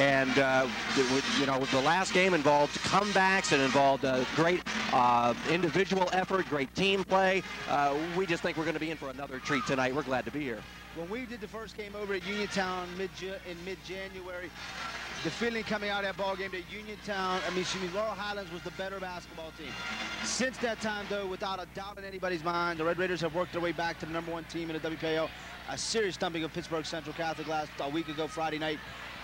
And, uh, you know, the last game involved comebacks. It involved uh, great uh, individual effort, great team play. Uh, we just think we're going to be in for another treat tonight. We're glad to be here. When we did the first game over at Uniontown mid in mid-January, the feeling coming out of that ball game that Uniontown, I mean, excuse me, Laurel Highlands was the better basketball team. Since that time, though, without a doubt in anybody's mind, the Red Raiders have worked their way back to the number one team in the WPIAL. A serious thumping of Pittsburgh Central Catholic last a week ago Friday night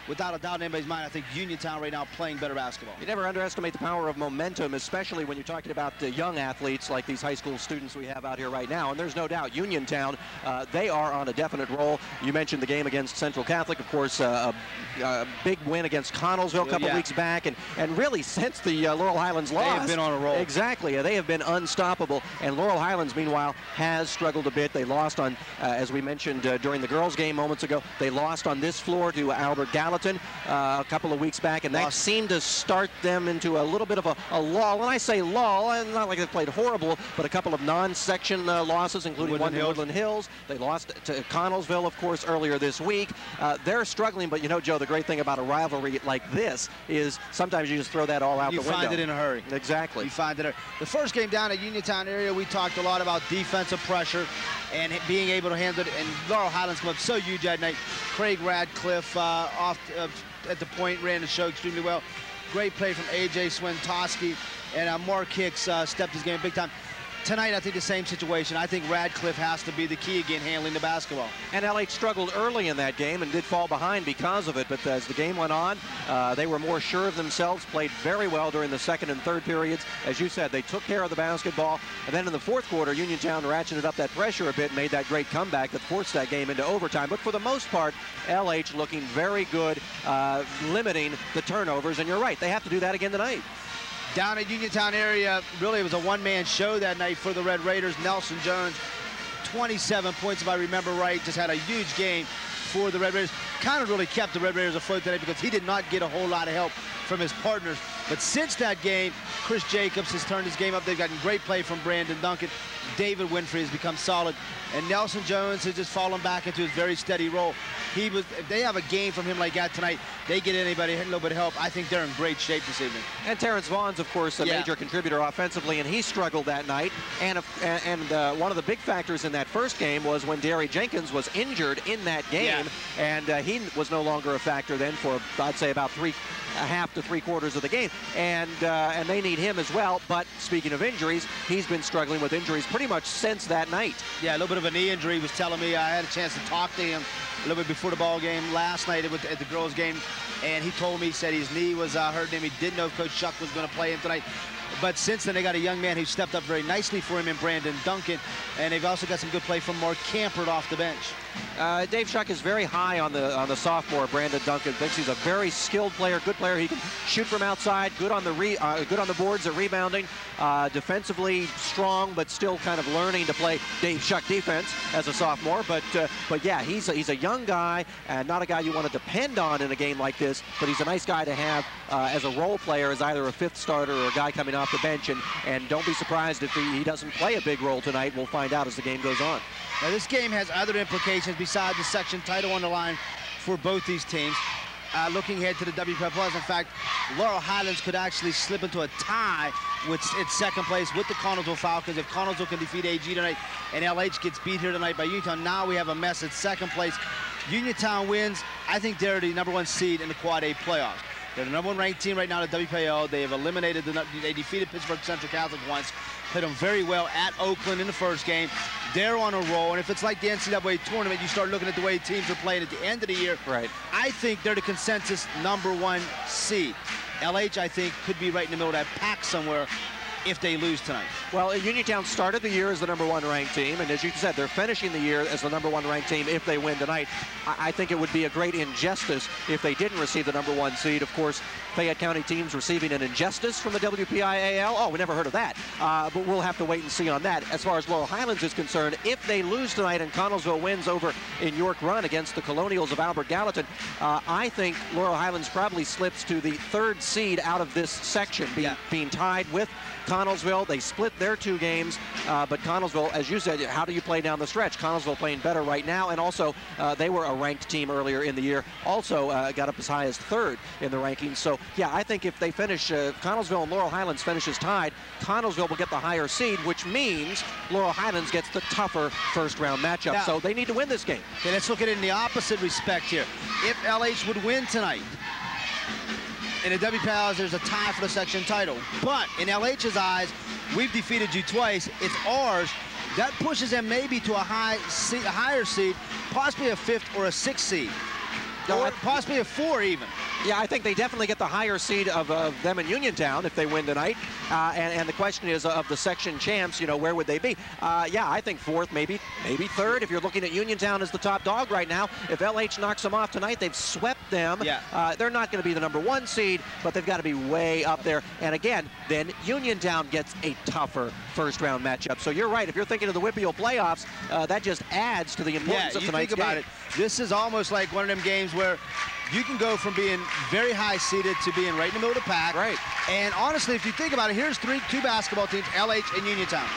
without a doubt in anybody's mind, I think Uniontown right now playing better basketball. You never underestimate the power of momentum, especially when you're talking about the young athletes like these high school students we have out here right now. And there's no doubt Uniontown, uh, they are on a definite roll. You mentioned the game against Central Catholic, of course, uh, a, a, big win against Connellsville a couple yeah. weeks back, and and really since the uh, Laurel Highlands loss, they have been on a roll. Exactly, they have been unstoppable. And Laurel Highlands, meanwhile, has struggled a bit. They lost on, uh, as we mentioned uh, during the girls' game moments ago, they lost on this floor to Albert Gallatin. Uh, a couple of weeks back, and that seemed to start them into a little bit of a, a lull. And I say lull, uh, not like they played horrible, but a couple of non-section uh, losses, including Woodland one to Woodland Hills. They lost to Connellsville, of course, earlier this week. Uh, they're struggling, but you know, Joe, the great thing about a rivalry like this is sometimes you just throw that all out you the window. You find it in a hurry. Exactly. You find it. The first game down at Uniontown area, we talked a lot about defensive pressure and being able to handle it. And Laurel Highlands come up so huge that night. Craig Radcliffe uh, off uh, at the point ran the show extremely well. Great play from A.J. Swintoski. And uh, Mark Hicks uh, stepped his game big time. Tonight, I think the same situation. I think Radcliffe has to be the key again, handling the basketball. And LH struggled early in that game and did fall behind because of it. But as the game went on, uh, they were more sure of themselves, played very well during the second and third periods. As you said, they took care of the basketball. And then in the fourth quarter, Uniontown ratcheted up that pressure a bit, made that great comeback that forced that game into overtime. But for the most part, LH looking very good, uh, limiting the turnovers. And you're right, they have to do that again tonight. Down at Uniontown area, really it was a one-man show that night for the Red Raiders. Nelson Jones, 27 points if I remember right, just had a huge game for the Red Raiders. Kind of really kept the Red Raiders afloat today because he did not get a whole lot of help from his partners. But since that game, Chris Jacobs has turned his game up. They've gotten great play from Brandon Duncan. David Winfrey has become solid. And Nelson Jones has just fallen back into his very steady role. He was, if they have a game from him like that tonight, they get anybody a little bit of help. I think they're in great shape this evening. And Terrence Vaughn's, of course, a Yeah. major contributor offensively, and he struggled that night. And and, uh, one of the big factors in that first game was when Derry Jenkins was injured in that game, and uh, he was no longer a factor then for I'd say about three, half to three quarters of the game. And uh, and they need him as well. But speaking of injuries, he's been struggling with injuries pretty much since that night. Yeah, a little bit of a knee injury. He was telling me I had a chance to talk to him a little bit before the ball game last night at the girls' game, and he told me he said his knee was uh, hurting him. He didn't know if Coach Shuck was going to play him tonight. But since then, they got a young man who stepped up very nicely for him in Brandon Duncan, and they've also got some good play from Mark Campert off the bench. Uh, Dave Shuck is very high on the on the sophomore Brandon Duncan. Thinks he's a very skilled player, good player. He can shoot from outside, good on the re, uh, good on the boards at rebounding, uh, defensively strong, but still kind of learning to play Dave Shuck defense as a sophomore. But uh, but yeah, he's a, he's a young guy and not a guy you want to depend on in a game like this. But he's a nice guy to have uh, as a role player, as either a fifth starter or a guy coming off the bench. And and don't be surprised if he, he doesn't play a big role tonight. We'll find out as the game goes on. Now, this game has other implications besides the section title on the line for both these teams. Uh, looking ahead to the WPL Plus, in fact, Laurel Highlands could actually slip into a tie with its second place with the Connellsville Falcons. If Connellsville can defeat AG tonight and LH gets beat here tonight by Uniontown, now we have a mess at second place. Uniontown wins. I think they're the number one seed in the Quad A playoffs. They're the number one ranked team right now at WPIAL. They have eliminated the, they defeated Pittsburgh Central Catholic once, played them very well at Oakland in the first game. They're on a roll, and if it's like the NCAA tournament, you start looking at the way teams are playing at the end of the year. Right. I think they're the consensus number one seed. LH, I think, could be right in the middle of that pack somewhere if they lose tonight. Well, Uniontown started the year as the number one ranked team, and as you said, they're finishing the year as the number one ranked team if they win tonight. I, I think it would be a great injustice if they didn't receive the number one seed. Of course, Fayette County teams receiving an injustice from the WPIAL. Oh, we never heard of that. Uh, but we'll have to wait and see on that. As far as Laurel Highlands is concerned, if they lose tonight and Connellsville wins over in York Run against the Colonials of Albert Gallatin, uh, I think Laurel Highlands probably slips to the third seed out of this section, being, Yeah. being tied with Connellsville. They split their two games, uh, but Connellsville, as you said, how do you play down the stretch? Connellsville playing better right now, and also uh, they were a ranked team earlier in the year. Also uh, got up as high as third in the rankings. So yeah, I think if they finish, uh, Connellsville and Laurel Highlands finishes tied, Connellsville will get the higher seed, which means Laurel Highlands gets the tougher first round matchup. Now, so they need to win this game. Okay, let's look at it in the opposite respect here. If LH would win tonight, in the WPIALs, there's a tie for the section title. But in LH's eyes, we've defeated you twice. It's ours. That pushes them maybe to a high seed, a higher seed, possibly a fifth or a sixth seed. I- possibly a four even. Yeah, I think they definitely get the higher seed of, of them in Uniontown if they win tonight. Uh, and, and the question is, of the section champs, you know, where would they be? Uh, yeah, I think fourth, maybe maybe third. If you're looking at Uniontown as the top dog right now, if LH knocks them off tonight, they've swept them. Yeah. Uh, they're not going to be the number one seed, but they've got to be way up there. And again, then Uniontown gets a tougher first round matchup. So you're right. If you're thinking of the WPIAL playoffs, uh, that just adds to the Yeah, importance of you think about game. it. This is almost like one of them games where you can go from being very high seeded to being right in the middle of the pack. Right. And honestly, if you think about it, here's three, two basketball teams, LH and Uniontown.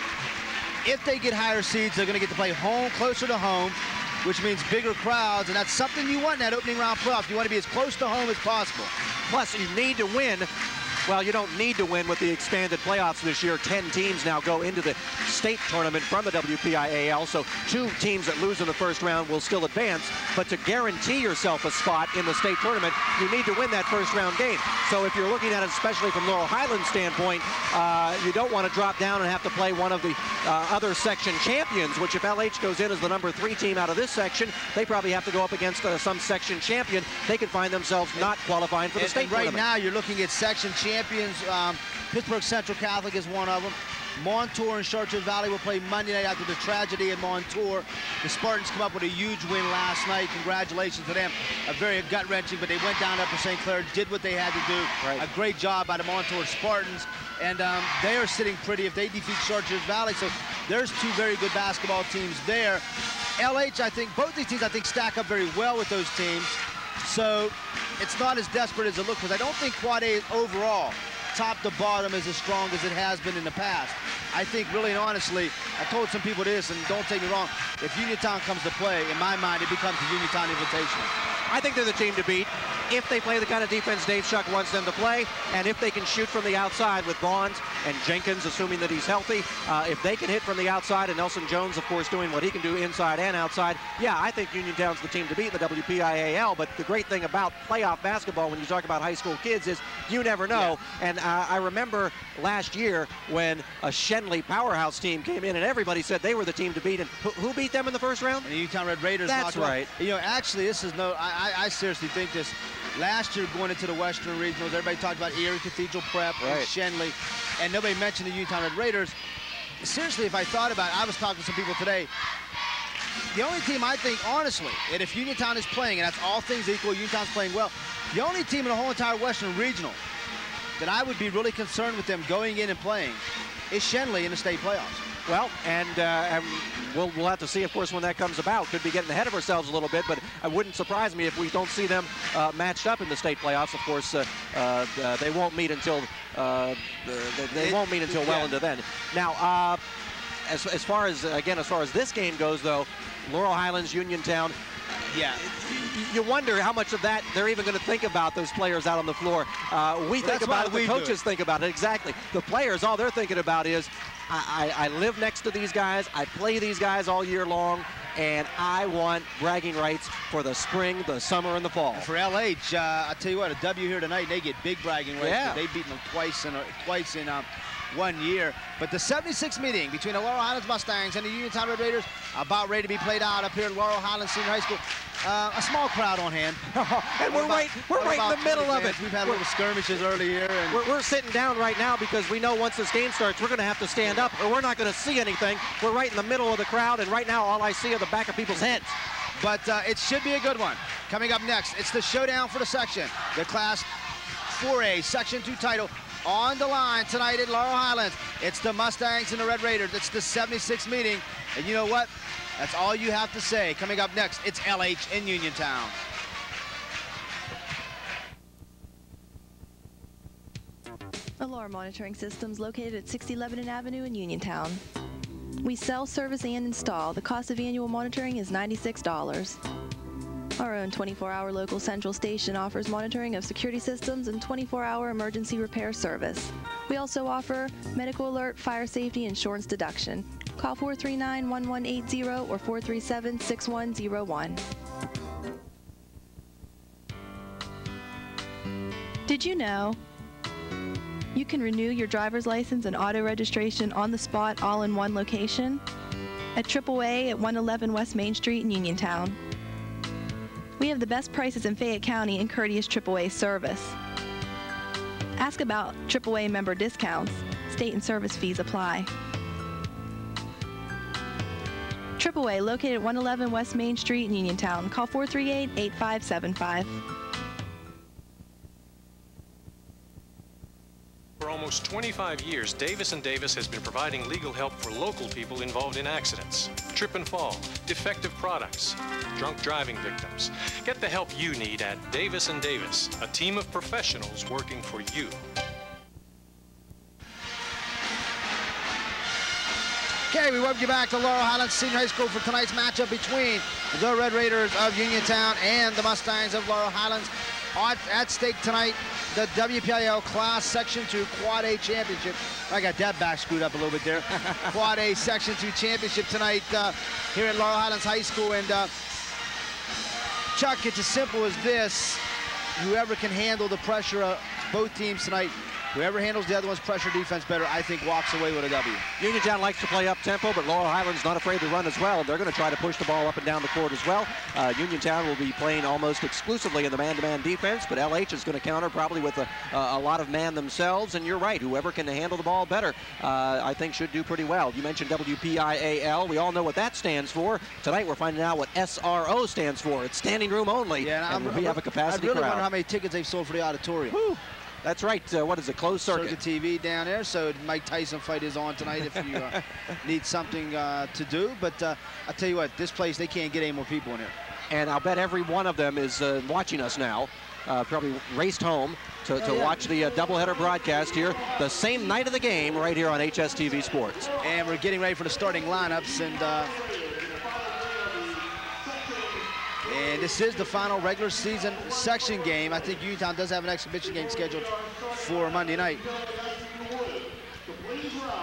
If they get higher seeds, they're going to get to play home, closer to home, which means bigger crowds, and that's something you want in that opening round playoff. You want to be as close to home as possible. Plus, you need to win. Well, you don't need to win with the expanded playoffs this year. Ten teams now go into the state tournament from the WPIAL. So two teams that lose in the first round will still advance. But to guarantee yourself a spot in the state tournament, you need to win that first round game. So if you're looking at it, especially from Laurel Highlands standpoint, uh, you don't want to drop down and have to play one of the uh, other section champions. Which, if LH goes in as the number three team out of this section, they probably have to go up against uh, some section champion. They could find themselves not qualifying for the And, state and right tournament. now, you're looking at section champions. Um, Pittsburgh Central Catholic is one of them. Montour and Chartiers Valley will play Monday night after the tragedy in Montour. The Spartans come up with a huge win last night. Congratulations to them. A very gut-wrenching, but they went down Upper St. Clair, did what they had to do. Right. A great job by the Montour Spartans. And um, they are sitting pretty if they defeat Chartiers Valley. So there's two very good basketball teams there. LH, I think, both these teams, I think, stack up very well with those teams. So it's not as desperate as it looks because I don't think Quad A overall, top to bottom, is as strong as it has been in the past. I think really and honestly, I told some people this, and don't take me wrong, if Uniontown comes to play, in my mind, it becomes the Uniontown Invitational. I think they're the team to beat if they play the kind of defense Dave Shuck wants them to play, and if they can shoot from the outside with Bonds and Jenkins, assuming that he's healthy. Uh, if they can hit from the outside, and Nelson Jones, of course, doing what he can do inside and outside, yeah, I think Uniontown's the team to beat in the WPIAL. But the great thing about playoff basketball, when you talk about high school kids, is you never know. And uh, I remember last year when a Schenley powerhouse team came in, and everybody said they were the team to beat. And who, who beat them in the first round? And the Utah Red Raiders That's knocked them out. right. You know, actually, this is no, I, I seriously think this. Last year, going into the Western Regionals, everybody talked about Erie Cathedral Prep and Schenley, and nobody mentioned the Utah Red Raiders. Seriously, if I thought about it, I was talking to some people today. The only team I think, honestly, and if Uniontown is playing, and that's all things equal, Uniontown's playing well, the only team in the whole entire Western Regional that I would be really concerned with them going in and playing is Schenley in the state playoffs. Well, and, uh, and we'll, we'll have to see, of course, when that comes about. Could be getting ahead of ourselves a little bit, but it wouldn't surprise me if we don't see them uh, matched up in the state playoffs. Of course, uh, uh, uh, they won't meet until uh, they, won't meet until well yeah. into then. Now, uh, as, as far as again, as far as this game goes, though, Laurel Highlands, Uniontown, Yeah. you wonder how much of that they're even going to think about those players out on the floor. Uh, we think about it, the coaches it. think about it. Exactly. The players, all they're thinking about is, I, I, I live next to these guys, I play these guys all year long, and I want bragging rights for the spring, the summer, and the fall. For LH, uh, I tell you what, a W here tonight, they get big bragging rights. Yeah. They've beaten them twice in a, twice in um, one year. But the 76 meeting between the Laurel Highlands Mustangs and the Uniontown Red Raiders about ready to be played out up here at Laurel Highlands Senior High School. Uh, a small crowd on hand. and we're About- right, we're right in the middle of it. We've had We're- little skirmishes early here. And We're, we're sitting down right now because we know once this game starts, we're going to have to stand up or we're not going to see anything. We're right in the middle of the crowd, and right now all I see are the back of people's heads. but uh, it should be a good one. Coming up next, it's the showdown for the section. The Class 4A Section 2 title on the line tonight at Laurel Highlands. It's the Mustangs and the Red Raiders. It's the 76th meeting. And you know what? That's all you have to say. Coming up next, it's LH in Uniontown. Alarm Monitoring Systems located at 60 Lebanon Avenue in Uniontown. We sell, service, and install. The cost of annual monitoring is $96. Our own 24-hour local central station offers monitoring of security systems and 24-hour emergency repair service. We also offer medical alert, fire safety, insurance deduction. Call 439-1180 or 437-6101. Did you know you can renew your driver's license and auto registration on the spot all in one location? At AAA at 111 West Main Street in Uniontown. We have the best prices in Fayette County and courteous AAA service. Ask about AAA member discounts. State and service fees apply. AAA located at 111 West Main Street in Uniontown. Call 438 For almost 25 years, Davis & Davis has been providing legal help for local people involved in accidents, trip and fall, defective products, drunk driving victims. Get the help you need at Davis & Davis, a team of professionals working for you. Okay, we welcome you back to Laurel Highlands Senior High School for tonight's matchup between the Red Raiders of Uniontown and the Mustangs of Laurel Highlands. At, at stake tonight, the WPIAL Class Section 2 Quad A Championship. I got that back screwed up a little bit there. Quad A Section 2 Championship tonight uh, here at Laurel Highlands High School. And uh, Chuck, it's as simple as this. Whoever can handle the pressure of both teams tonight Whoever handles the other one's pressure defense better, I think, walks away with a W. Uniontown likes to play up tempo, but Laurel Highlands not afraid to run as well. They're going to try to push the ball up and down the court as well. Uh, Uniontown will be playing almost exclusively in the man-to-man -man defense, but LH is going to counter probably with a, uh, a, lot of man themselves. And you're right, whoever can handle the ball better, uh, I think should do pretty well. You mentioned WPIAL. We all know what that stands for. Tonight we're finding out what SRO stands for. It's standing room only. Yeah, and, and we have a capacity I really crowd. wonder how many tickets they've sold for the auditorium. Whew. That's right. Uh, what is it? Closed circuit. circuit TV down there. So Mike Tyson fight is on tonight if you uh, need something uh, to do. But uh, I tell you what, this place they can't get any more people in here. And I'll bet every one of them is uh, watching us now. Uh, probably raced home to, to watch the uh, doubleheader broadcast here, the same night of the game, right here on HSTV Sports. And we're getting ready for the starting lineups, and and this is the final regular season section game. I think Uniontown does have an exhibition game scheduled for Monday night.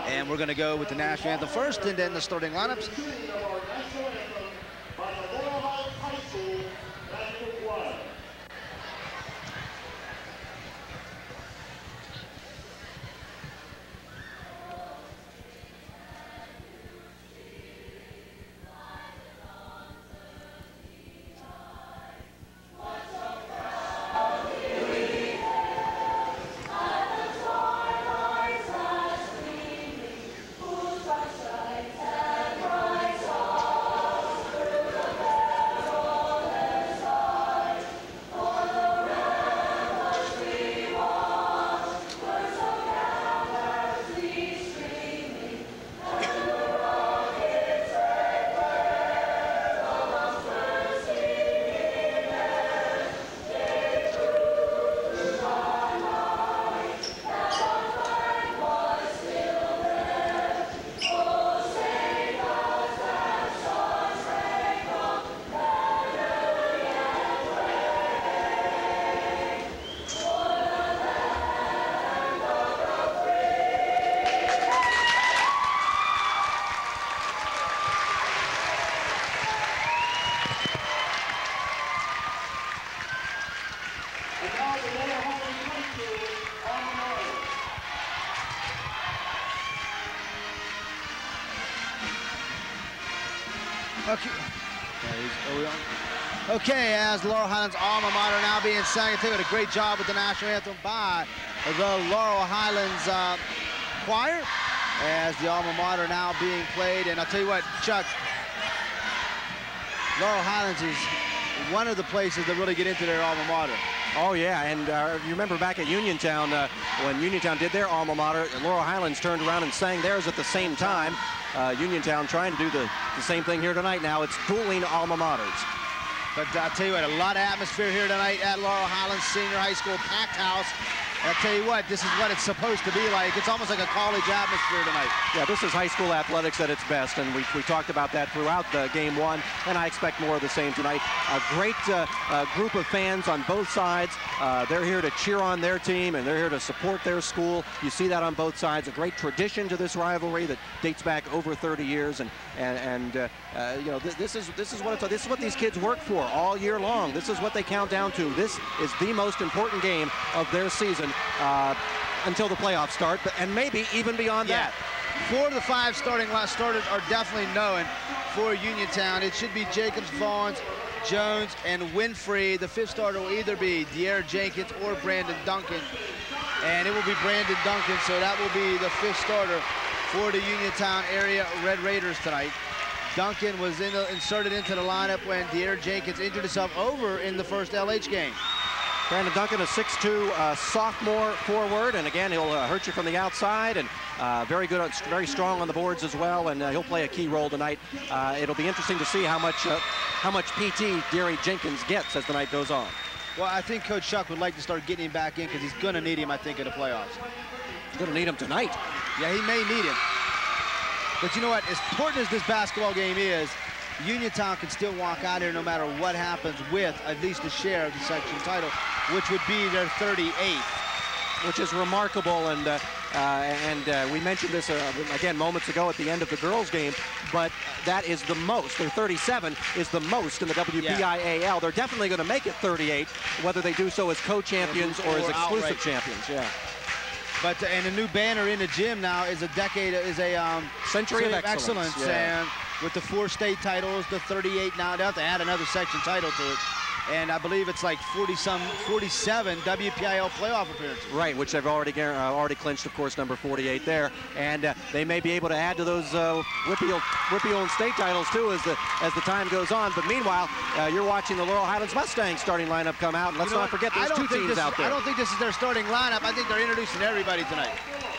And we're going to go with the national anthem first and then the starting lineups. Okay. Okay, as Laurel Highlands alma mater now being sang, did a great job with the national anthem by the Laurel Highlands uh, choir as the alma mater now being played. And I'll tell you what, Chuck, Laurel Highlands is one of the places that really get into their alma mater. Oh, yeah, and uh, you remember back at Uniontown, uh, when Uniontown did their alma mater, Laurel Highlands turned around and sang theirs at the same time. Uh, Uniontown trying to do the, the same thing here tonight now. It's dueling alma maters. But I'll tell you what, a lot of atmosphere here tonight at Laurel Highlands Senior High School, packed house. I'll tell you what, this is what it's supposed to be like. It's almost like a college atmosphere tonight. Yeah, this is high school athletics at its best, and we, we talked about that throughout the game one, and I expect more of the same tonight. A great uh, uh, group of fans on both sides. Uh, they're here to cheer on their team, and they're here to support their school. You see that on both sides. A great tradition to this rivalry that dates back over 30 years, and and, and uh, uh, you know th this is this is what this is what these kids work for all year long. This is what they count down to. This is the most important game of their season uh, until the playoffs start, but, and maybe even beyond Yeah. that. Four of the five starting last starters are definitely known for Uniontown. It should be Jacobs, Vaughns, Jones, and Winfrey. The fifth starter will either be Dier Jenkins or Brandon Duncan. And it will be Brandon Duncan, so that will be the fifth starter for the Uniontown area Red Raiders tonight. Duncan was in the, inserted into the lineup when Dier Jenkins injured himself over in the first LH game. Brandon Duncan, a 6'2 uh, sophomore forward, and again, he'll uh, hurt you from the outside, and uh, very good, very strong on the boards as well, and uh, he'll play a key role tonight. Uh, it'll be interesting to see how much, uh, how much PT Deary Jenkins gets as the night goes on. Well, I think Coach Shuck would like to start getting him back in because he's going to need him, I think, in the playoffs. He's going to need him tonight. Yeah, he may need him. But you know what? As important as this basketball game is, Uniontown can still walk out here no matter what happens with at least a share of the section title, which would be their 38th. which is remarkable. And uh, uh, and uh, we mentioned this uh, again moments ago at the end of the girls' game, but that is the most. Their 37 is the most in the WPIAL. They're definitely going to make it 38, whether they do so as co-champions or, as exclusive outright. champions. Yeah. But uh, and a new banner in the gym now is a decade is a um, Century of excellence, yeah. and with the four state titles, the 38 now they have to add another section title to it, and I believe it's like 40 some 47 WPIAL playoff appearances. Right, which they've already uh, already clinched, of course, number 48 there, and uh, they may be able to add to those uh, Old State titles too as the as the time goes on. But meanwhile, uh, you're watching the Laurel Highlands Mustangs starting lineup come out, and let's You know not what? forget there's two teams this, out there. I don't think this is their starting lineup. I think they're introducing everybody tonight.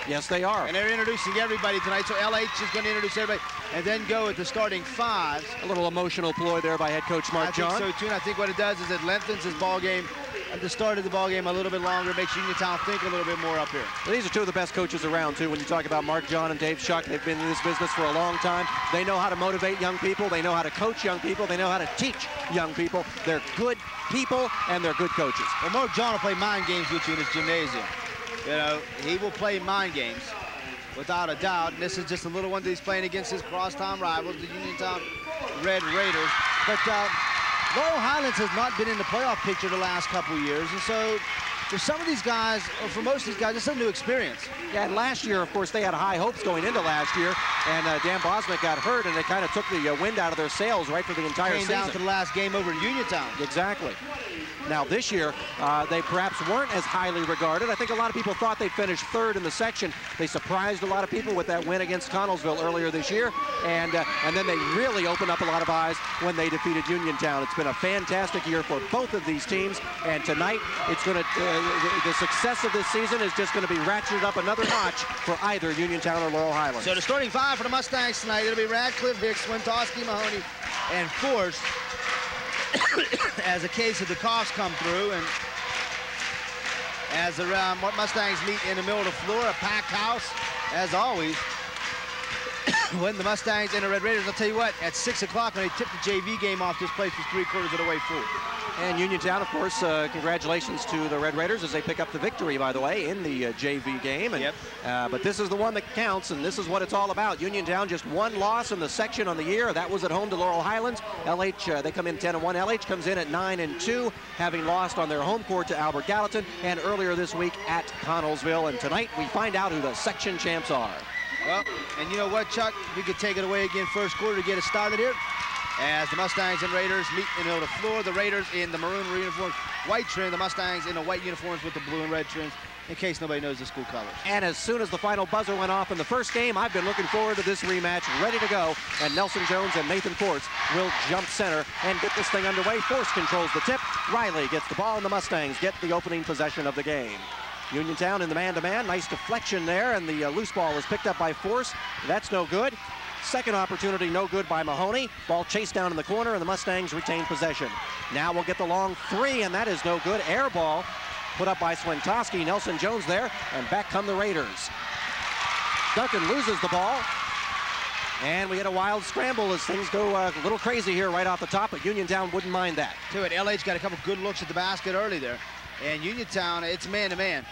yes, they are. And they're introducing everybody tonight. So LH is going to introduce everybody and then go with the starting fives. A little emotional ploy there by head coach Mark I John. so too. And I think what it does is it lengthens his ball game at the start of the ball game a little bit longer, makes Uniontown think a little bit more up here. Well, These are two of the best coaches around, too. When you talk about Mark John and Dave Shuck, they've been in this business for a long time. They know how to motivate young people. They know how to coach young people. They know how to teach young people. They're good people, and they're good coaches. Well, Mark John will play mind games with you in his gymnasium. You know, he will play mind games without a doubt. And this is just a little one that he's playing against his crosstown rivals, the Uniontown Red Raiders. But uh, Laurel Highlands has not been in the playoff picture the last couple years. And so for some of these guys, or for most of these guys, it's a new experience. Yeah, and last year, of course, they had high hopes going into last year, and uh, Dan Bosnick got hurt, and it kind of took the uh, wind out of their sails right for the entire Came season. down to the last game over in Uniontown. Exactly. Now this year, uh, they perhaps weren't as highly regarded. I think a lot of people thought they'd finish third in the section. They surprised a lot of people with that win against Connellsville earlier this year, and uh, and then they really opened up a lot of eyes when they defeated Uniontown. It's been a fantastic year for both of these teams, and tonight it's going to uh, the, success of this season is just going to be ratcheted up another notch for either Uniontown or Laurel Highlands. So the starting five for the Mustangs tonight, it'll be Radcliffe, Hicks, Swintoski, Mahoney, and Force. As a case of the coughs come through and as the Mustangs meet in the middle of the floor, a packed house, as always. when the Mustangs and the Red Raiders, I'll tell you what, at 6 o'clock when they tipped the JV game off, this place was three quarters of the way full. And Uniontown, of course, uh, congratulations to the Red Raiders as they pick up the victory, by the way, in the uh, JV game. And, Yep. uh, but this is the one that counts, and this is what it's all about. Uniontown just one loss in the section on the year. That was at home to Laurel Highlands. LH, uh, they come in 10 and 1. LH comes in at 9 and 2, having lost on their home court to Albert Gallatin, and earlier this week at Connellsville. And tonight we find out who the section champs are. Well, and you know what, Chuck? We could take it away again first quarter to get us started here. As the Mustangs and Raiders meet in the the floor, the Raiders in the maroon uniforms, white trim, the Mustangs in the white uniforms with the blue and red trims, in case nobody knows the school colors. And as soon as the final buzzer went off in the first game, I've been looking forward to this rematch, ready to go. And Nelson Jones and Nathan Force will jump center and get this thing underway. Force controls the tip. Riley gets the ball, and the Mustangs get the opening possession of the game. Uniontown in the man-to-man. Nice deflection there, and the uh, loose ball is picked up by Force. That's no good. Second opportunity, no good by Mahoney. Ball chased down in the corner, and the Mustangs retain possession. Now we'll get the long three, and that is no good. Air ball put up by Swintoski. Nelson Jones there, and back come the Raiders. Duncan loses the ball. And we get a wild scramble as things go uh, a little crazy here right off the top, but Uniontown wouldn't mind that. To it, LH got a couple good looks at the basket early there. And Uniontown, it's man-to-man.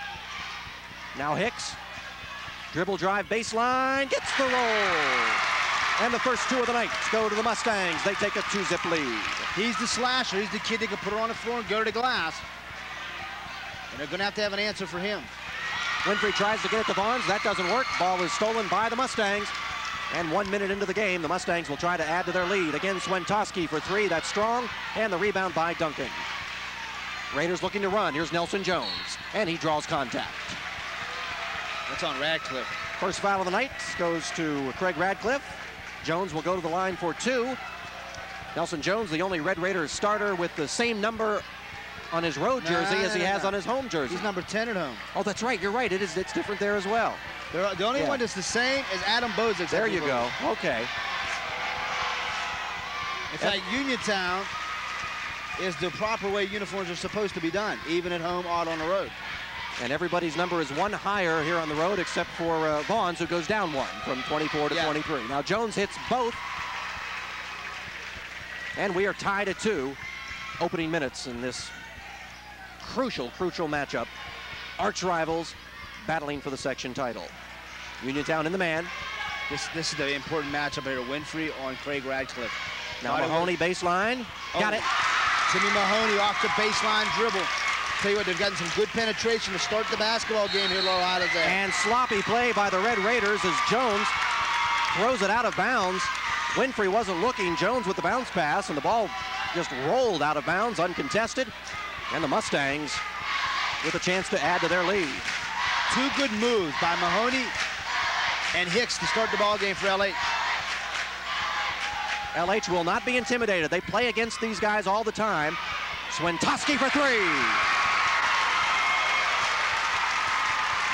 Now Hicks, dribble drive baseline, gets the roll. And the first two of the night go to the Mustangs. They take a two-zip lead. He's the slasher. He's the kid that can put it on the floor and go to glass. And they're going to have to have an answer for him. Winfrey tries to get it to Vaughns. That doesn't work. Ball is stolen by the Mustangs. And one minute into the game, the Mustangs will try to add to their lead. Again, Swintoski for three. That's strong. And the rebound by Duncan. Raiders looking to run. Here's Nelson Jones. And he draws contact. That's on Radcliffe. First foul of the night goes to Craig Radcliffe. Jones will go to the line for two. Nelson Jones, the only Red Raiders starter with the same number on his road jersey as he has on his home jersey. He's number 10 at home. Oh, that's right. You're right. It is. It's different there as well. They're, the only Yeah. one that's the same is Adam Bozic. There you go. Okay. In fact, Uniontown is the proper way uniforms are supposed to be done, even at home, out on the road. And everybody's number is one higher here on the road except for uh, Vaughns, who goes down one from 24 to Yeah. 23. Now Jones hits both. And we are tied at two. Opening minutes in this crucial, crucial matchup. Arch rivals battling for the section title. Uniontown in the man. This this is the important matchup here. Winfrey on Craig Radcliffe. Now Mahoney baseline. Got Oh. it. Timmy Mahoney off the baseline dribble. Tell you what, they've gotten some good penetration to start the basketball game here, Laurel Highlands. there. And sloppy play by the Red Raiders as Jones throws it out of bounds. Winfrey wasn't looking. Jones with the bounce pass, and the ball just rolled out of bounds, uncontested. And the Mustangs with a chance to add to their lead. Two good moves by Mahoney and Hicks to start the ball game for LA. LH will not be intimidated. They play against these guys all the time. Swintoski for three.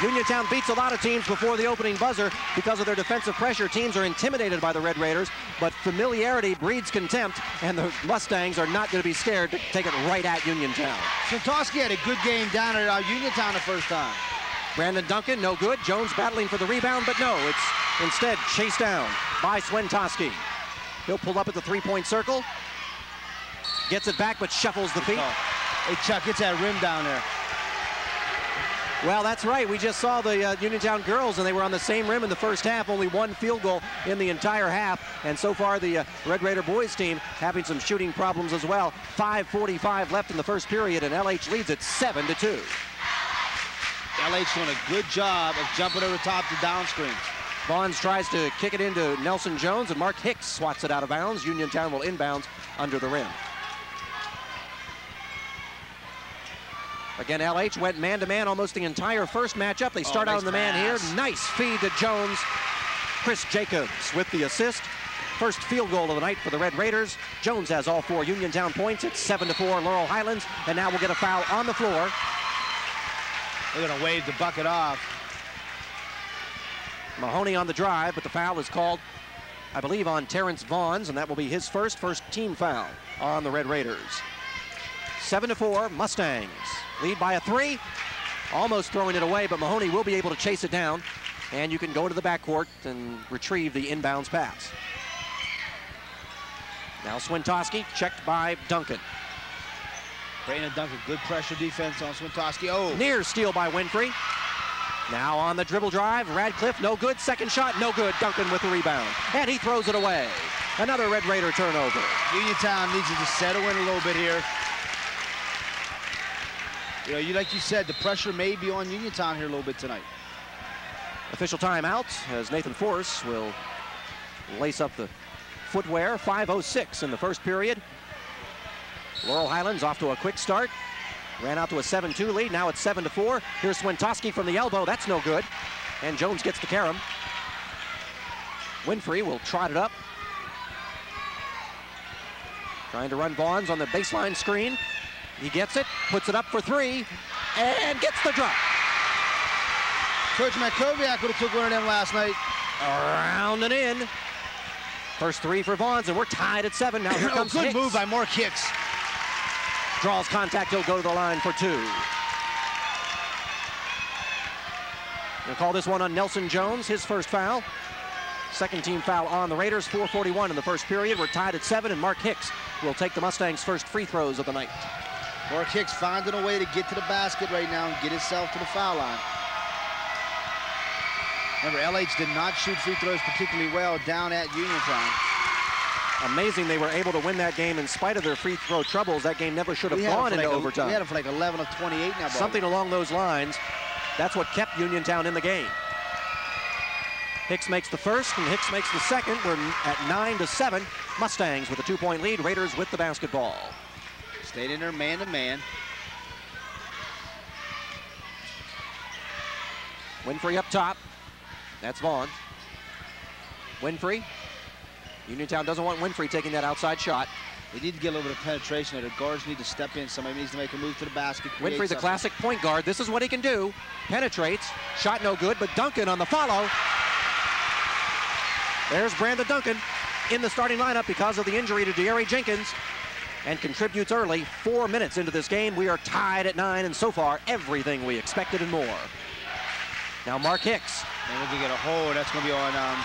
Uniontown beats a lot of teams before the opening buzzer because of their defensive pressure. Teams are intimidated by the Red Raiders, but familiarity breeds contempt, and the Mustangs are not going to be scared to take it right at Uniontown. Swintoski had a good game down at uh, Uniontown the first time. Brandon Duncan, no good. Jones battling for the rebound, but no, it's instead chased down by Swintoski. He'll pull up at the three-point circle, gets it back, but shuffles the feet. Hey, Chuck, it's that rim down there. Well, that's right. We just saw the uh, Uniontown girls, and they were on the same rim in the first half. Only one field goal in the entire half. And so far, the uh, Red Raider boys team having some shooting problems as well. 5:45 left in the first period, and LH leads it seven to two. LH doing a good job of jumping over top to down screens. Vaughns tries to kick it into Nelson Jones, and Mark Hicks swats it out of bounds. Uniontown will inbounds under the rim. Again, LH went man-to-man almost the entire first matchup. They oh, start Oh, out nice in the man here. Nice feed to Jones. Chris Jacobs with the assist. First field goal of the night for the Red Raiders. Jones has all four Uniontown points. It's 7 to 4 Laurel Highlands. And now we'll get a foul on the floor. They're going to wave the bucket off. Mahoney on the drive, but the foul is called, I believe, on Terrence Vaughns, and that will be his first, first team foul on the Red Raiders. 7 to 4, Mustangs. Lead by a three. Almost throwing it away, but Mahoney will be able to chase it down. And you can go to the backcourt and retrieve the inbounds pass. Now Swintoski, checked by Duncan. Brandon Duncan, good pressure defense on Swintoski. Oh, Near steal by Winfrey. Now on the dribble drive, Radcliffe, no good. Second shot, no good. Duncan with the rebound. And he throws it away. Another Red Raider turnover. Uniontown needs to just settle in a little bit here. You know, you like you said, the pressure may be on Uniontown here a little bit tonight. Official timeout as Nathan Force will lace up the footwear. 5.06 in the first period. Laurel Highlands off to a quick start. Ran out to a 7-2 lead. Now it's 7-4. Here's Swintoski from the elbow. That's no good. And Jones gets the carom. Winfrey will trot it up. Trying to run Vaughns on the baseline screen. He gets it, puts it up for three, and gets the drop. Coach Makoviak would have took one of them last night. Around and in. First three for Vaughns, and we're tied at seven. Now here Oh, comes good Hicks. move by Mark Hicks. Draws contact, he'll go to the line for two. We'll call this one on Nelson Jones, his first foul. Second team foul on the Raiders, 441 in the first period. We're tied at seven, and Mark Hicks will take the Mustangs' first free throws of the night. Mark Hicks finding a way to get to the basket right now and get himself to the foul line. Remember, LH did not shoot free throws particularly well down at Uniontown. Amazing they were able to win that game in spite of their free throw troubles. That game never should have We had him gone into like overtime. We had him for like 11 of 28 now. Something along those lines. That's what kept Uniontown in the game. Hicks makes the first and Hicks makes the second. We're at nine to seven. Mustangs with a two-point lead. Raiders with the basketball. Stayed in there man to man. Winfrey up top. That's Vaughn. Winfrey. Uniontown doesn't want Winfrey taking that outside shot. They need to get a little bit of penetration there. The guards need to step in. Somebody needs to make a move to the basket. Winfrey, the classic point guard. This is what he can do. Penetrates. Shot no good, but Duncan on the follow. There's Brandon Duncan in the starting lineup because of the injury to De'Ari Jenkins and contributes early. Four minutes into this game. We are tied at nine, and so far, everything we expected and more. Now Mark Hicks. And going to get a hold. That's going to be on um,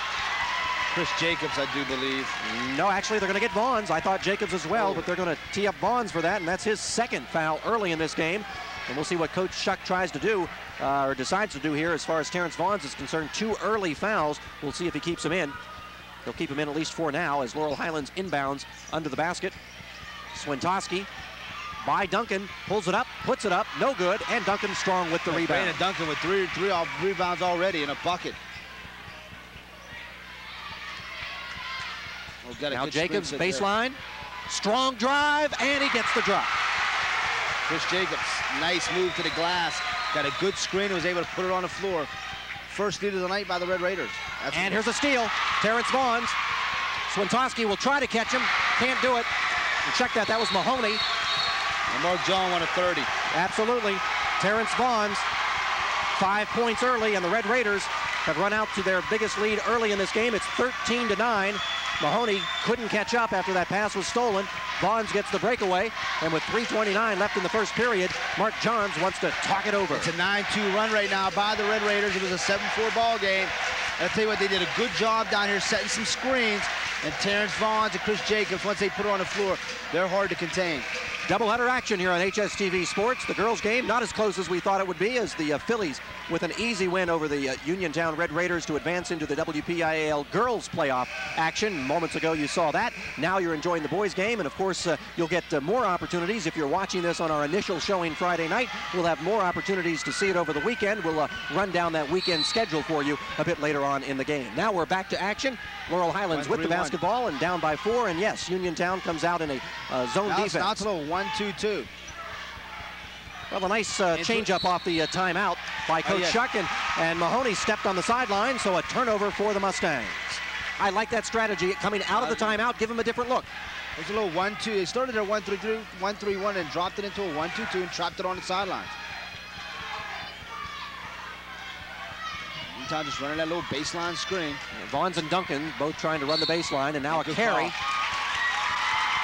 Chris Jacobs, I do believe. No, actually, they're going to get Vaughns. I thought Jacobs as well, Oh. but they're going to tee up Vaughns for that, and that's his second foul early in this game. And we'll see what Coach Shuck tries to do uh, or decides to do here as far as Terrence Vaughns is concerned. Two early fouls. We'll see if he keeps them in. He'll keep him in at least for now as Laurel Highlands inbounds under the basket. Swintoski by Duncan, pulls it up, puts it up, no good, and Duncan strong with the rebound. Brandon Duncan with three, three off rebounds already in a bucket. Got a Now Jacobs, set there. baseline, strong drive, and he gets the drop. Chris Jacobs, nice move to the glass. Got a good screen and was able to put it on the floor. First lead of the night by the Red Raiders. That's And here's a steal. Terrence Vaughns. Swintoski will try to catch him. Can't do it. And check that. That was Mahoney. and Mark John won a 30. Absolutely. Terrence Vaughns. Five points early, and the Red Raiders have run out to their biggest lead early in this game. It's 13 to 9. Mahoney couldn't catch up after that pass was stolen. Vaughns gets the breakaway, and with 3.29 left in the first period, Mark Johns wants to talk it over. It's a 9-2 run right now by the Red Raiders. It was a 7-4 ball game. And I'll tell you what, they did a good job down here setting some screens. And Terrence Vaughns and Chris Jacobs, once they put on the floor, they're hard to contain. Doubleheader action here on HSTV Sports. The girls' game not as close as we thought it would be as the uh, Fillies with an easy win over the uh, Uniontown Red Raiders to advance into the WPIAL girls playoff action. Moments ago you saw that. Now you're enjoying the boys' game, and of course uh, you'll get uh, more opportunities if you're watching this on our initial showing Friday night. We'll have more opportunities to see it over the weekend. We'll uh, run down that weekend schedule for you a bit later on in the game. Now we're back to action. Laurel Highlands with the 1-3-1. basketball and down by four, and yes, Uniontown comes out in a uh, zone Now defense. Now it's a little 1-2-2. Well, a nice uh, Inter- change up off the uh, timeout by Coach yeah. Shuck, and, and Mahoney stepped on the sideline, so a turnover for the Mustangs. I like that strategy coming out of the timeout, give him a different look. It's a little 1-2. They started their 1-3-3, 1-3-1 and dropped it into a 1-2-2 and trapped it on the sidelines. Meantime, just running that little baseline screen. Vaughns and Duncan both trying to run the baseline, and now a Good carry. call.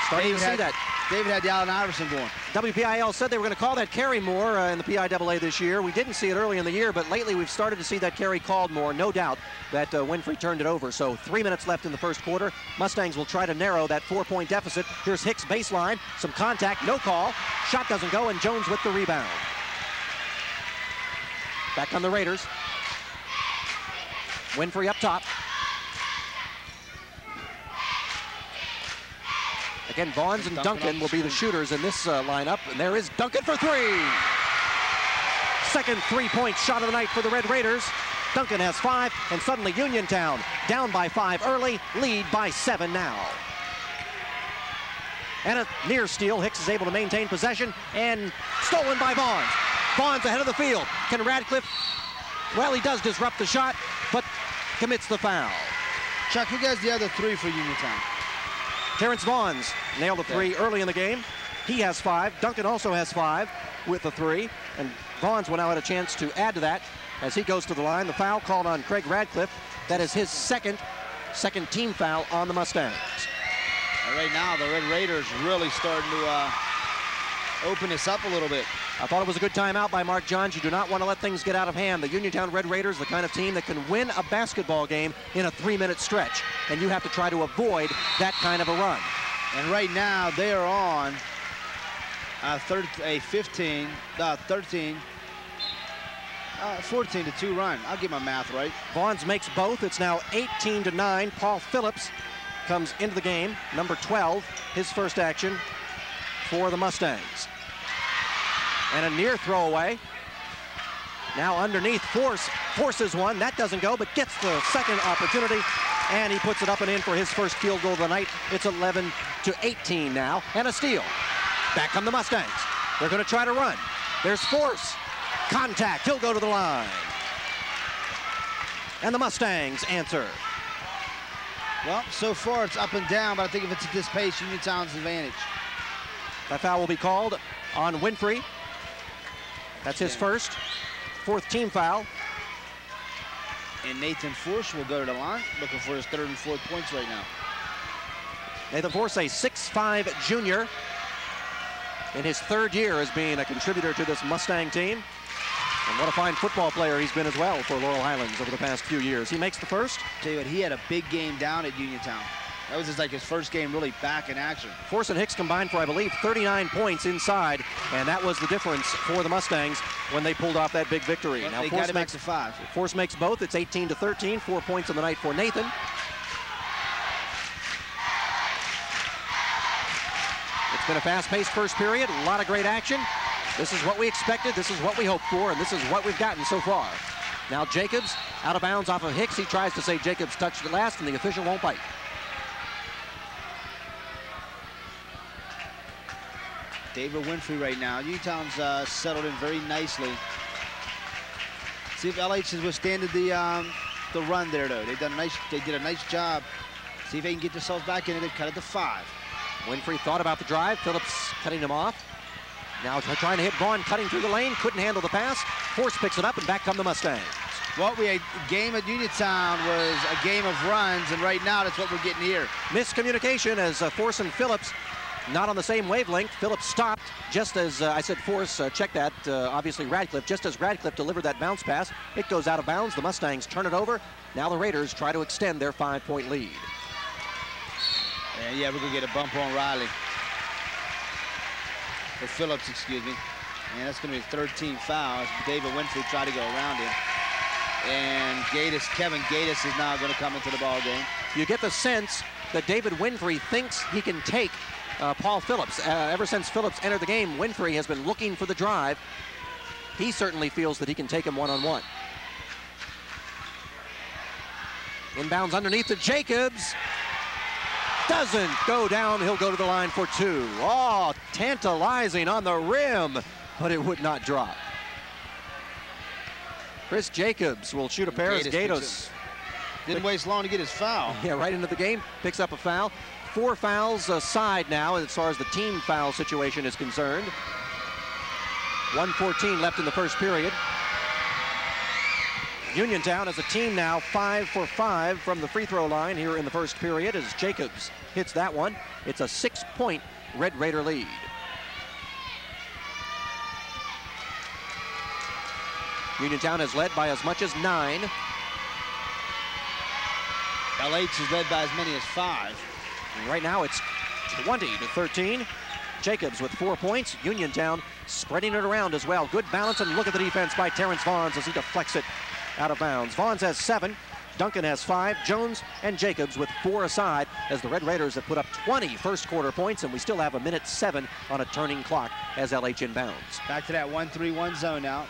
Starting to see that. David had the Allen Iverson going. WPIAL said they were going to call that carry more uh, in the PIAA this year. We didn't see it early in the year, but lately we've started to see that carry called more. No doubt that uh, Winfrey turned it over. So three minutes left in the first quarter. Mustangs will try to narrow that four-point deficit. Here's Hicks baseline, some contact, no call. Shot doesn't go, and Jones with the rebound. Back on the Raiders. Winfrey up top. Again, Vaughns and Duncan Duncan will be the shooters in this uh, lineup. And there is Duncan for three. Second three-point shot of the night for the Red Raiders. Duncan has five, and suddenly Uniontown down by five early, lead by seven now. And a near steal. Hicks is able to maintain possession and stolen by Vaughns. Vaughns ahead of the field. Can Radcliffe? Well, he does disrupt the shot, but commits the foul. Chuck, who gets the other three for Uniontown? Terrence Vaughns nailed a three early in the game. He has five. Duncan also has five with the three. And Vaughns will now have a chance to add to that as he goes to the line. The foul called on Craig Radcliffe. That is his second, second team foul on the Mustangs. And right now, the Red Raiders really starting to uh, open this up a little bit. I thought it was a good timeout by Mark Johns. You do not want to let things get out of hand. The Uniontown Red Raiders, the kind of team that can win a basketball game in a three-minute stretch, and you have to try to avoid that kind of a run. And right now they are on a, thir a 15, uh, 13, uh, 14 to 2 run. I'll get my math right. Vaughns makes both. It's now 18 to 9. Paul Phillips comes into the game, number 12, his first action for the Mustangs. And a near throwaway. Now underneath, Force forces one. That doesn't go, but gets the second opportunity. And he puts it up and in for his first field goal of the night. It's 11 to 18 now. And a steal. Back come the Mustangs. They're going to try to run. There's Force. Contact. He'll go to the line. And the Mustangs answer. Well, so far it's up and down, but I think if it's at this pace, Uniontown's advantage. That foul will be called on Winfrey. That's his first. Fourth team foul. And Nathan Force will go to the line, looking for his third and fourth points right now. Nathan Force, a 6'5 junior in his third year as being a contributor to this Mustang team. And what a fine football player he's been as well for Laurel Highlands over the past few years. He makes the first. Tell you what, he had a big game down at Uniontown. That was just like his first game really back in action. Force and Hicks combined for, I believe, 39 points inside, and that was the difference for the Mustangs when they pulled off that big victory. Well, now, Force makes a five. Force makes both. It's 18 to 13, four points on the night for Nathan. It's been a fast-paced first period, a lot of great action. This is what we expected, this is what we hoped for, and this is what we've gotten so far. Now Jacobs out of bounds off of Hicks. He tries to say Jacobs touched it last, and the official won't bite. David Winfrey right now. Uniontown's uh, settled in very nicely. See if LH has withstanded the um, the run there though. They've done nice. They did a nice job. See if they can get themselves back in it. They've cut it to five. Winfrey thought about the drive. Phillips cutting him off. Now trying to hit Vaughn, cutting through the lane. Couldn't handle the pass. Force picks it up, and back come the Mustangs. What we a game at Uniontown was a game of runs, and right now that's what we're getting here. Miscommunication as uh, Force and Phillips not on the same wavelength. Phillips stopped just as uh, I said Force, uh, check that, uh, obviously Radcliffe, just as Radcliffe delivered that bounce pass. It goes out of bounds. The Mustangs turn it over. Now the Raiders try to extend their five-point lead. And yeah, we're going to get a bump on Riley. Or Phillips, excuse me. And that's going to be 13 fouls. David Winfrey tried to go around him. And Gatus, Kevin Gatus is now going to come into the ball game. You get the sense that David Winfrey thinks he can take uh, Paul Phillips. Uh, ever since Phillips entered the game, Winfrey has been looking for the drive. He certainly feels that he can take him one-on-one. Inbounds underneath to Jacobs. Doesn't go down. He'll go to the line for two. Oh, tantalizing on the rim, but it would not drop. Chris Jacobs will shoot a pair of Gatus. Didn't waste long to get his foul. Yeah, right into the game. Picks up a foul. Four fouls aside now as far as the team foul situation is concerned. 114 left in the first period. Uniontown as a team now five for five from the free throw line here in the first period as Jacobs hits that one. It's a six-point Red Raider lead. Uniontown has led by as much as nine. LH is led by as many as five. And right now it's 20 to 13. Jacobs with four points. Uniontown spreading it around as well. Good balance and look at the defense by Terrence Vaughns as he deflects it out of bounds. Vaughns has seven. Duncan has five. Jones and Jacobs with four aside as the Red Raiders have put up 20 first quarter points and we still have a minute seven on a turning clock as LH inbounds. Back to that 1-3-1 zone now.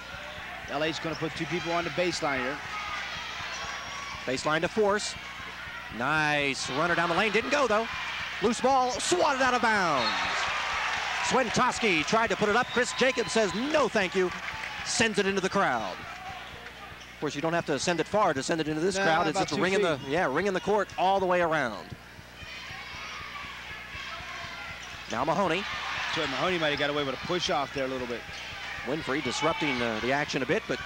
LH going to put two people on the baseline here. Baseline to force. Nice runner down the lane. Didn't go, though. Loose ball swatted out of bounds. Swintoski tried to put it up. Chris Jacobs says, no, thank you. Sends it into the crowd. Of course, you don't have to send it far to send it into this no, crowd. It's just ringing the, yeah, ringing the court all the way around. Now Mahoney. So Mahoney might have got away with a push off there a little bit. Winfrey disrupting uh, the action a bit, but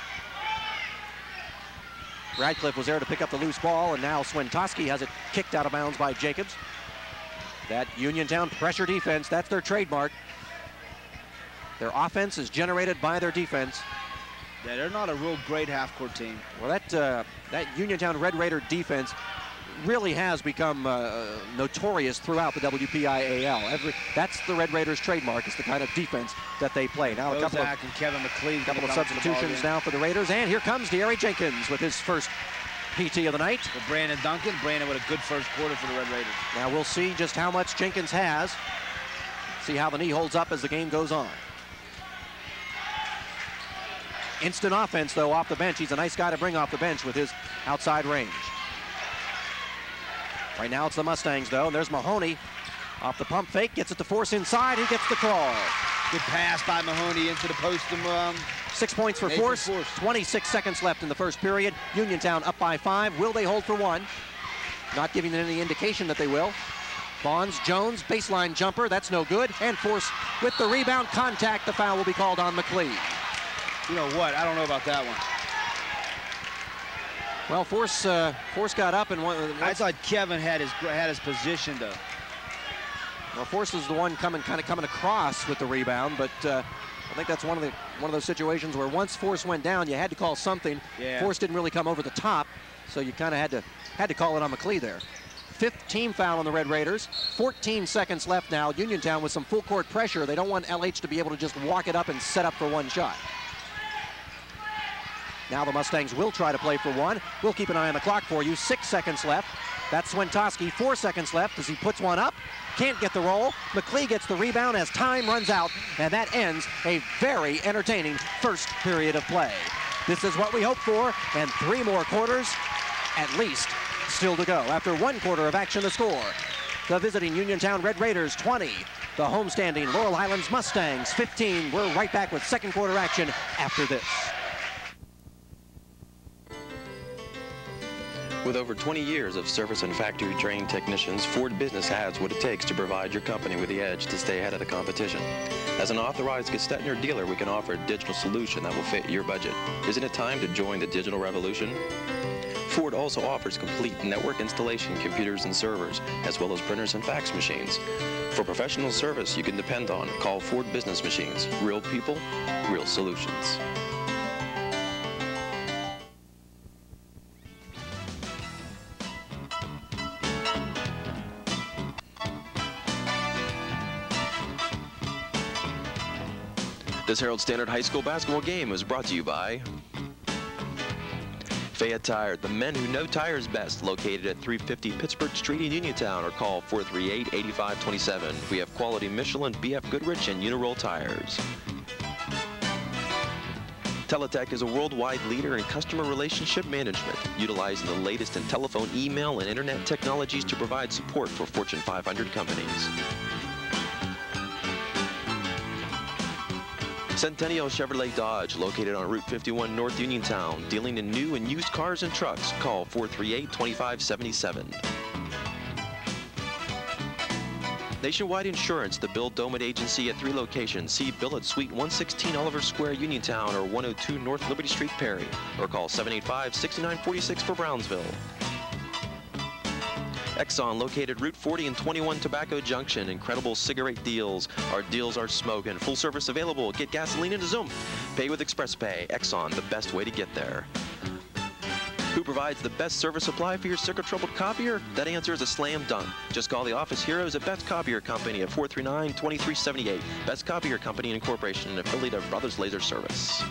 Radcliffe was there to pick up the loose ball, and now Swintoski has it kicked out of bounds by Jacobs. That Uniontown pressure defense, that's their trademark. Their offense is generated by their defense. Yeah, they're not a real great half-court team. Well, that uh, that Uniontown Red Raider defense really has become uh, notorious throughout the WPIAL. Every, that's the Red Raiders' trademark. It's the kind of defense that they play. Now a couple of, and Kevin McLeod. couple of substitutions now for the Raiders, and here comes De'Aaron Jenkins with his first PT of the night. For Brandon Duncan. Brandon with a good first quarter for the Red Raiders. Now we'll see just how much Jenkins has. See how the knee holds up as the game goes on. Instant offense, though, off the bench. He's a nice guy to bring off the bench with his outside range. Right now it's the Mustangs, though. And there's Mahoney off the pump fake. Gets it to force inside. He gets the crawl. Good pass by Mahoney into the post. Um, Six points for Force. Force. 26 seconds left in the first period. Uniontown up by five. Will they hold for one? Not giving any indication that they will. Vaughns, Jones, baseline jumper. That's no good. And Force with the rebound contact. The foul will be called on McLeod. You know what? I don't know about that one. Well, Force uh, Force got up and one. I thought Kevin had his had his position though. Well, Force was the one coming kind of coming across with the rebound, but uh, I think that's one of the one of those situations where once Force went down, you had to call something. Yeah. Force didn't really come over the top, so you kind of had to had to call it on McLeod there. Fifth team foul on the Red Raiders. 14 seconds left now. Uniontown with some full court pressure. They don't want LH to be able to just walk it up and set up for one shot. Now the Mustangs will try to play for one. We'll keep an eye on the clock for you. Six seconds left. That's Swintoski. Four seconds left as he puts one up. Can't get the roll. McLeod gets the rebound as time runs out, and that ends a very entertaining first period of play. This is what we hope for, and three more quarters at least still to go. After one quarter of action, the score. The visiting Uniontown Red Raiders 20. The homestanding Laurel Highlands Mustangs 15. We're right back with second quarter action after this. With over 20 years of service and factory trained technicians, Ford Business has what it takes to provide your company with the edge to stay ahead of the competition. As an authorized Gestetner dealer, we can offer a digital solution that will fit your budget. Isn't it time to join the digital revolution? Ford also offers complete network installation computers and servers, as well as printers and fax machines. For professional service you can depend on, call Ford Business Machines. Real people, real solutions. This Herald Standard High School basketball game is brought to you by Fayette Tire, the men who know tires best, located at 350 Pittsburgh Street in Uniontown, or call 438-8527. We have quality Michelin, BF Goodrich, and Uniroyal tires. Teletech is a worldwide leader in customer relationship management, utilizing the latest in telephone, email, and internet technologies to provide support for Fortune 500 companies. Centennial Chevrolet Dodge, located on Route 51 North Uniontown, dealing in new and used cars and trucks. Call 438-2577. Nationwide Insurance, the Bill Doman Agency at three locations. See Bill at Suite 116 Oliver Square, Uniontown, or 102 North Liberty Street, Perry, or call 785-6946 for Brownsville. Exxon, located Route 40 and 21 Tobacco Junction. Incredible cigarette deals. Our deals are smoking. Full service available. Get gasoline in a Zoom. Pay with Express Pay. Exxon, the best way to get there. Who provides the best service supply for your circuit troubled copier? That answer is a slam dunk. Just call the office heroes at Best Copier Company at 439-2378. Best Copier Company Incorporation, an affiliate of Brothers Laser Service.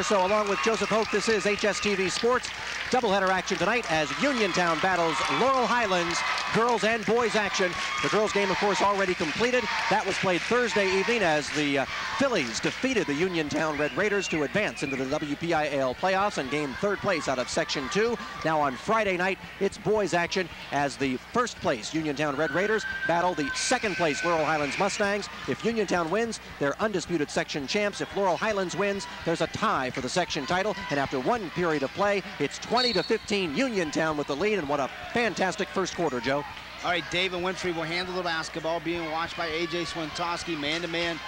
So along with Joseph Hope, This is HSTV Sports. Doubleheader action tonight as Uniontown battles Laurel Highlands. Girls and boys action. The girls game, of course, already completed. That was played Thursday evening as the uh, Fillies defeated the Uniontown Red Raiders to advance into the WPIAL playoffs and gain third place out of Section 2. Now on Friday night, it's boys action as the first place Uniontown Red Raiders battle the second place Laurel Highlands Mustangs. If Uniontown wins, they're undisputed section champs. If Laurel Highlands wins, there's a tie for the section title. And after one period of play, it's 20 to 15 Uniontown with the lead. And what a fantastic first quarter, Joe. All right, David Winfrey will handle the basketball, being watched by A.J. Swintoski, man-to-man,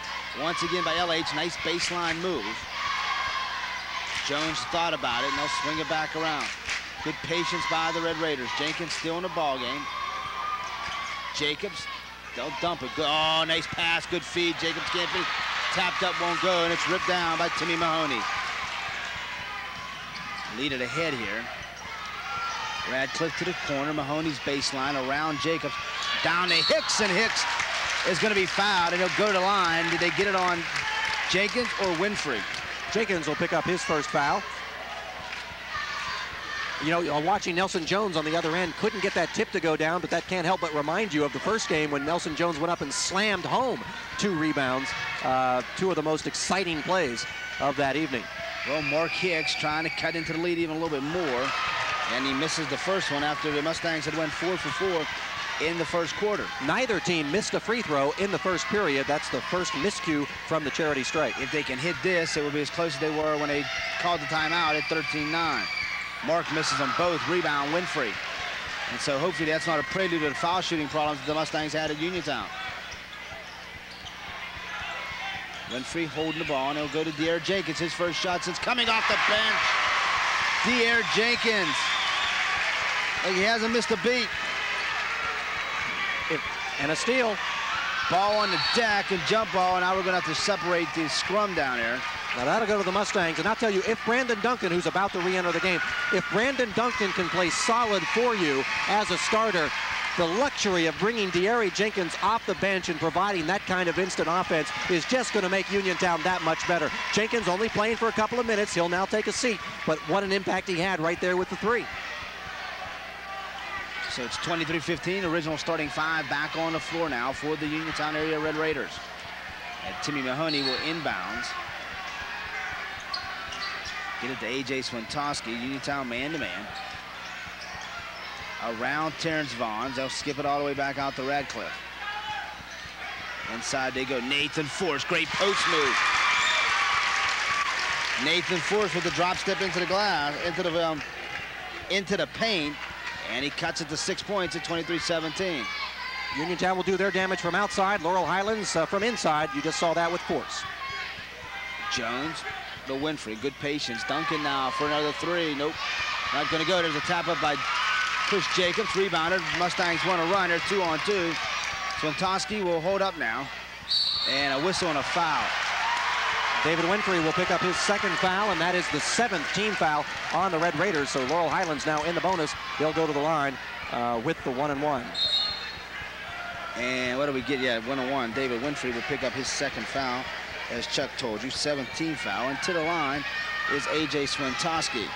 once again by LH. Nice baseline move. Jones thought about it, and they'll swing it back around. Good patience by the Red Raiders. Jenkins still in the ball game. Jacobs They'll dump it. Oh, nice pass. Good feed. Jacobs can't finish. Tapped up, won't go, and it's ripped down by Timmy Mahoney. Lead it ahead here. Radcliffe to the corner. Mahoney's baseline around Jacobs. Down to Hicks, and Hicks is going to be fouled, and he'll go to the line. Did they get it on Jenkins or Winfrey? Jenkins will pick up his first foul. You know, watching Nelson Jones on the other end couldn't get that tip to go down, but that can't help but remind you of the first game when Nelson Jones went up and slammed home two rebounds, uh, two of the most exciting plays of that evening. Well, Mark Hicks trying to cut into the lead even a little bit more, and he misses the first one after the Mustangs had went four for four in the first quarter. Neither team missed a free throw in the first period. That's the first miscue from the charity strike. If they can hit this, it will be as close as they were when they called the timeout at 13-9. Mark misses on both. Rebound, Winfrey. And so hopefully that's not a prelude to the foul shooting problems that the Mustangs had at Uniontown. Winfrey holding the ball, and he'll go to De'Aaron Jenkins. His first shot since coming off the bench. De'Aaron Jenkins. He hasn't missed a beat. And a steal. Ball on the deck and jump ball, and now we're going to have to separate the scrum down here. Now that'll go to the Mustangs, and I'll tell you, if Brandon Duncan, who's about to re-enter the game, if Brandon Duncan can play solid for you as a starter, the luxury of bringing De'Aaron Jenkins off the bench and providing that kind of instant offense is just going to make Uniontown that much better. Jenkins only playing for a couple of minutes. He'll now take a seat, but what an impact he had right there with the three. So it's 23-15, original starting five back on the floor now for the Uniontown area Red Raiders. And Timmy Mahoney will inbounds. Get it to A.J. Swintoski, Uniontown man-to-man. Around Terrence Vaughns. They'll skip it all the way back out to Radcliffe. Inside they go. Nathan Force, great post move. Nathan Force with the drop step into the glass, into the um, into the paint, and he cuts it to six points at 23-17. Uniontown will do their damage from outside. Laurel Highlands uh, from inside. You just saw that with Force. Jones the Winfrey. Good patience. Duncan now for another three. Nope. Not going to go. There's a tap up by Jacobs. Rebounder. Mustangs want to run. They're two on two. Swintoski will hold up now. And a whistle and a foul. David Winfrey will pick up his second foul, and that is the seventh team foul on the Red Raiders. So Laurel Highlands now in the bonus. They'll go to the line uh, with the one and one. And what do we get? Yeah, one and one. David Winfrey will pick up his second foul as Chuck told you, seventh team foul. And to the line is A.J. Swintoski.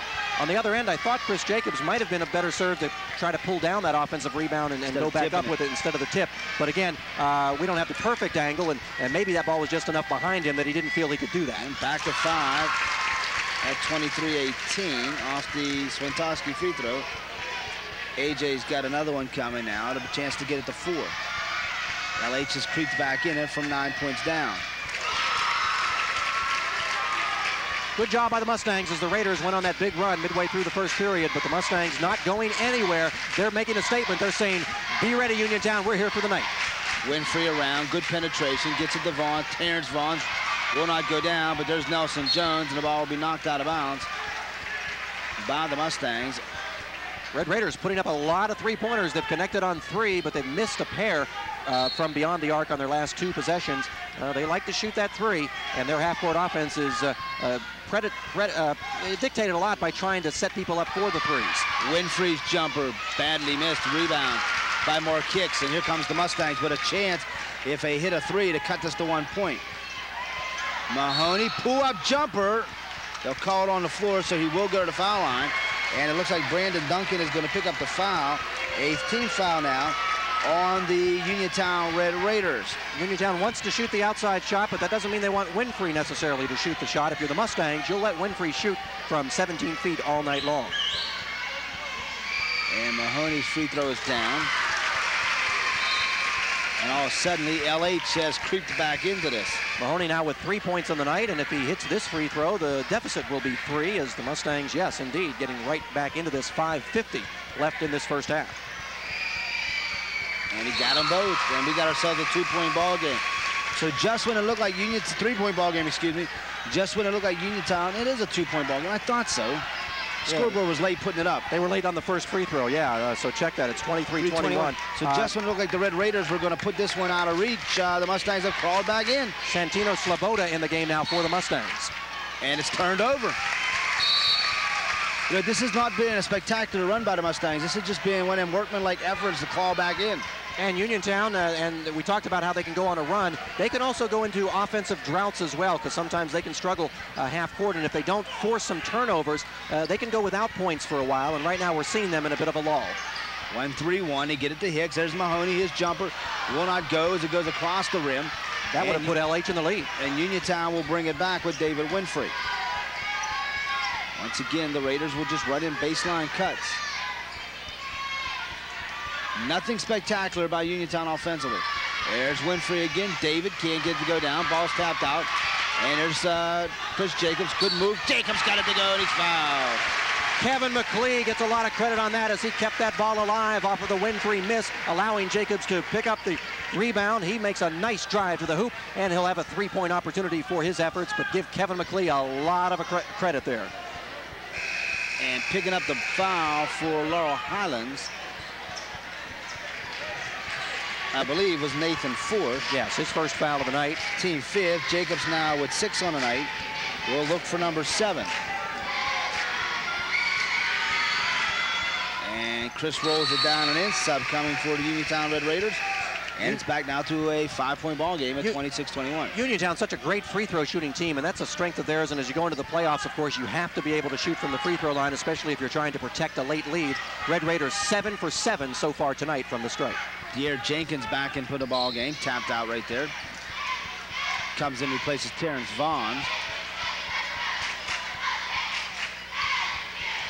On the other end, I thought Chris Jacobs might have been a better serve to try to pull down that offensive rebound and, and go back up with it instead of the tip. But again, uh, we don't have the perfect angle, and, and maybe that ball was just enough behind him that he didn't feel he could do that. And back to five at 23-18 off the Swintoski free throw. AJ's got another one coming now. A chance to get it to four. LH has creeped back in it from nine points down. Good job by the Mustangs as the Raiders went on that big run midway through the first period, but the Mustangs not going anywhere. They're making a statement. They're saying, be ready, Uniontown. We're here for the night. Winfrey around, good penetration, gets it to Vaughn. Terrence Vaughn will not go down, but there's Nelson Jones, and the ball will be knocked out of bounds by the Mustangs. Red Raiders putting up a lot of three-pointers. They've connected on three, but they've missed a pair uh, from beyond the arc on their last two possessions. Uh, they like to shoot that three, and their half-court offense is uh, uh credit uh, dictated a lot by trying to set people up for the threes. Winfrey's jumper badly missed. Rebound by Mark Hicks, and here comes the Mustangs with a chance if they hit a three to cut this to one point. Mahoney, pull-up jumper. They'll call it on the floor, so he will go to the foul line. And it looks like Brandon Duncan is going to pick up the foul. Eighth team foul now on the Uniontown Red Raiders. Uniontown wants to shoot the outside shot, but that doesn't mean they want Winfrey necessarily to shoot the shot. If you're the Mustangs, you'll let Winfrey shoot from 17 feet all night long. And Mahoney's free throw is down. And all of a sudden, the LH has creeped back into this. Mahoney now with three points on the night, and if he hits this free throw, the deficit will be three as the Mustangs, yes, indeed, getting right back into this 5.50 left in this first half. And he got them both, and we got ourselves a two-point ball game. So just when it looked like Union, three-point ball game, excuse me, just when it looked like Uniontown, it is a two-point ball game. I thought so. Scoreboard was late putting it up. They were late on the first free throw, yeah. Uh, so check that. It's 23-21. So uh, just when it looked like the Red Raiders were going to put this one out of reach, uh, the Mustangs have crawled back in. Santino Sloboda in the game now for the Mustangs. And it's turned over. You know, this has not been a spectacular run by the Mustangs. This has just been one of them workmanlike efforts to claw back in. And Uniontown, uh, and we talked about how they can go on a run. They can also go into offensive droughts as well, because sometimes they can struggle uh, half court, and if they don't force some turnovers, uh, they can go without points for a while, and right now we're seeing them in a bit of a lull. 1-3-1, they get it to Hicks. There's Mahoney, his jumper will not go as it goes across the rim. That would have put LH in the lead. And Uniontown will bring it back with David Winfrey. Once again, the Raiders will just run in baseline cuts. Nothing spectacular by Uniontown offensively. There's Winfrey again. David can't get it to go down. Ball's tapped out. And there's uh, Chris Jacobs. Good move. Jacobs got it to go, and he's fouled. Kevin McLeod gets a lot of credit on that as he kept that ball alive off of the Winfrey miss, allowing Jacobs to pick up the rebound. He makes a nice drive to the hoop, and he'll have a three-point opportunity for his efforts, but give Kevin McLeod a lot of credit there. And picking up the foul for Laurel Highlands, I believe was Nathan Force. Yes, his first foul of the night. Team fifth. Jacobs now with six on the night. We'll look for number seven. And Chris rolls it down and in. Sub coming for the Uniontown Red Raiders. And it's back now to a five-point ball game at 26-21. Uniontown, such a great free throw shooting team, and that's a strength of theirs. And as you go into the playoffs, of course, you have to be able to shoot from the free throw line, especially if you're trying to protect a late lead. Red Raiders seven for seven so far tonight from the stripe. De'Aaron Jenkins back into the ball game, tapped out right there. Comes in, replaces Terrence Vaughn.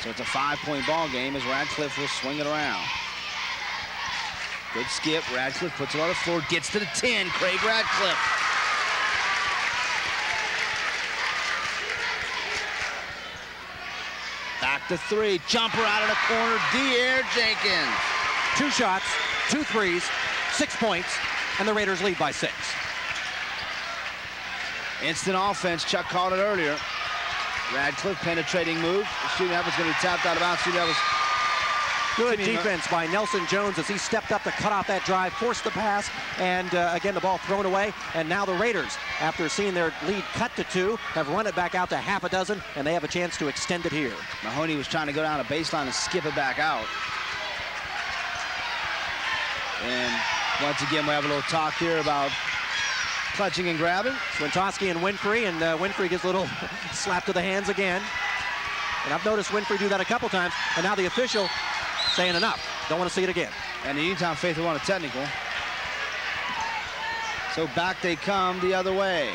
So it's a five-point ball game as Radcliffe will swing it around. Good skip. Radcliffe puts it on the floor, gets to the 10. Craig Radcliffe. Back to three. Jumper out of the corner. De'Aaron Jenkins. Two shots, two threes, six points, and the Raiders lead by six. Instant offense. Chuck called it earlier. Radcliffe penetrating move. Shooting that was going to be tapped out of bounds. Shooting that was Good defense by Nelson Jones as he stepped up to cut off that drive, forced the pass, and uh, again, the ball thrown away. And now the Raiders, after seeing their lead cut to two, have run it back out to half a dozen, and they have a chance to extend it here. Mahoney was trying to go down a baseline and skip it back out. And once again, we have a little talk here about clutching and grabbing. Swintoski and Winfrey, and uh, Winfrey gets a little slap to the hands again. And I've noticed Winfrey do that a couple times, and now the official saying enough. Don't want to see it again. And the Uniontown Faithful want a technical. So back they come the other way.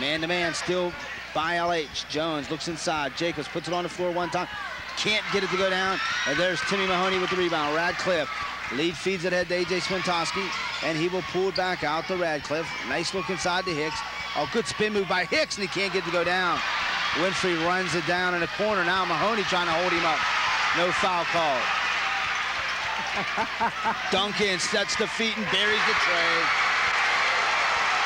Man-to-man -man still by LH. Jones looks inside. Jacobs puts it on the floor one time. Can't get it to go down. And there's Timmy Mahoney with the rebound. Radcliffe. Lead feeds it ahead to A.J. Swintoski. And he will pull it back out to Radcliffe. Nice look inside to Hicks. Oh, good spin move by Hicks, and he can't get it to go down. Winfrey runs it down in the corner. Now Mahoney trying to hold him up. No foul call. Duncan sets the feet and buries the tray.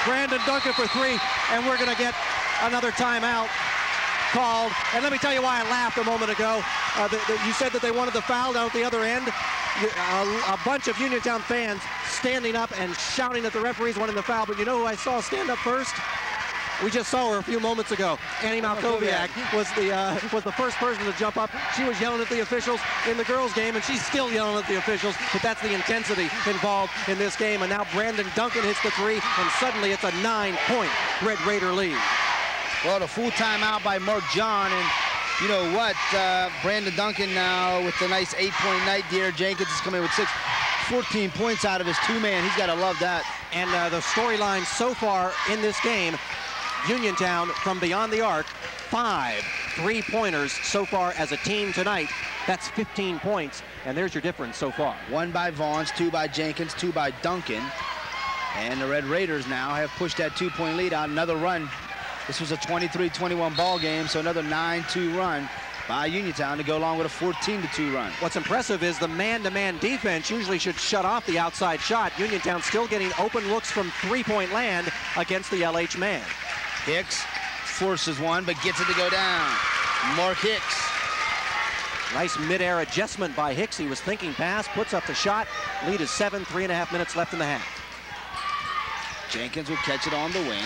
Brandon Duncan for three, and we're going to get another timeout called. And let me tell you why I laughed a moment ago. Uh, the, the, you said that they wanted the foul down at the other end. A, a, bunch of Uniontown fans standing up and shouting that the referees wanted the foul, but you know who I saw stand up first? We just saw her a few moments ago. Annie Malkoviak was the uh, was the first person to jump up. She was yelling at the officials in the girls' game, and she's still yelling at the officials. But that's the intensity involved in this game. And now Brandon Duncan hits the three, and suddenly it's a nine-point Red Raider lead. Well, the full timeout by Mark John, and you know what? Uh, Brandon Duncan now with the nice eight-point night. De'Aaron Jenkins is coming with six. 14 points out of his two-man. He's got to love that. And uh, the storyline so far in this game Uniontown from beyond the arc, five three-pointers so far as a team tonight. That's 15 points, and there's your difference so far. One by Vaughns, two by Jenkins, two by Duncan. And the Red Raiders now have pushed that two-point lead on Another run. This was a 23-21 ball game, so another 9-2 run by Uniontown to go along with a 14-2 run. What's impressive is the man-to-man -man defense usually should shut off the outside shot. Uniontown still getting open looks from three-point land against the LH man. Hicks forces one, but gets it to go down. Mark Hicks Nice mid-air adjustment by Hicks. He was thinking pass, puts up the shot. Lead is seven, three and a half minutes left in the half. Jenkins will catch it on the wing.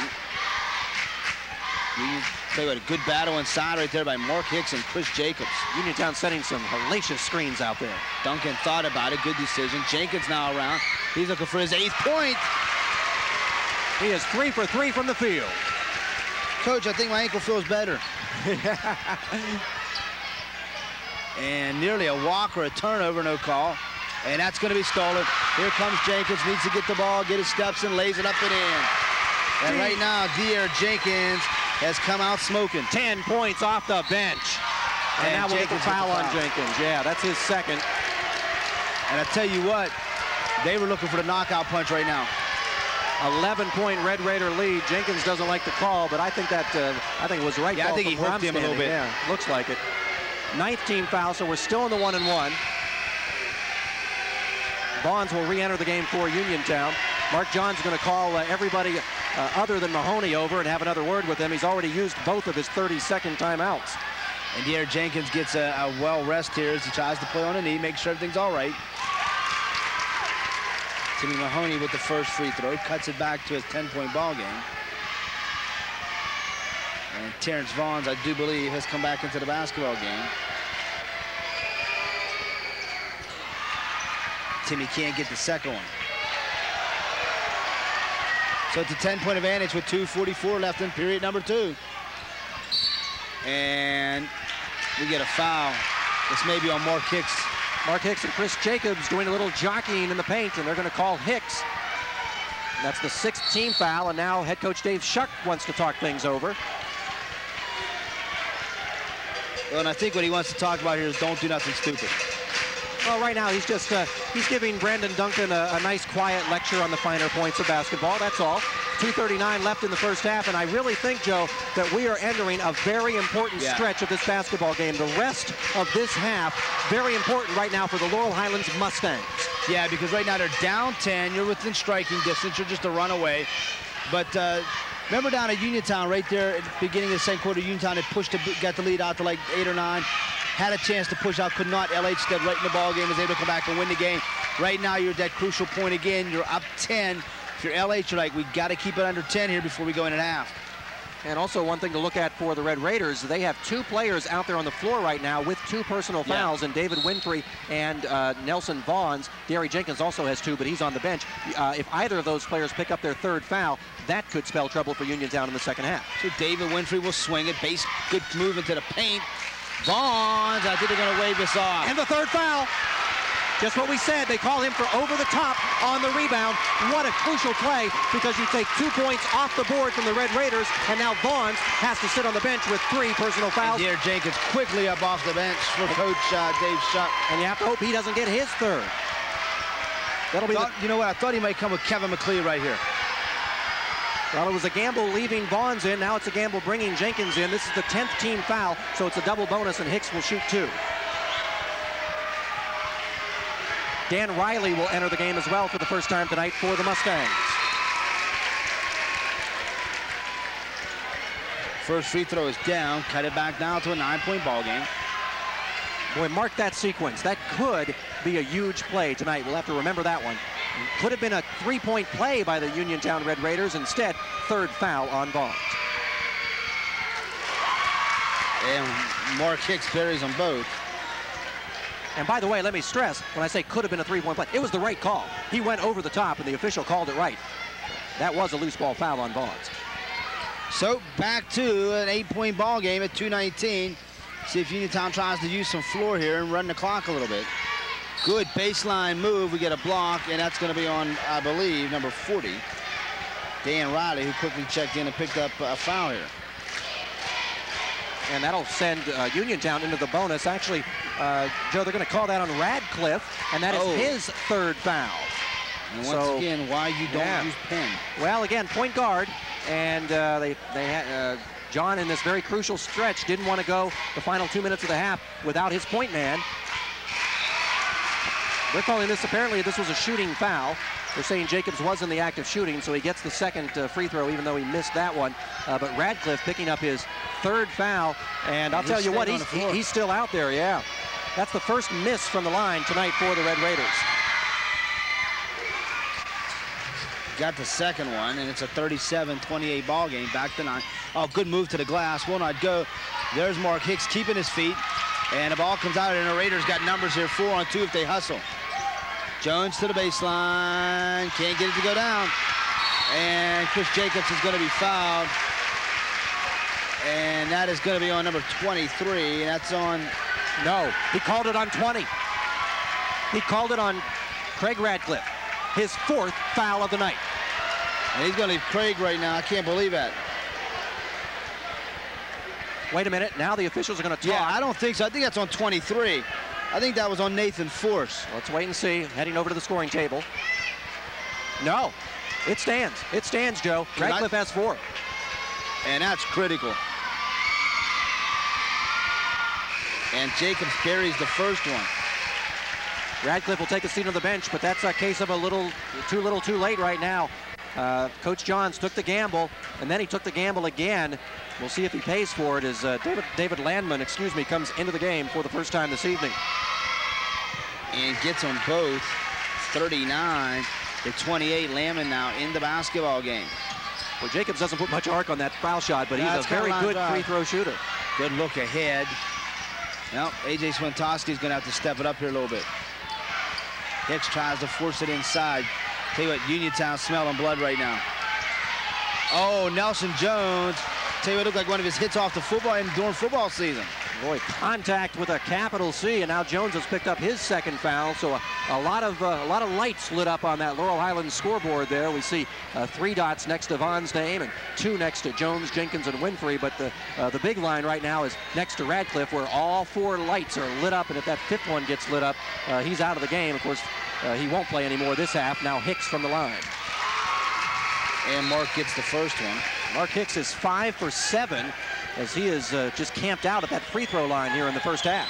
Union, tell you what, a good battle inside right there by Mark Hicks and Chris Jacobs. Uniontown setting some hellacious screens out there. Duncan thought about it, good decision. Jenkins now around. He's looking for his eighth point. He is three for three from the field. Coach, I think my ankle feels better. and nearly a walk or a turnover, no call. And that's going to be stolen. Here comes Jenkins, needs to get the ball, get his steps and lays it up and in. And right now, De'Aaron Jenkins has come out smoking. 10 points off the bench. And, and now we'll get the foul, on Jenkins. Yeah, that's his second. And I tell you what, they were looking for the knockout punch right now. 11-point Red Raider lead. Jenkins doesn't like the call, but I think that uh, I think it was right. Yeah, I think he hooked him a little bit. Yeah, looks like it. Ninth team foul, so we're still in the one and one. Vaughns will re-enter the game for Uniontown. Mark Johns is going to call uh, everybody uh, other than Mahoney over and have another word with him. He's already used both of his 30-second timeouts. And De'Aaron Jenkins gets a, a well rest here as he tries to play on a knee, make sure everything's all right. Timmy Mahoney with the first free throw, cuts it back to his 10-point ball game. And Terrence Vaughns, I do believe, has come back into the basketball game. Timmy can't get the second one. So it's a 10-point advantage with 2.44 left in period number two. And we get a foul. This may be on Mark Hicks. Mark Hicks and Chris Jacobs doing a little jockeying in the paint, and they're going to call Hicks. And that's the sixth team foul, and now head coach Dave Shuck wants to talk things over. Well, and I think what he wants to talk about here is don't do nothing stupid. Well, right now he's just uh, he's giving Brandon Duncan a, a, nice quiet lecture on the finer points of basketball. That's all. 2:39 left in the first half, and I really think, Joe, that we are entering a very important yeah. stretch of this basketball game. The rest of this half very important right now for the Laurel Highlands Mustangs. Yeah, because right now they're down 10. You're within striking distance. You're just a runaway. But uh, remember down at Uniontown, right there at the beginning of the second quarter, Uniontown had pushed, to, got the lead out to like eight or nine had a chance to push out, could not. LH stepped right in the ball game, was able to come back and win the game. Right now, you're at that crucial point again. You're up 10. If you're LH, you're like, we got to keep it under 10 here before we go in at half. And also one thing to look at for the Red Raiders, they have two players out there on the floor right now with two personal fouls, yeah. and David Winfrey and uh, Nelson Vaughns. De'Aaron Jenkins also has two, but he's on the bench. Uh, if either of those players pick up their third foul, that could spell trouble for Uniontown in the second half. So David Winfrey will swing it, base, good move into the paint. Vaughns, I think they're going to wave this off. And the third foul. Just what we said, they call him for over the top on the rebound. What a crucial play because you take two points off the board from the Red Raiders, and now Vaughns has to sit on the bench with three personal fouls. And here Jenkins quickly up off the bench for Coach uh, Dave Shuck. And you have to hope he doesn't get his third. That'll be. Thought, the... You know what? I thought he might come with Kevin McLeod right here. Well, it was a gamble leaving Vaughns in. Now it's a gamble bringing Jenkins in. This is the 10th team foul, so it's a double bonus, and Hicks will shoot two. Dan Riley will enter the game as well for the first time tonight for the Mustangs. First free throw is down. Cut it back down to a nine-point ball game. Boy, mark that sequence. That could be a huge play tonight. We'll have to remember that one. Could have been a three-point play by the Uniontown Red Raiders. Instead, third foul on Vaughns. And Mark Hicks buries them both. And by the way, let me stress, when I say could have been a three-point play, it was the right call. He went over the top, and the official called it right. That was a loose ball foul on Vaughns. So back to an eight-point ball game at 219. See if Uniontown tries to use some floor here and run the clock a little bit. Good baseline move. We get a block, and that's going to be on, I believe, number 40. Dan Riley, who quickly checked in and picked up a foul here. And that'll send uh, Uniontown into the bonus. Actually, uh, Joe, they're going to call that on Radcliffe, and that is oh. his third foul. And once so, again, why you don't yeah. use Penn? Well, again, point guard, and uh, they they had. Uh, John, in this very crucial stretch, didn't want to go the final two minutes of the half without his point man. They're calling this, apparently this was a shooting foul. They're saying Jacobs was in the act of shooting, so he gets the second uh, free throw, even though he missed that one. Uh, but Radcliffe picking up his third foul, and I'll tell you what, he's, he, he's still out there, yeah. That's the first miss from the line tonight for the Red Raiders. Got the second one, and it's a 37-28 ball game. Back to nine. Oh, good move to the glass. Will not go. There's Mark Hicks keeping his feet. And the ball comes out, and the Raiders got numbers here, four on two if they hustle. Jones to the baseline. Can't get it to go down. And Chris Jacobs is going to be fouled. And that is going to be on number 23. That's on... No, he called it on 20. He called it on Craig Radcliffe. His fourth foul of the night. And he's going to leave Craig right now. I can't believe that. Wait a minute. Now the officials are going to talk. Yeah, I don't think so. I think that's on 23. I think that was on Nathan Force. Let's wait and see. Heading over to the scoring table. No, it stands. It stands, Joe. Radcliffe has four. And that's critical. And Jacobs buries the first one. Radcliffe will take a seat on the bench, but that's a case of a little too little too late right now. Uh, Coach Johns took the gamble, and then he took the gamble again. We'll see if he pays for it as uh, David, David Landman, excuse me, comes into the game for the first time this evening. And gets them both 39 to 28. Landman now in the basketball game. Well, Jacobs doesn't put much arc on that foul shot, but he's a very good up. free throw shooter. Good look ahead. Now, AJ Swintoski's going to have to step it up here a little bit. Hicks tries to force it inside. Tell you what, Uniontown smelling blood right now. Oh, Nelson Jones. Tell you what, looked like one of his hits off the football and during football season. Boy, contact with a capital C, and now Jones has picked up his second foul. So a, a lot of uh, a lot of lights lit up on that Laurel Highlands scoreboard there. We see uh, three dots next to Vaughn's name and two next to Jones, Jenkins, and Winfrey. But the uh, the big line right now is next to Radcliffe, where all four lights are lit up. And if that fifth one gets lit up, uh, he's out of the game. Of course, uh, he won't play anymore this half. Now Hicks from the line. And Mark gets the first one. Mark Hicks is five for seven as he is uh, just camped out at that free throw line here in the first half.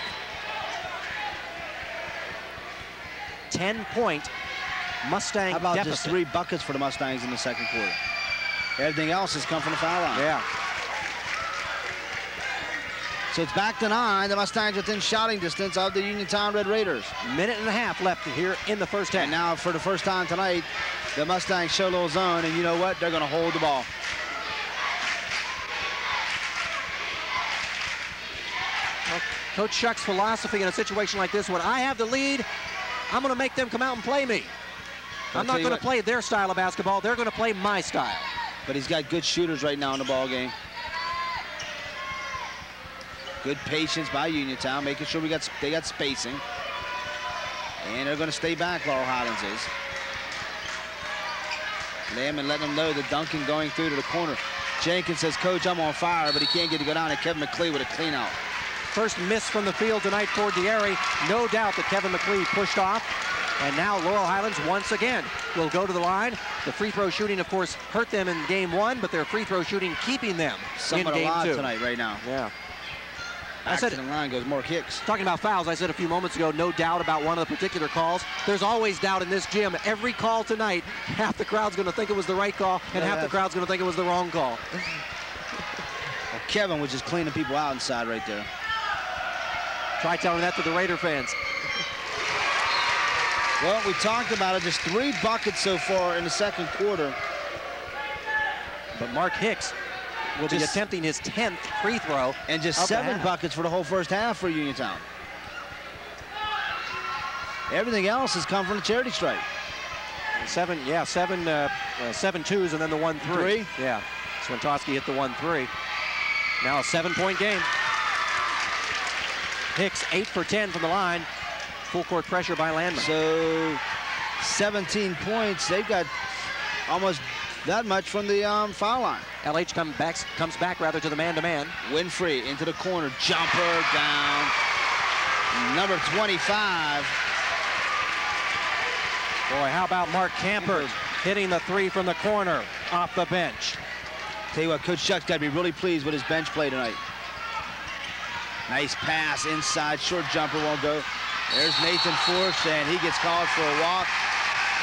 10 point Mustang How about deficit. just three buckets for the Mustangs in the second quarter? Everything else has come from the foul line. Yeah. So it's back to nine. The Mustangs within shouting distance of the Uniontown Red Raiders. Minute and a half left here in the first half. And now for the first time tonight, the Mustangs show a little zone, and you know what? They're going to hold the ball. Coach Shuck's philosophy in a situation like this, when I have the lead, I'm going to make them come out and play me. I'll I'm not going to play their style of basketball. They're going to play my style. But he's got good shooters right now in the ball game. Good patience by Uniontown, making sure we got they got spacing. And they're going to stay back, Laurel Highlands is. Landman letting them know that Duncan going through to the corner. Jenkins says, Coach, I'm on fire, but he can't get to go down. And Kevin McLeod with a clean out. First miss from the field tonight for De'Aaron. No doubt that Kevin McLeod pushed off. And now Laurel Highlands once again will go to the line. The free throw shooting, of course, hurt them in game one, but their free throw shooting keeping them Somewhat in game alive two. tonight right now. Yeah. I said- to the line goes Mark Hicks. Talking about fouls, I said a few moments ago, no doubt about one of the particular calls. There's always doubt in this gym. Every call tonight, half the crowd's going to think it was the right call, and half the crowd's going to think it was the wrong call. Well, Kevin was just cleaning people out inside right there. Try telling that to the Raider fans. Well, we talked about it. Just three buckets so far in the second quarter. But Mark Hicks will be attempting his 10th free throw. And just seven buckets for the whole first half for Uniontown. Everything else has come from the charity strike. Seven, yeah, seven, uh, uh, seven twos, and then the one three. Three? Yeah, Swintoski hit the one three. Now a seven-point game. Hicks eight for 10 from the line. Full court pressure by Landman. So 17 points. They've got almost that much from the um, foul line. LH come back, comes back rather to the man-to-man. Winfrey into the corner. Jumper down. Number 25. Boy, how about Mark Camper hitting the three from the corner off the bench. Tell you what, Coach Shuck's got to be really pleased with his bench play tonight. Nice pass inside. Short jumper won't go. There's Nathan Force, and he gets called for a walk.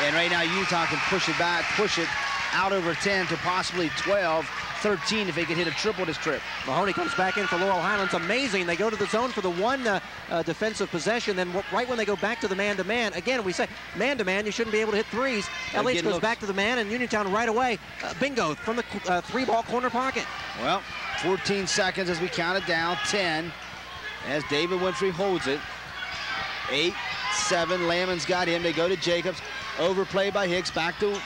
And right now, Utah can push it back, push it out over 10 to possibly 12, 13 if they can hit a triple this trip. Mahoney comes back in for Laurel Highlands. Amazing. They go to the zone for the one uh, uh, defensive possession. Then right when they go back to the man-to-man, again, we say man-to-man, you shouldn't be able to hit threes. LH goes looks. back to the man, and Uniontown right away, uh, bingo, from the uh, three-ball corner pocket. Well, 14 seconds as we count it down, 10, as David Winfrey holds it. Eight, seven, Lammons got him. They go to Jacobs. Overplay by Hicks, back to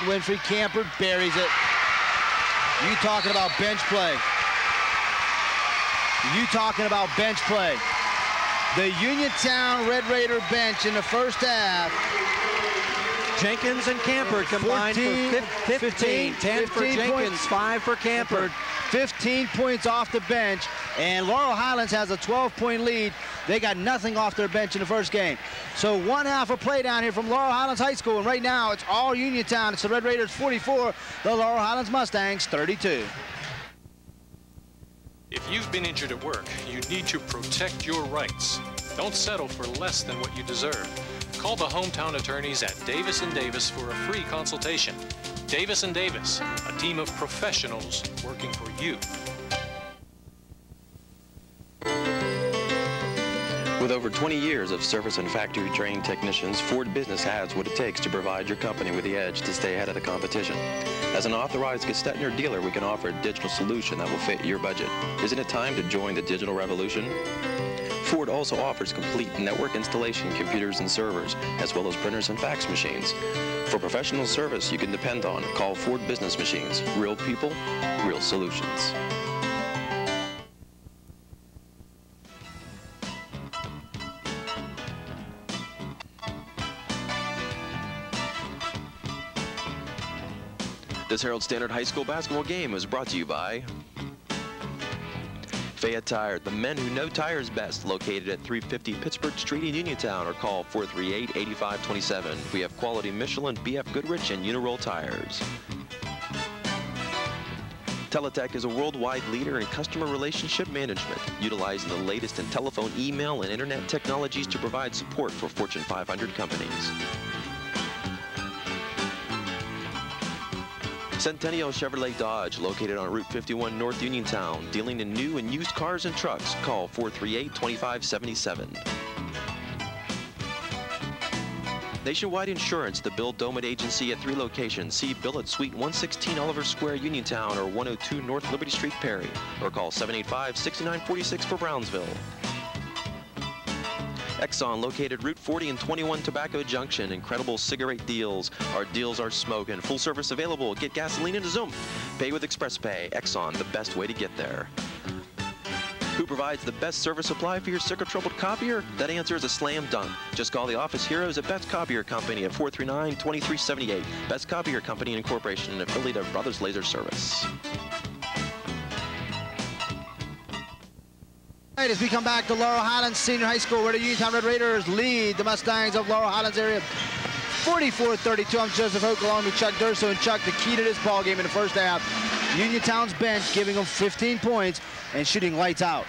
Winfrey. Camper buries it. You talking about bench play. You talking about bench play. The Uniontown Red Raider bench in the first half. Jenkins and Camper combined 14, for 15, 15 10 15 for Jenkins, points. 5 for Camper. 15 points off the bench, and Laurel Highlands has a 12-point lead. They got nothing off their bench in the first game. So one half of play down here from Laurel Highlands High School, and right now it's all Uniontown. It's the Red Raiders 44, the Laurel Highlands Mustangs 32. If you've been injured at work, you need to protect your rights. Don't settle for less than what you deserve. Call the hometown attorneys at Davis & Davis for a free consultation. Davis & Davis, a team of professionals working for you. With over 20 years of service and factory trained technicians, Ford Business has what it takes to provide your company with the edge to stay ahead of the competition. As an authorized Gestetner dealer, we can offer a digital solution that will fit your budget. Isn't it time to join the digital revolution? Ford also offers complete network installation computers and servers, as well as printers and fax machines. For professional service you can depend on, call Ford Business Machines. Real people, real solutions. This Herald Standard High School basketball game is brought to you by Fayette Tire, the men who know tires best, located at 350 Pittsburgh Street in Uniontown, or call 438-8527. We have quality Michelin, BF Goodrich, and Uniroyal tires. Teletech is a worldwide leader in customer relationship management, utilizing the latest in telephone, email, and internet technologies to provide support for Fortune 500 companies. Centennial Chevrolet Dodge, located on Route 51 North Uniontown, dealing in new and used cars and trucks. Call 438-2577. Nationwide Insurance, the Bill Domit Agency at three locations. See Bill at Suite 116 Oliver Square, Uniontown, or 102 North Liberty Street, Perry, or call 785-6946 for Brownsville. Exxon, located Route 40 and 21 Tobacco Junction. Incredible cigarette deals. Our deals are smoking. Full service available. Get gasoline in a Zoom. Pay with Express Pay. Exxon, the best way to get there. Who provides the best service supply for your circuit troubled copier? That answer is a slam dunk. Just call the office heroes at Best Copier Company at 439-2378. Best Copier Company Incorporation, an affiliate of Brothers Laser Service. Right, as we come back to Laurel Highlands Senior High School, where the Uniontown Red Raiders lead the Mustangs of Laurel Highlands area 44-32. I'm Joseph Hoke along with Chuck Durso. And Chuck, the key to this ball game in the first half, Uniontown's bench giving them 15 points and shooting lights out.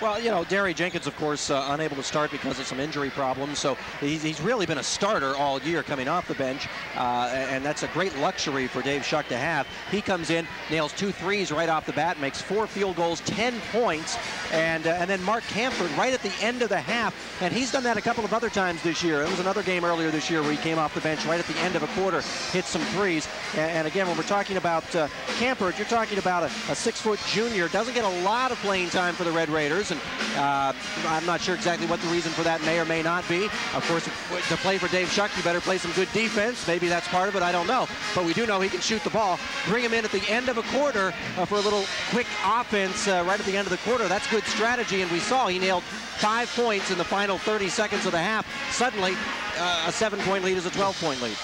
Well, you know, De'Aaron Jenkins, of course, uh, unable to start because of some injury problems. So he's, he's, really been a starter all year coming off the bench, uh, and that's a great luxury for Dave Shuck to have. He comes in, nails two threes right off the bat, makes four field goals, 10 points, and uh, and then Mark Camford right at the end of the half, and he's done that a couple of other times this year. It was another game earlier this year where he came off the bench right at the end of a quarter, hit some threes. And, and again, when we're talking about uh, Camford, you're talking about a, a six-foot junior, doesn't get a lot of playing time for the Red Raiders. Uh, I'm not sure exactly what the reason for that may or may not be. Of course, to play for Dave Shuck, you better play some good defense. Maybe that's part of it. I don't know. But we do know he can shoot the ball. Bring him in at the end of a quarter uh, for a little quick offense uh, right at the end of the quarter. That's good strategy. And we saw he nailed five points in the final 30 seconds of the half. Suddenly, uh, a seven-point lead is a 12-point lead.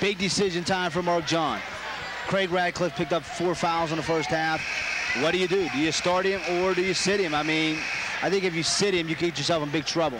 Big decision time for Mark John. Craig Radcliffe picked up four fouls in the first half. What do you do? Do you start him or do you sit him? I mean, I think if you sit him, you get yourself in big trouble.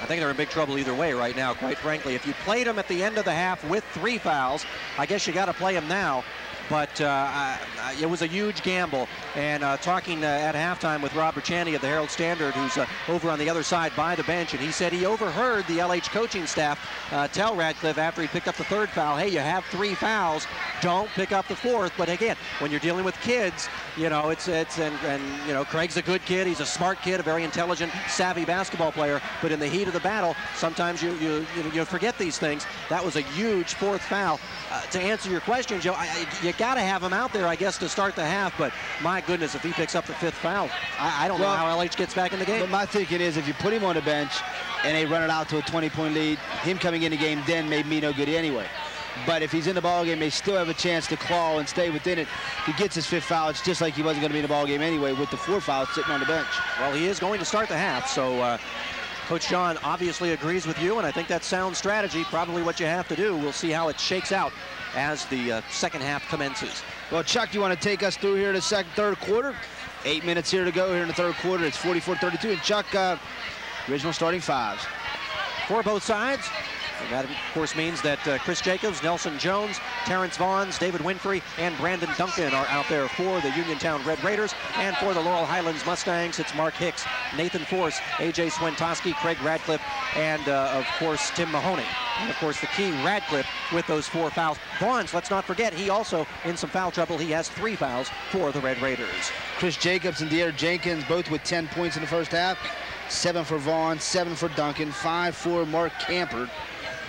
I think they're in big trouble either way right now, quite frankly. If you played him at the end of the half with three fouls, I guess you got to play him now. But uh, it was a huge gamble. And uh, talking uh, at halftime with Robert Chaney of the Herald Standard, who's uh, over on the other side by the bench, and he said he overheard the LH coaching staff uh, tell Radcliffe after he picked up the third foul, hey, you have three fouls, don't pick up the fourth. But again, when you're dealing with kids, you know, it's, it's and, and, you know, Craig's a good kid. He's a smart kid, a very intelligent, savvy basketball player. But in the heat of the battle, sometimes you, you, you, forget these things. That was a huge fourth foul. Uh, to answer your question, Joe, I, I, you got to have him out there, I guess, to start the half. But my goodness, if he picks up the fifth foul, I, I don't well, know how LH gets back in the game. But my thinking is if you put him on the bench and they run it out to a 20-point lead, him coming in the game then made me no good anyway. But if he's in the ball game, they still have a chance to claw and stay within it. He gets his fifth foul. It's just like he wasn't going to be in the ball game anyway with the four fouls sitting on the bench. Well, he is going to start the half, so uh, Coach John obviously agrees with you, and I think that's sound strategy, probably what you have to do. We'll see how it shakes out as the uh, second half commences. Well, Chuck, you want to take us through here the second, third quarter? Eight minutes here to go here in the third quarter. It's 44-32, and Chuck, uh, original starting fives. For both sides, and that, of course, means that uh, Chris Jacobs, Nelson Jones, Terrence Vaughns, David Winfrey, and Brandon Duncan are out there for the Uniontown Red Raiders. And for the Laurel Highlands Mustangs, it's Mark Hicks, Nathan Force, A.J. Swintoski, Craig Radcliffe, and, uh, of course, Tim Mahoney. And, of course, the key, Radcliffe, with those four fouls. Vaughns, let's not forget, he also in some foul trouble. He has three fouls for the Red Raiders. Chris Jacobs and De'Aaron Jenkins both with 10 points in the first half. Seven for Vaughn, seven for Duncan, five for Mark Campert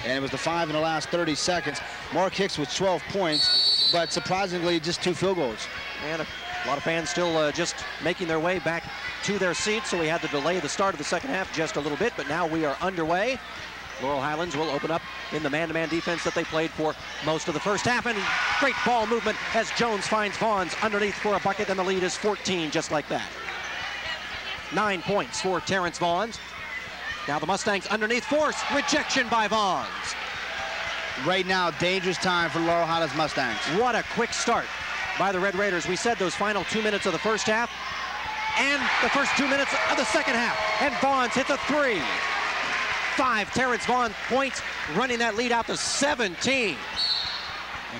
and it was the five in the last 30 seconds. Mark Hicks with 12 points, but surprisingly just two field goals. And a lot of fans still uh, just making their way back to their seats, so we had to delay the start of the second half just a little bit, but now we are underway. Laurel Highlands will open up in the man-to-man -man defense that they played for most of the first half. And great ball movement as Jones finds Vaughns underneath for a bucket, and the lead is 14 just like that. Nine points for Terrence Vaughns. Now the Mustangs underneath force. Rejection by Vaughns. Right now, dangerous time for Laurel Highlands Mustangs. What a quick start by the Red Raiders. We said those final two minutes of the first half and the first two minutes of the second half. And Vaughns hits a three. Five Terrence Vaughn points, running that lead out to 17.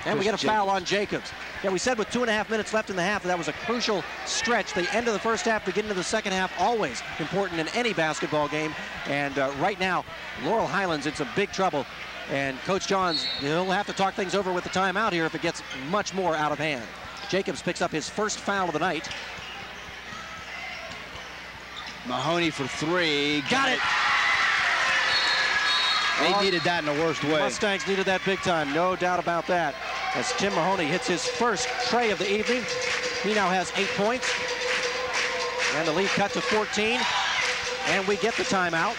And we get a foul on Jacobs. Yeah, we said with two and a half minutes left in the half, that was a crucial stretch. The end of the first half, beginning of the second half, always important in any basketball game. And uh, right now, Laurel Highlands in some big trouble. And Coach Johns, he'll have to talk things over with the timeout here if it gets much more out of hand. Jacobs picks up his first foul of the night. Mahoney for three. Got, Got it. it. They needed that in the worst way. Mustangs needed that big time, no doubt about that. As Tim Mahoney hits his first tray of the evening, he now has eight points. And the lead cut to 14. And we get the timeout.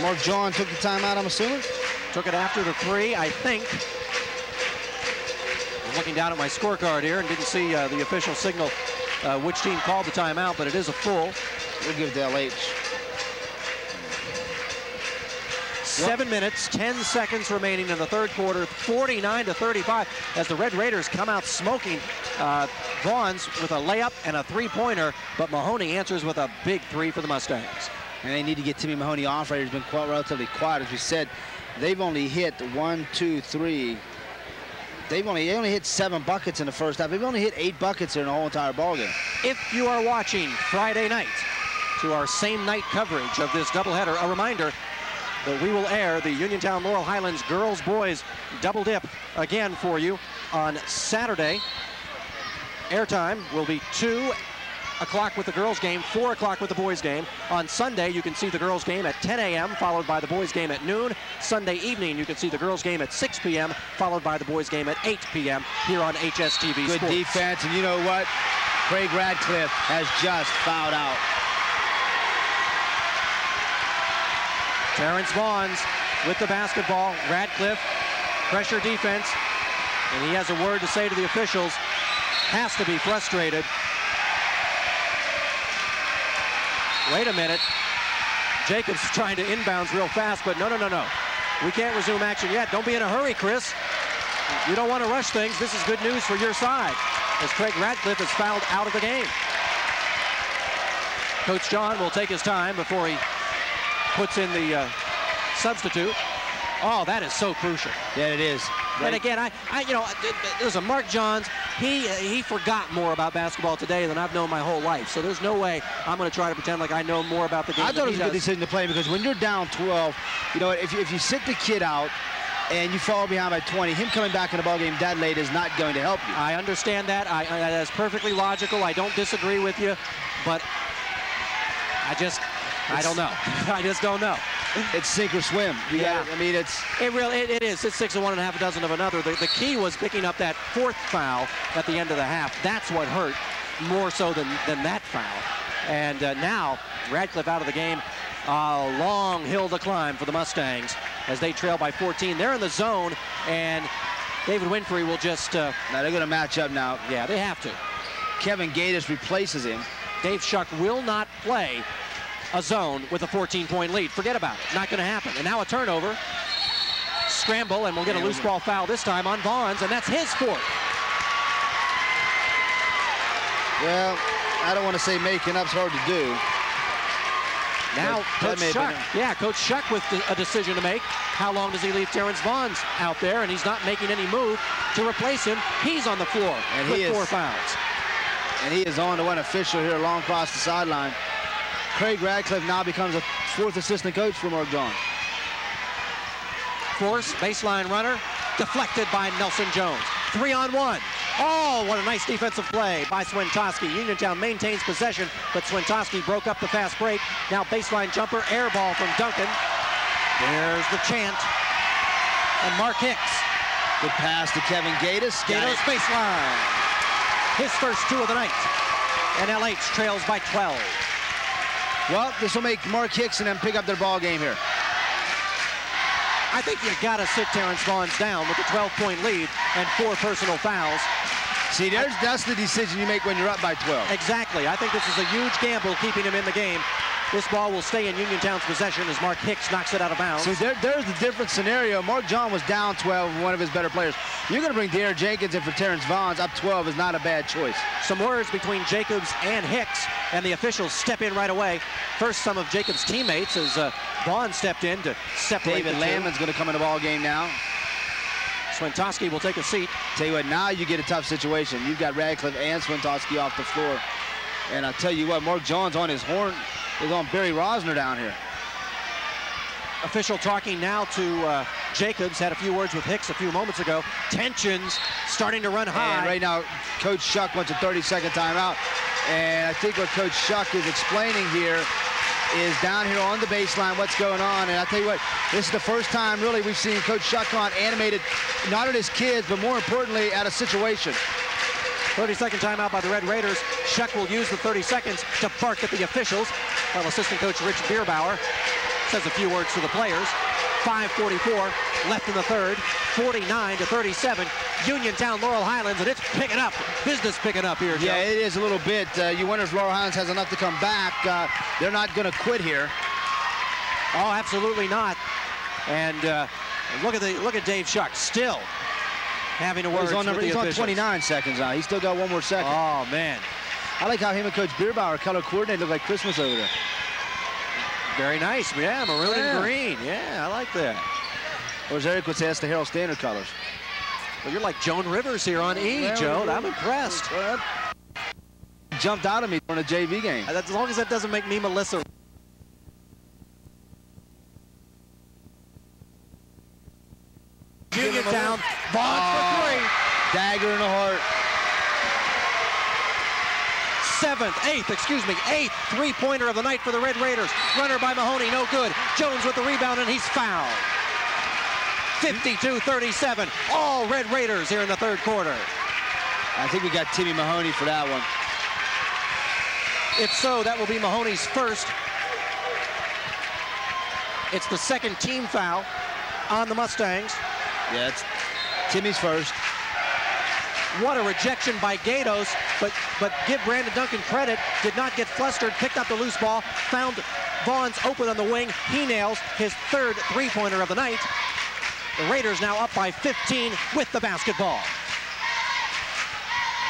Mark John took the timeout, I'm assuming? Took it after the three, I think. I'm looking down at my scorecard here and didn't see uh, the official signal uh, which team called the timeout, but it is a full. We'll give it to LH. Seven minutes, 10 seconds remaining in the third quarter, 49 to 35 as the Red Raiders come out smoking. Uh, Vaughns with a layup and a three-pointer, but Mahoney answers with a big three for the Mustangs. And they need to get Timmy Mahoney off right. He's been quite relatively quiet. As we said, they've only hit one, two, three. They've only, they only hit seven buckets in the first half. They've only hit eight buckets in the whole entire ballgame. If you are watching Friday night to our same night coverage of this doubleheader, a reminder that we will air the Uniontown Laurel Highlands girls boys double dip again for you on Saturday. Airtime will be 2 o'clock with the girls game, 4 o'clock with the boys game. On Sunday, you can see the girls game at 10 a.m., followed by the boys game at noon. Sunday evening, you can see the girls game at 6 p.m., followed by the boys game at 8 p.m. here on HSTV Good Sports. defense, and you know what? Craig Radcliffe has just fouled out. Terrence Vaughns with the basketball. Radcliffe, pressure defense. And he has a word to say to the officials. Has to be frustrated. Wait a minute. Jacobs trying to inbounds real fast, but no, no, no, no. We can't resume action yet. Don't be in a hurry, Chris. You don't want to rush things. This is good news for your side as Craig Radcliffe is fouled out of the game. Coach John will take his time before he puts in the uh, substitute. Oh, that is so crucial. Yeah, it is. And again, I, I, you know, listen, Mark Johns, he he forgot more about basketball today than I've known my whole life. So there's no way I'm going to try to pretend like I know more about the game. I thought it was a good decision to play because when you're down 12, you know, if you, if you sit the kid out and you fall behind by 20, him coming back in the ball game that late is not going to help you. I understand that. I, I that's perfectly logical. I don't disagree with you, but I just I don't know. I just don't know. It's sink or swim. You Yeah. gotta- I mean, it's It really it, it is. It's six of one and a half a dozen of another. The, the key was picking up that fourth foul at the end of the half. That's what hurt more so than, than that foul. And uh, now Radcliffe out of the game. A long hill to climb for the Mustangs as they trail by 14. They're in the zone, and David Winfrey will just, uh, now they're going to match up now. yeah, they have to. Kevin Gatus replaces him. Dave Shuck will not play a zone with a 14-point lead. Forget about it. Not going to happen. And now a turnover. Scramble, and we'll get a loose ball foul this time on Vaughns, and that's his fourth. Well, I don't want to say making up's hard to do. Now, Coach Shuck, yeah, Coach Shuck with a decision to make. How long does he leave Terrence Vaughns out there? And he's not making any move to replace him. He's on the floor And with he is- four fouls. And he is on to one official here long across the sideline. Craig Radcliffe now becomes a fourth assistant coach for Mark John. Force, baseline runner, deflected by Nelson Jones. Three on one. Oh, what a nice defensive play by Swintoski. Uniontown maintains possession, but Swintoski broke up the fast break. Now baseline jumper, air ball from Duncan. There's the chant. And Mark Hicks, Good pass to Kevin Gatus. Got Gatus it. baseline. His first two of the night. And LH trails by 12. Well, this will make Mark Hicks and them pick up their ball game here. I think you gotta sit Terrence Vaughns down with a 12-point lead and four personal fouls. See, there's that's the decision you make when you're up by 12. Exactly. I think this is a huge gamble keeping him in the game. This ball will stay in Uniontown's possession as Mark Hicks knocks it out of bounds. See, there, there's the different scenario. Mark John was down 12, one of his better players. You're going to bring De'Aaron Jenkins in for Terrence Vaughns. Up 12 is not a bad choice. Some words between Jacobs and Hicks, and the officials step in right away. First, some of Jacobs' teammates as uh, Vaughn stepped in to separate David. Landman's going to come in the ball game now. Swintoski will take a seat. Tell you what, now you get a tough situation. You've got Radcliffe and Swintoski off the floor. And I'll tell you what, Mark John's on his horn is on Barry Rosner down here. Official talking now to uh, Jacobs. Had a few words with Hicks a few moments ago. Tensions starting to run high. And right now, Coach Shuck wants a 30-second timeout. And I think what Coach Shuck is explaining here is down here on the baseline what's going on. And I tell you what, this is the first time really we've seen Coach Shuck on animated, not at his kids, but more importantly at a situation. 30-second timeout by the Red Raiders. Shuck will use the 30 seconds to bark at the officials, while assistant coach Rich Bierbauer says a few words to the players. 5.44 left in the third, 49 to 37. Uniontown, Laurel Highlands, and it's picking up. Business picking up here, Joe. Yeah, it is a little bit. Uh, you wonder if Laurel Highlands has enough to come back. Uh, they're not going to quit here. Oh, absolutely not. And uh, look at the look at Dave Shuck still having a word He's on, with number, the he's on 29 seconds now. He's still got one more second. Oh man, I like how him and Coach Bierbauer color coordinate look like Christmas over there. very nice. Yeah, maroon Yeah. and green. Yeah, I like that. Or as Eric would say, that's the Herald Standard colors. Well, you're like Joan Rivers here on E, Well, Joe. I'm impressed. Well, Jumped out of me during a JV game. As long as that doesn't make me Melissa. Uniontown, Vaughn for ah. three. Dagger in the heart. Seventh, eighth, excuse me, eighth three-pointer of the night for the Red Raiders. Runner by Mahoney, no good. Jones with the rebound, and he's fouled. 52-37, all Red Raiders here in the third quarter. I think we got Timmy Mahoney for that one. If so, that will be Mahoney's first. It's the second team foul on the Mustangs. Yeah, it's Timmy's first. What a rejection by Gatus, but but give Brandon Duncan credit. Did not get flustered, picked up the loose ball, found Vaughn's open on the wing. He nails his third three-pointer of the night. The Raiders now up by 15 with the basketball.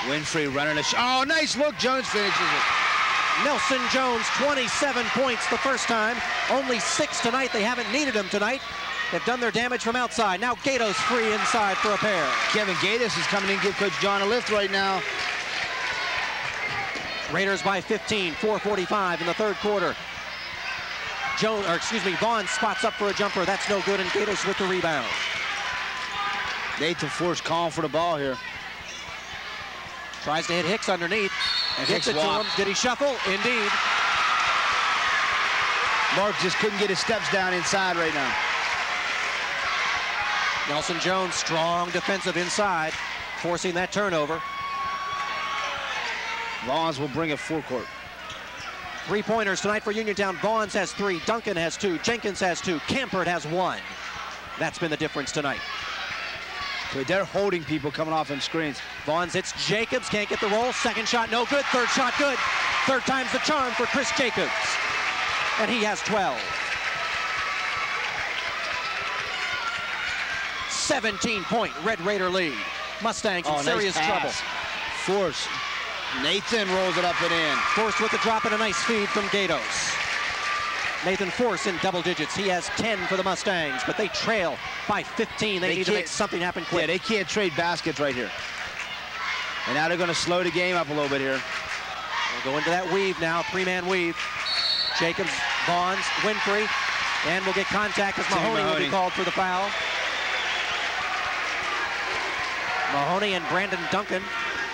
Winfrey running a shot. Oh, nice look. Jones finishes it. Nelson Jones, 27 points the first time. Only six tonight. They haven't needed him tonight. They've done their damage from outside. Now Gatus free inside for a pair. Kevin Gatus is coming in, to give Coach John a lift right now. Raiders by 15, 4.45 in the third quarter. Jones, or excuse me, Vaughn spots up for a jumper. That's no good, and Gatos with the rebound. Nathan Force calling for the ball here. Tries to hit Hicks underneath. And hits it to him. Did he shuffle? Indeed. Mark just couldn't get his steps down inside right now. Nelson Jones, strong defensive inside, forcing that turnover. Vaughns will bring it full court. Three pointers tonight for Uniontown. Vaughns has three, Duncan has two, Jenkins has two, Campert has one. That's been the difference tonight. They're holding people coming off in screens. Vaughns hits Jacobs, can't get the roll. Second shot, no good. Third shot, good. Third time's the charm for Chris Jacobs. And he has 12. 17 point Red Raider lead. Mustangs in Oh, nice serious trouble. Force. Nathan rolls it up and in. Force with the drop and a nice feed from Gatus. Nathan Force in double digits. He has 10 for the Mustangs, but they trail by 15. They, They need to make something happen Yeah, quick. they can't trade baskets right here. And now they're going to slow the game up a little bit here. We'll go into that weave now, three-man weave. Jacobs, Vaughns, Winfrey, and we'll get contact as Tim Mahoney, will be called for the foul. Mahoney and Brandon Duncan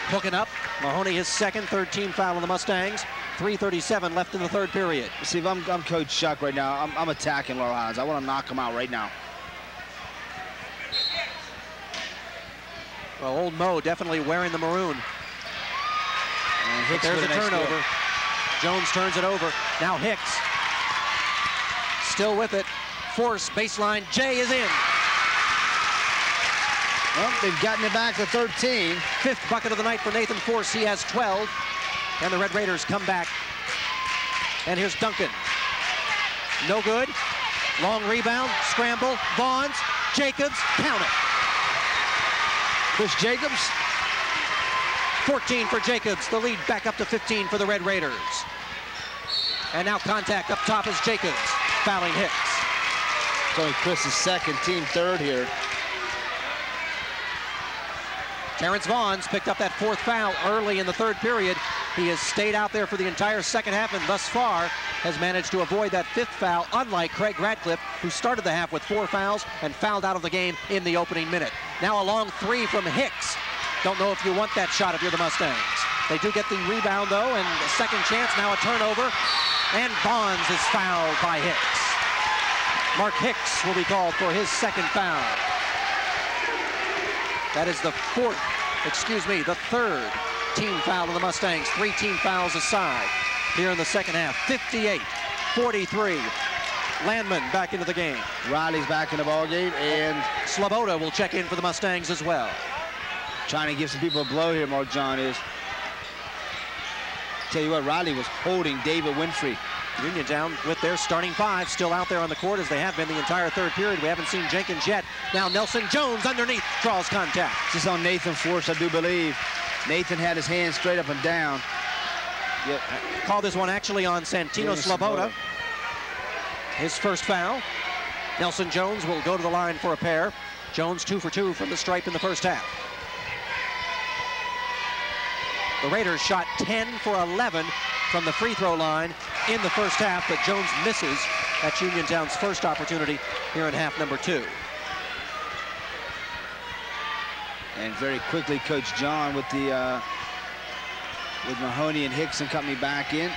hooking up. Mahoney his second, third team foul on the Mustangs. 3.37 left in the third period. See, if I'm, I'm Coach Shuck right now, I'm, I'm attacking Laurel Highlands. I want to knock him out right now. Well, old Mo definitely wearing the maroon. And Hicks There's a turnover. Jones turns it over. Now Hicks. Still with it. Force, baseline. Jay is in. Well, they've gotten it back to 13. Fifth bucket of the night for Nathan Force. He has 12. And the Red Raiders come back. And here's Duncan. No good. Long rebound. Scramble. Vaughns. Jacobs. Count it. Chris Jacobs. 14 for Jacobs. The lead back up to 15 for the Red Raiders. And now contact up top is Jacobs. Fouling Hicks. It's only Chris's second, team third here. Terrence Vaughns picked up that fourth foul early in the third period. He has stayed out there for the entire second half and thus far has managed to avoid that fifth foul, unlike Craig Radcliffe, who started the half with four fouls and fouled out of the game in the opening minute. Now a long three from Hicks. Don't know if you want that shot if you're the Mustangs. They do get the rebound though, and a second chance, now a turnover. And Vaughns is fouled by Hicks. Mark Hicks will be called for his second foul. That is the fourth, excuse me, the third team foul of the Mustangs. Three team fouls aside here in the second half. 58, 43. Landman back into the game. Riley's back in the ball game and Sloboda will check in for the Mustangs as well. trying to give some people a blow here, Mark John is. Tell you what, Riley was holding David Winfrey. Uniontown with their starting five still out there on the court as they have been the entire third period. We haven't seen Jenkins yet. Now Nelson Jones underneath draws contact. This is on Nathan Force, I do believe. Nathan had his hands straight up and down. Yep. Call this one actually on Santino Sloboda. Sloboda. His first foul. Nelson Jones will go to the line for a pair. Jones two for two from the stripe in the first half. The Raiders shot 10 for 11 from the free throw line in the first half, but Jones misses. That's Uniontown's first opportunity here in half number two. And very quickly, Coach John with the uh, with Mahoney and Hicks and company back in.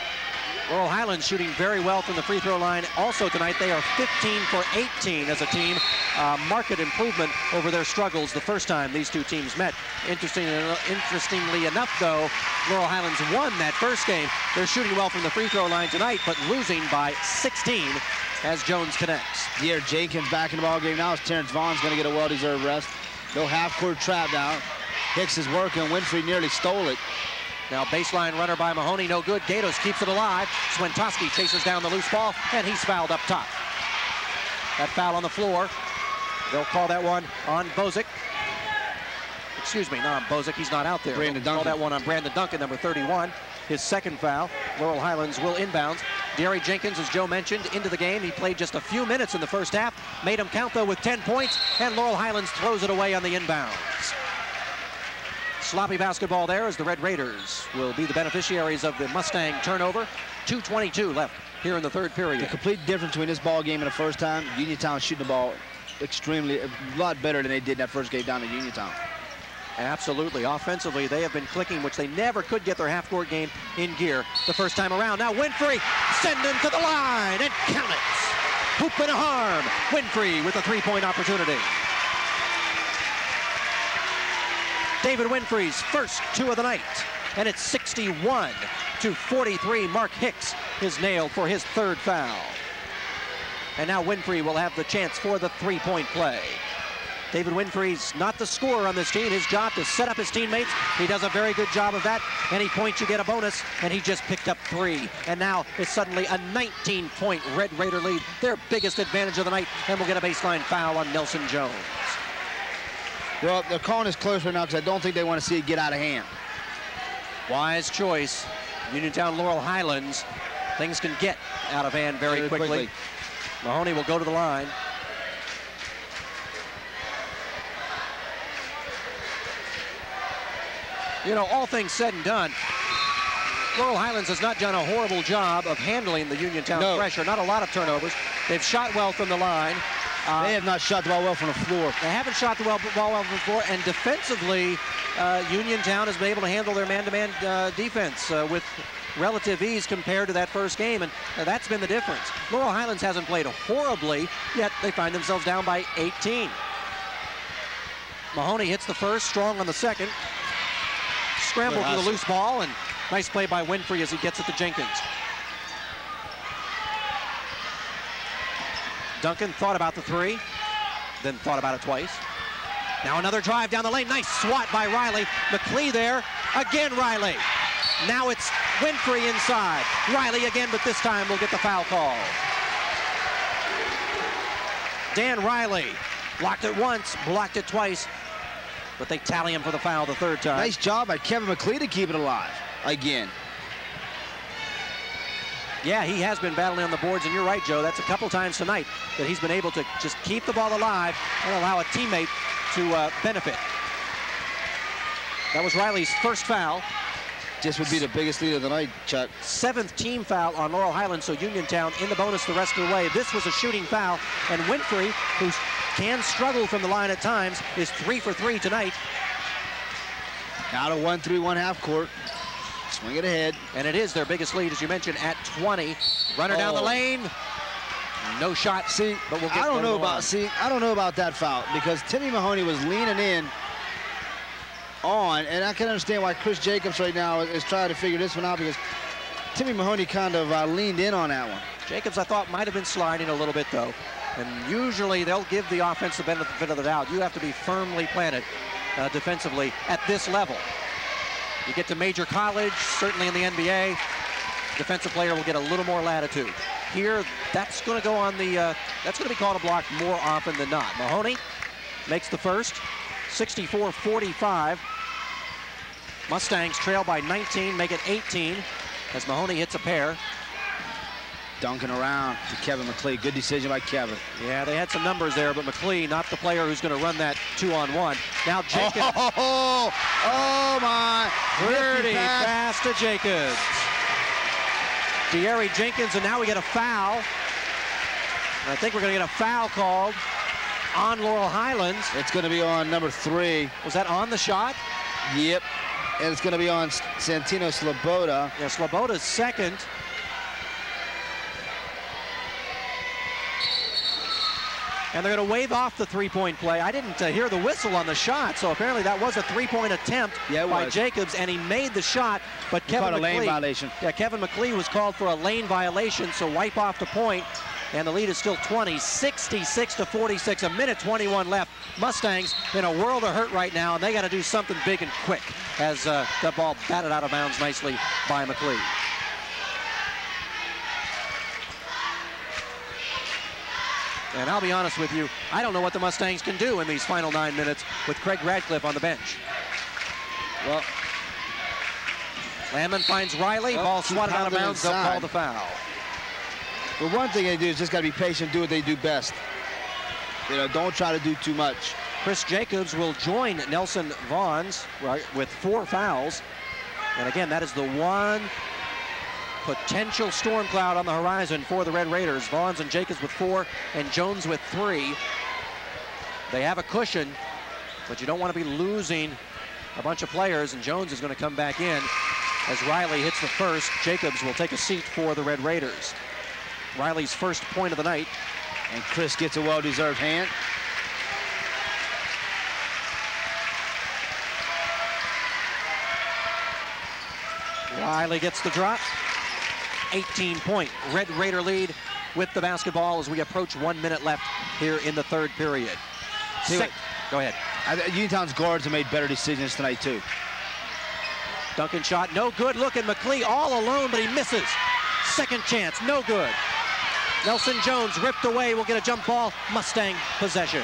Laurel Highlands shooting very well from the free throw line. Also tonight, they are 15 for 18 as a team. Uh, market improvement over their struggles the first time these two teams met. Interesting, interestingly enough, though, Laurel Highlands won that first game. They're shooting well from the free throw line tonight, but losing by 16 as Jones connects. Here, Jenkins back in the ball game now. As Terrence Vaughn's going to get a well-deserved rest. No half-court trap now. Hicks is working. Winfrey nearly stole it. Now baseline runner by Mahoney, no good. Gatus keeps it alive. Swintoski chases down the loose ball, and he's fouled up top. That foul on the floor. They'll call that one on Bozick. Excuse me, not on Bozick. He's not out there. Brandon They'll Call that one on Brandon Duncan, number 31. His second foul. Laurel Highlands will inbounds. De'Aaron Jenkins, as Joe mentioned, into the game. He played just a few minutes in the first half, made him count though with 10 points, and Laurel Highlands throws it away on the inbounds. Sloppy basketball there as the Red Raiders will be the beneficiaries of the Mustang turnover. 2.22 left here in the third period. The complete difference between this ball game and the first time, Uniontown shooting the ball extremely, a lot better than they did in that first game down in Uniontown. Absolutely. Offensively, they have been clicking, which they never could get their half-court game in gear the first time around. Now Winfrey, send him to the line and count it. Hoop and a harm. Winfrey with a three-point opportunity. David Winfrey's first two of the night. And it's 61 to 43. Mark Hicks is nailed for his third foul. And now Winfrey will have the chance for the three-point play. David Winfrey's not the scorer on this team. His job is to set up his teammates. He does a very good job of that. Any point you get a bonus, and he just picked up three. And now it's suddenly a 19-point Red Raider lead, their biggest advantage of the night, and we'll get a baseline foul on Nelson Jones. Well, they're calling this close right now because I don't think they want to see it get out of hand. Wise choice. Uniontown Laurel Highlands. Things can get out of hand very, Very quickly. quickly. Mahoney will go to the line. You know, all things said and done, Laurel Highlands has not done a horrible job of handling the Uniontown No. pressure. Not a lot of turnovers. They've shot well from the line. Uh, they have not shot the ball well from the floor. they haven't shot the ball well, ball well floor, and defensively, uh, Uniontown has been able to handle their man-to-man uh, defense uh, with relative ease compared to that first game, and uh, that's been the difference. Laurel Highlands hasn't played horribly, yet they find themselves down by 18. Mahoney hits the first, strong on the second. Scramble for the loose ball, and nice play by Winfrey as he gets it to Jenkins. Duncan thought about the three, then thought about it twice. Now another drive down the lane. Nice swat by Riley. McLeod there. Again, Riley. Now it's Winfrey inside. Riley again, but this time we'll get the foul call. Dan Riley blocked it once, blocked it twice, but they tally him for the foul the third time. Nice job by Kevin McLeod to keep it alive again. Yeah, he has been battling on the boards, and you're right, Joe. That's a couple times tonight that he's been able to just keep the ball alive and allow a teammate to uh, benefit. That was Riley's first foul, This would be the biggest lead of the night, Chuck. seventh team foul on Laurel Highlands, so Uniontown in the bonus the rest of the way. This was a shooting foul, and Winfrey, who can struggle from the line at times, is three for three tonight, Now to one three one half court. Swing it ahead. and it is their biggest lead, as you mentioned, at 20. Runner down the Oh. lane. No shot. See, but we'll get I don't know about see, I don't know about that foul because Timmy Mahoney was leaning in on, and I can understand why Chris Jacobs right now is, is trying to figure this one out because Timmy Mahoney kind of uh, leaned in on that one. Jacobs, I thought, might have been sliding a little bit, though. And usually they'll give the offense the benefit of the doubt. You have to be firmly planted uh, defensively at this level. You get to major college, certainly in the NBA, defensive player will get a little more latitude. Here, that's going to go on the, uh, that's going to be called a block more often than not. Mahoney makes the first, 64-45. Mustangs trail by 19, make it 18 as Mahoney hits a pair. Dunking around to Kevin McLeod. Good decision by Kevin. Yeah, they had some numbers there, but McLeod, not the player who's going to run that two-on-one. Now Jacobs, Oh, oh my. pretty pass. fast to Jacobs. De'Aaron Jenkins, and now we get a foul. And I think we're going to get a foul called on Laurel Highlands. It's going to be on number three. Was that on the shot? Yep. And it's going to be on Santino Sloboda. Yeah, Sloboda's second. And they're going to wave off the three-point play. I didn't uh, hear the whistle on the shot, so apparently that was a three-point attempt Yeah, by was. Jacobs, and he made the shot, but Kevin caught a lane McLeod- violation. Yeah, Kevin McLeod was called for a lane violation, so wipe off the point, and the lead is still 20, 66 to 46, a minute 21 left. Mustangs in a world of hurt right now, and they got to do something big and quick as uh, that ball batted out of bounds nicely by McLeod. And I'll be honest with you, I don't know what the Mustangs can do in these final nine minutes with Craig Radcliffe on the bench. Well, Landman finds Riley, Oh, ball swatted out of bounds, they'll call the foul. Well, one thing they do is just got to be patient, do what they do best. You know, don't try to do too much. Chris Jacobs will join Nelson Vaughns right, with four fouls. And again, that is the one potential storm cloud on the horizon for the Red Raiders. Vaughns and Jacobs with four and Jones with three. They have a cushion, but you don't want to be losing a bunch of players, and Jones is going to come back in as Riley hits the first. Jacobs will take a seat for the Red Raiders. Riley's first point of the night. And Chris gets a well-deserved hand. Riley gets the drop. 18 point Red Raider lead with the basketball as we approach one minute left here in the third period. Sec Go ahead. Uniontown's guards have made better decisions tonight too. Duncan shot, no good. Look at McLeod all alone, but he misses. Second chance, no good. Nelson Jones ripped away, will get a jump ball. Mustang possession.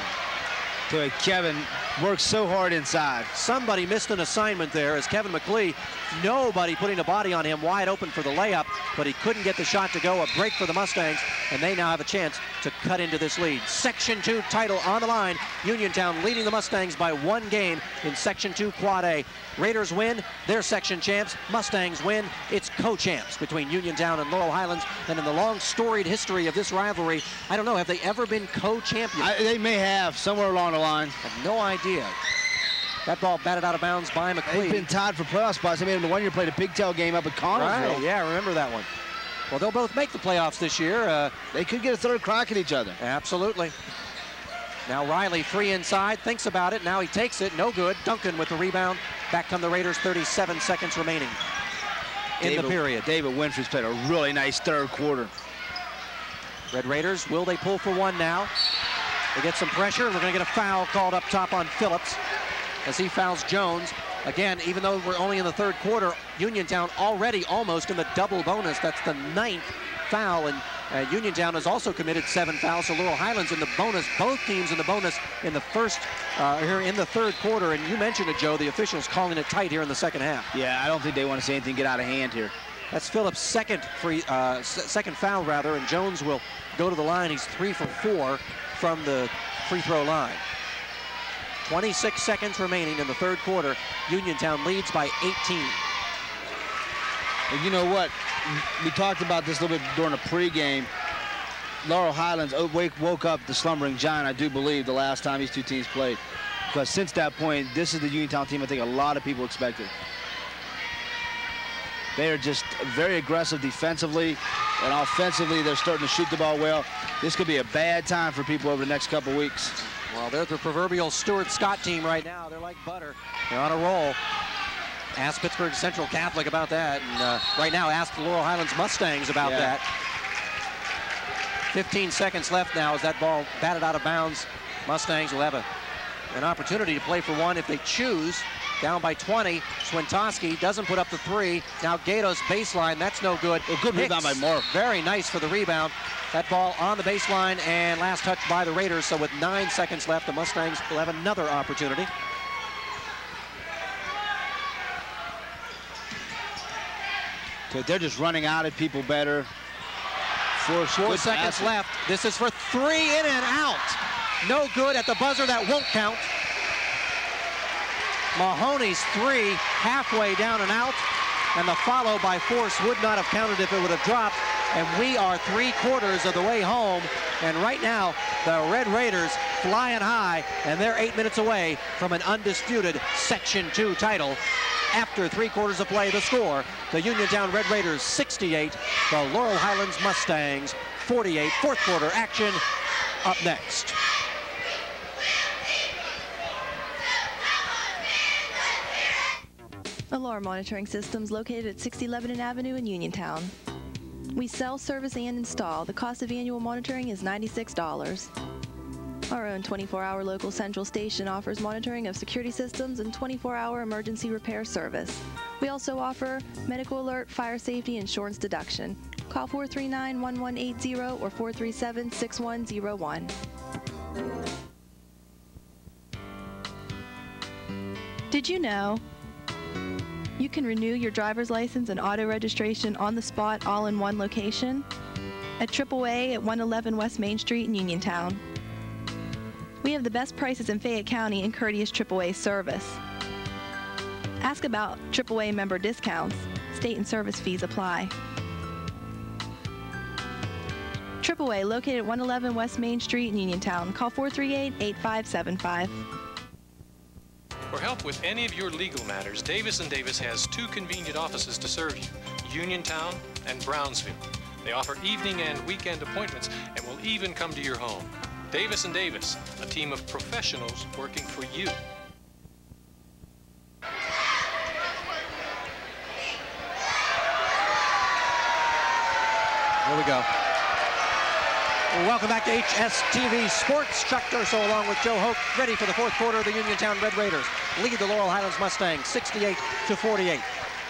To Kevin works so hard inside. Somebody missed an assignment there as Kevin McLeod, nobody putting a body on him wide open for the layup, but he couldn't get the shot to go. A break for the Mustangs, and they now have a chance to cut into this lead. Section 2 title on the line. Uniontown leading the Mustangs by one game in Section 2 Quad A. Raiders win, they're section champs. Mustangs win, it's co-champs between Uniontown and Laurel Highlands. And in the long storied history of this rivalry, I don't know, have they ever been co-champions? They may have, somewhere along the line. I have no idea. That ball batted out of bounds by McLeod. They've been tied for playoff spots. They made them the one year played a Big Tail game up at Connellsville. Right, yeah, I remember that one. Well, they'll both make the playoffs this year. Uh, they could get a third crack at each other. Absolutely. Now Riley, three inside, thinks about it. Now he takes it, no good. Duncan with the rebound. Back come the Raiders, 37 seconds remaining in David, the period. David Winfrey's played a really nice third quarter. Red Raiders, will they pull for one now? They get some pressure, and we're going to get a foul called up top on Phillips as he fouls Jones. Again, even though we're only in the third quarter, Uniontown already almost in the double bonus. That's the ninth foul, and uh, Uniontown has also committed seven fouls, so Laurel Highlands in the bonus, both teams in the bonus in the first, uh, here in the third quarter, and you mentioned it, Joe, the officials calling it tight here in the second half. Yeah, I don't think they want to see anything get out of hand here. That's Phillips' second free, uh, second foul rather, and Jones will go to the line. He's three for four from the free throw line. 26 seconds remaining in the third quarter. Uniontown leads by 18. And you know what? We talked about this a little bit during the pregame. Laurel Highlands woke up the slumbering giant, I do believe, the last time these two teams played. Because since that point, this is the Uniontown team I think a lot of people expected. They are just very aggressive defensively, and offensively, they're starting to shoot the ball well. This could be a bad time for people over the next couple weeks. Well, they're the proverbial Stuart Scott team right now. They're like butter. They're on a roll. Ask Pittsburgh Central Catholic about that. And uh, right now, ask the Laurel Highlands Mustangs about yeah. that. 15 seconds left now as that ball batted out of bounds. Mustangs will have a, an opportunity to play for one if they choose. Down by 20. Swintoski doesn't put up the three. Now Gatus baseline. That's no good. A good rebound by Moore. Very nice for the rebound. That ball on the baseline and last touch by the Raiders. So with nine seconds left, the Mustangs will have another opportunity. They're just running out at people better. Four, Four seconds left. This is for three in and out. No good at the buzzer. That won't count. Mahoney's three halfway down and out. And the follow by Force would not have counted if it would have dropped. And we are three quarters of the way home. And right now, the Red Raiders flying high, and they're eight minutes away from an undisputed Section 2 title. After three quarters of play, the score, the Uniontown Red Raiders 68, the Laurel Highlands Mustangs 48. Fourth quarter action up next. Alarm monitoring systems located at 60 Lebanon Avenue in Uniontown. We sell, service, and install. The cost of annual monitoring is $96. Our own 24-hour local central station offers monitoring of security systems and 24-hour emergency repair service. We also offer medical alert, fire safety, insurance deduction. Call 439-1180 or 437-6101. Did you know you can renew your driver's license and auto registration on the spot all in one location? at AAA at 111 West Main Street in Uniontown. We have the best prices in Fayette County and courteous AAA service. Ask about AAA member discounts. State and service fees apply. AAA located at 111 West Main Street in Uniontown. Call 438-8575. For help with any of your legal matters, Davis & Davis has two convenient offices to serve you, Uniontown and Brownsville. They offer evening and weekend appointments and will even come to your home. Davis & Davis, a team of professionals working for you. Here we go. Welcome back to HSTV Sports. Chuck Durso along with Joe Hoke, ready for the fourth quarter of the Uniontown Red Raiders. Lead the Laurel Highlands Mustangs 68 to 48.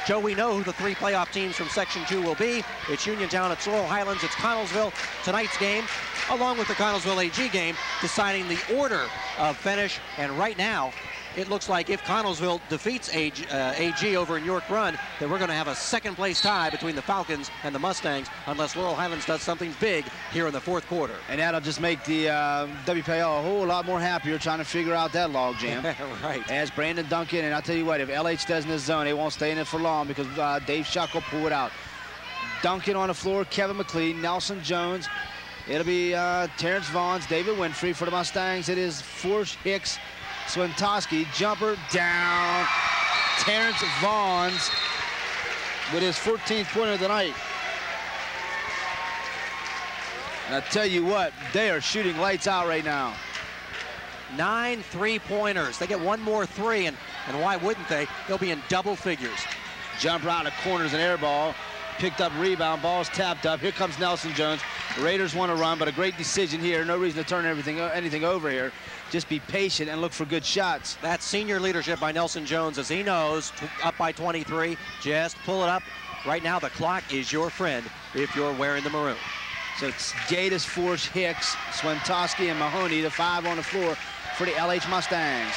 Joe, we know who the three playoff teams from Section 2 will be. It's Uniontown, it's Laurel Highlands, it's Connellsville. Tonight's game, along with the Connellsville AG game, deciding the order of finish. And right now, it looks like if Connellsville defeats AG, uh, AG over in York Run, then we're going to have a second place tie between the Falcons and the Mustangs unless Laurel Highlands does something big here in the fourth quarter. And that'll just make the uh, WPIAL a whole lot more happier trying to figure out that log jam. right. As Brandon Duncan, and I'll tell you what, if LH does in this zone, they won't stay in it for long because uh, Dave Shuck will pull it out. Duncan on the floor, Kevin McLeod, Nelson Jones. It'll be uh, Terrence Vaughns, David Winfrey for the Mustangs. It is Force Hicks, Swintoski, jumper down. Terrence Vaughns with his 14th point of the night. And I tell you what, they are shooting lights out right now. Nine three-pointers. They get one more three, and, and why wouldn't they? They'll be in double figures. Jumper out of corners, an air ball. Picked up rebound, ball's tapped up. Here comes Nelson Jones. The Raiders want to run, but a great decision here. No reason to turn everything anything over here. Just be patient and look for good shots. That's senior leadership by Nelson Jones as he knows, up by 23. Just pull it up. Right now, the clock is your friend if you're wearing the maroon. So it's Gatus, Force, Hicks, Swintoski, and Mahoney, the five on the floor for the LH Mustangs.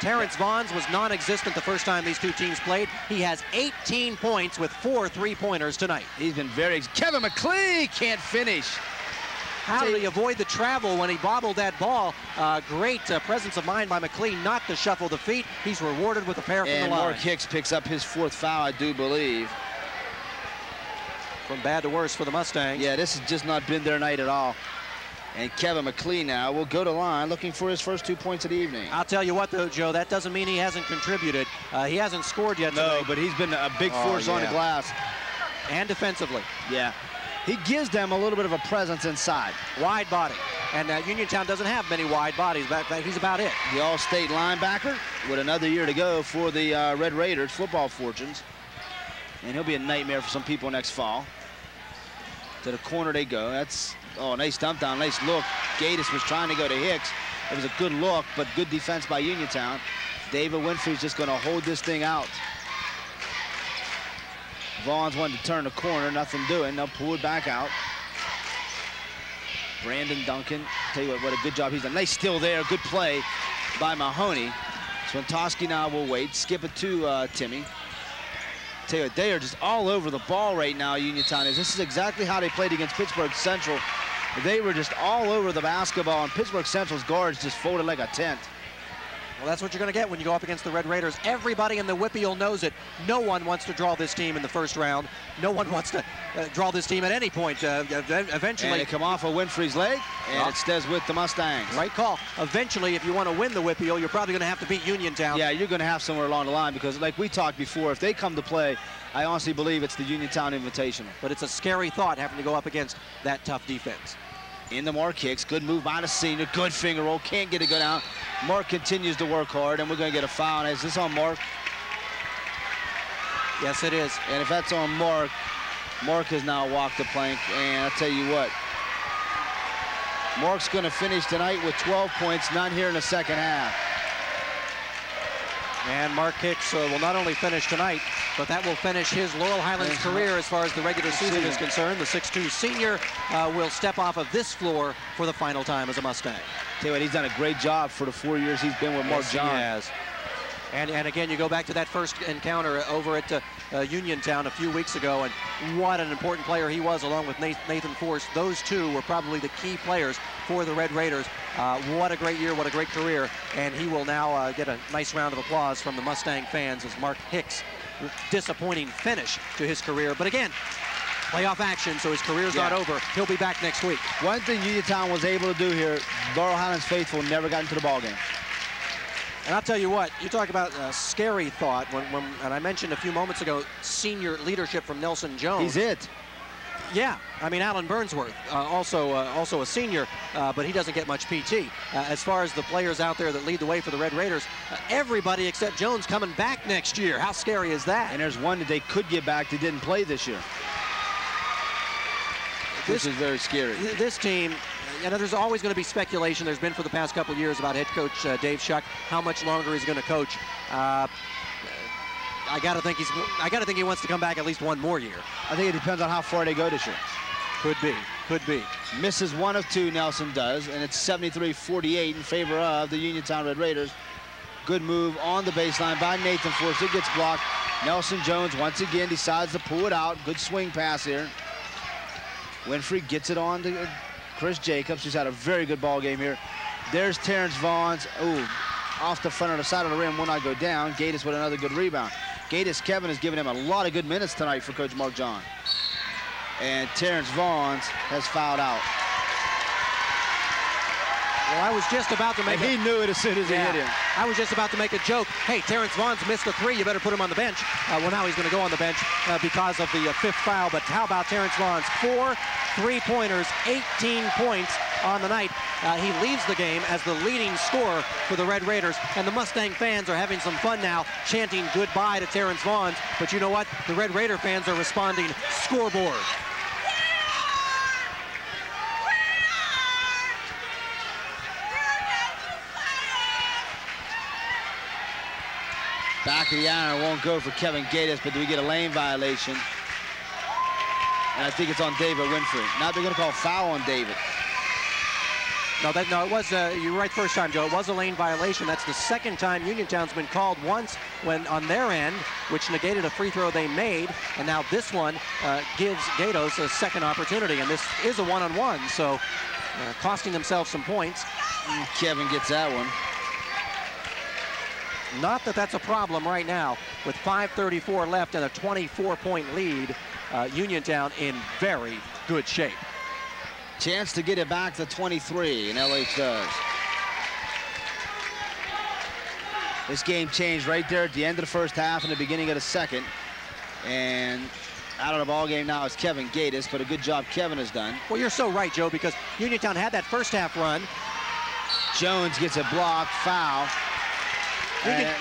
Terrence Vaughns was non-existent the first time these two teams played. He has 18 points with four three-pointers tonight. He's been very... Kevin McLeod can't finish. How did he avoid the travel when he bobbled that ball? Uh, great uh, presence of mind by McLeod not to shuffle the feet. He's rewarded with a pair from and the line. Mark Hicks picks up his fourth foul, I do believe. From bad to worse for the Mustangs. Yeah, this has just not been their night at all. And Kevin McLeod now will go to line looking for his first two points of the evening. I'll tell you what, though, Joe, that doesn't mean he hasn't contributed. Uh, he hasn't scored yet No, tonight. but he's been a big force Oh, on the glass. And defensively. Yeah. He gives them a little bit of a presence inside. Wide body. And uh, Uniontown doesn't have many wide bodies. In fact, he's about it. The All-State linebacker with another year to go for the uh, Red Raiders football fortunes. And he'll be a nightmare for some people next fall. To the corner they go. That's, oh, nice dump down, nice look. Gatus was trying to go to Hicks. It was a good look, but good defense by Uniontown. David Winfrey's just going to hold this thing out. Vaughn's wanted to turn the corner, nothing doing. They'll pull it back out. Brandon Duncan, tell you what, what a good job he's done. Nice steal there, good play by Mahoney. Swintoski now will wait, skip it to uh, Timmy. Tell you what, they are just all over the ball right now, Uniontown is. This is exactly how they played against Pittsburgh Central. They were just all over the basketball, and Pittsburgh Central's guards just folded like a tent. Well, that's what you're going to get when you go up against the Red Raiders. Everybody in the WPIAL knows it. No one wants to draw this team in the first round. No one wants to uh, draw this team at any point. Uh, And eventually, they come off of Winfrey's leg, and Yeah. it stays with the Mustangs. right call. Eventually, if you want to win the WPIAL, you're probably going to have to beat Uniontown. Yeah, you're going to have somewhere along the line because, like we talked before, if they come to play, I honestly believe it's the Uniontown Invitational. But it's a scary thought having to go up against that tough defense. In the Mark Hicks. good move by the senior, good finger roll, can't get it go out. Mark continues to work hard, and we're going to get a foul. Is this on Mark? Yes, it is. And if that's on Mark, Mark has now walked the plank, and I'll tell you what, Mark's going to finish tonight with 12 points, none here in the second half. And Mark Hicks uh, will not only finish tonight, but that will finish his Laurel Highlands career as far as the regular season is concerned. The 6'2 senior uh, will step off of this floor for the final time as a Mustang. Tell you what, he's done a great job for the four years he's been with Mark Yes, he has. And, and again, you go back to that first encounter over at uh, uh, Uniontown a few weeks ago, and what an important player he was, along with Nathan Force. Those two were probably the key players for the Red Raiders. Uh, what a great year, what a great career, and he will now uh, get a nice round of applause from the Mustang fans as Mark Hicks disappointing finish to his career. But again, playoff action, so his career's yeah. not over. He'll be back next week. One thing Uniontown was able to do here, Laurel Highlands faithful never got into the ball game. And I'll tell you what, you talk about a scary thought, when, when, and I mentioned a few moments ago, senior leadership from Nelson Jones. He's it. Yeah, I mean Alan Burnsworth, uh, also uh, also a senior, uh, but he doesn't get much PT. Uh, as far as the players out there that lead the way for the Red Raiders, uh, everybody except Jones coming back next year. How scary is that? And there's one that they could get back that didn't play this year. This, is very scary. This team you know, there's always going to be speculation. There's been for the past couple years about head coach uh, Dave Shuck, how much longer he's going to coach. Uh, I got to think he's. I got to think he wants to come back at least one more year. I think it depends on how far they go this year. Could be. Could be. Misses one of two, Nelson does, and it's 73-48 in favor of the Uniontown Red Raiders. Good move on the baseline by Nathan Force. It gets blocked. Nelson Jones once again decides to pull it out. Good swing pass here. Winfrey gets it on to Chris Jacobs, who's had a very good ball game here. There's Terrence Vaughns. Ooh, off the front of the side of the rim will not go down. Gatus with another good rebound. Gatus Kevin has given him a lot of good minutes tonight for Coach Mark John. And Terrence Vaughns has fouled out. Well, I was just about to make. And he knew it as soon as yeah, he hit him. I was just about to make a joke. Hey, Terrence Vaughns missed a three. You better put him on the bench. Uh, well, now he's going to go on the bench uh, because of the uh, fifth foul. But how about Terrence Vaughns? Four three-pointers, 18 points on the night. Uh, he leaves the game as the leading scorer for the Red Raiders. And the Mustang fans are having some fun now, chanting goodbye to Terrence Vaughn. But you know what? The Red Raider fans are responding scoreboard. Back of the iron won't go for Kevin Gatus, but do we get a lane violation? And I think it's on David Winfrey. Now they're going to call foul on David. No, that, no, it was, uh, you're right first time, Joe. It was a lane violation. That's the second time Uniontown's been called once when on their end, which negated a free throw they made. And now this one uh, gives Gatus a second opportunity. And this is a one-on-one, -on -one, so uh, costing themselves some points. Kevin gets that one. Not that that's a problem right now. With 5.34 left and a 24-point lead, uh, Uniontown in very good shape. Chance to get it back to 23, and LH does. This game changed right there at the end of the first half and the beginning of the second. And out of the ball game now is Kevin Gatus, but a good job Kevin has done. Well, you're so right, Joe, because Uniontown had that first half run. Jones gets a block, foul. Union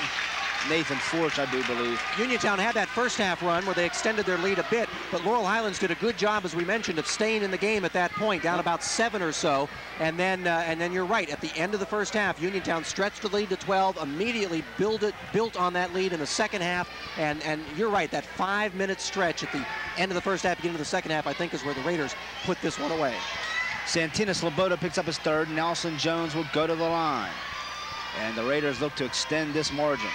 Nathan Force, I do believe. Uniontown had that first half run where they extended their lead a bit, but Laurel Highlands did a good job, as we mentioned, of staying in the game at that point, down about seven or so. And then, uh, and then you're right. At the end of the first half, Uniontown stretched the lead to 12, immediately built it, built on that lead in the second half. And and you're right. That five-minute stretch at the end of the first half, beginning of the second half, I think, is where the Raiders put this one away. Santina Sloboda picks up his third. Nelson Jones will go to the line. And the Raiders look to extend this margin.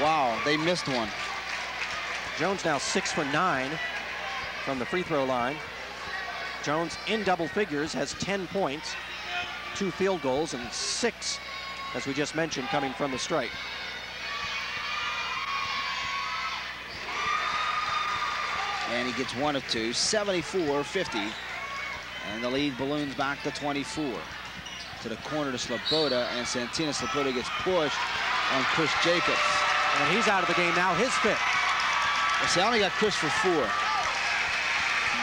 Wow, they missed one. Jones now six for nine from the free throw line. Jones in double figures has 10 points, two field goals, and six, as we just mentioned, coming from the strike. And he gets one of two, 74-50. And the lead balloons back to 24. To the corner to Sloboda, and Santina Sloboda gets pushed on Chris Jacobs. And he's out of the game now, his fifth. Well, see, I only got Chris for four.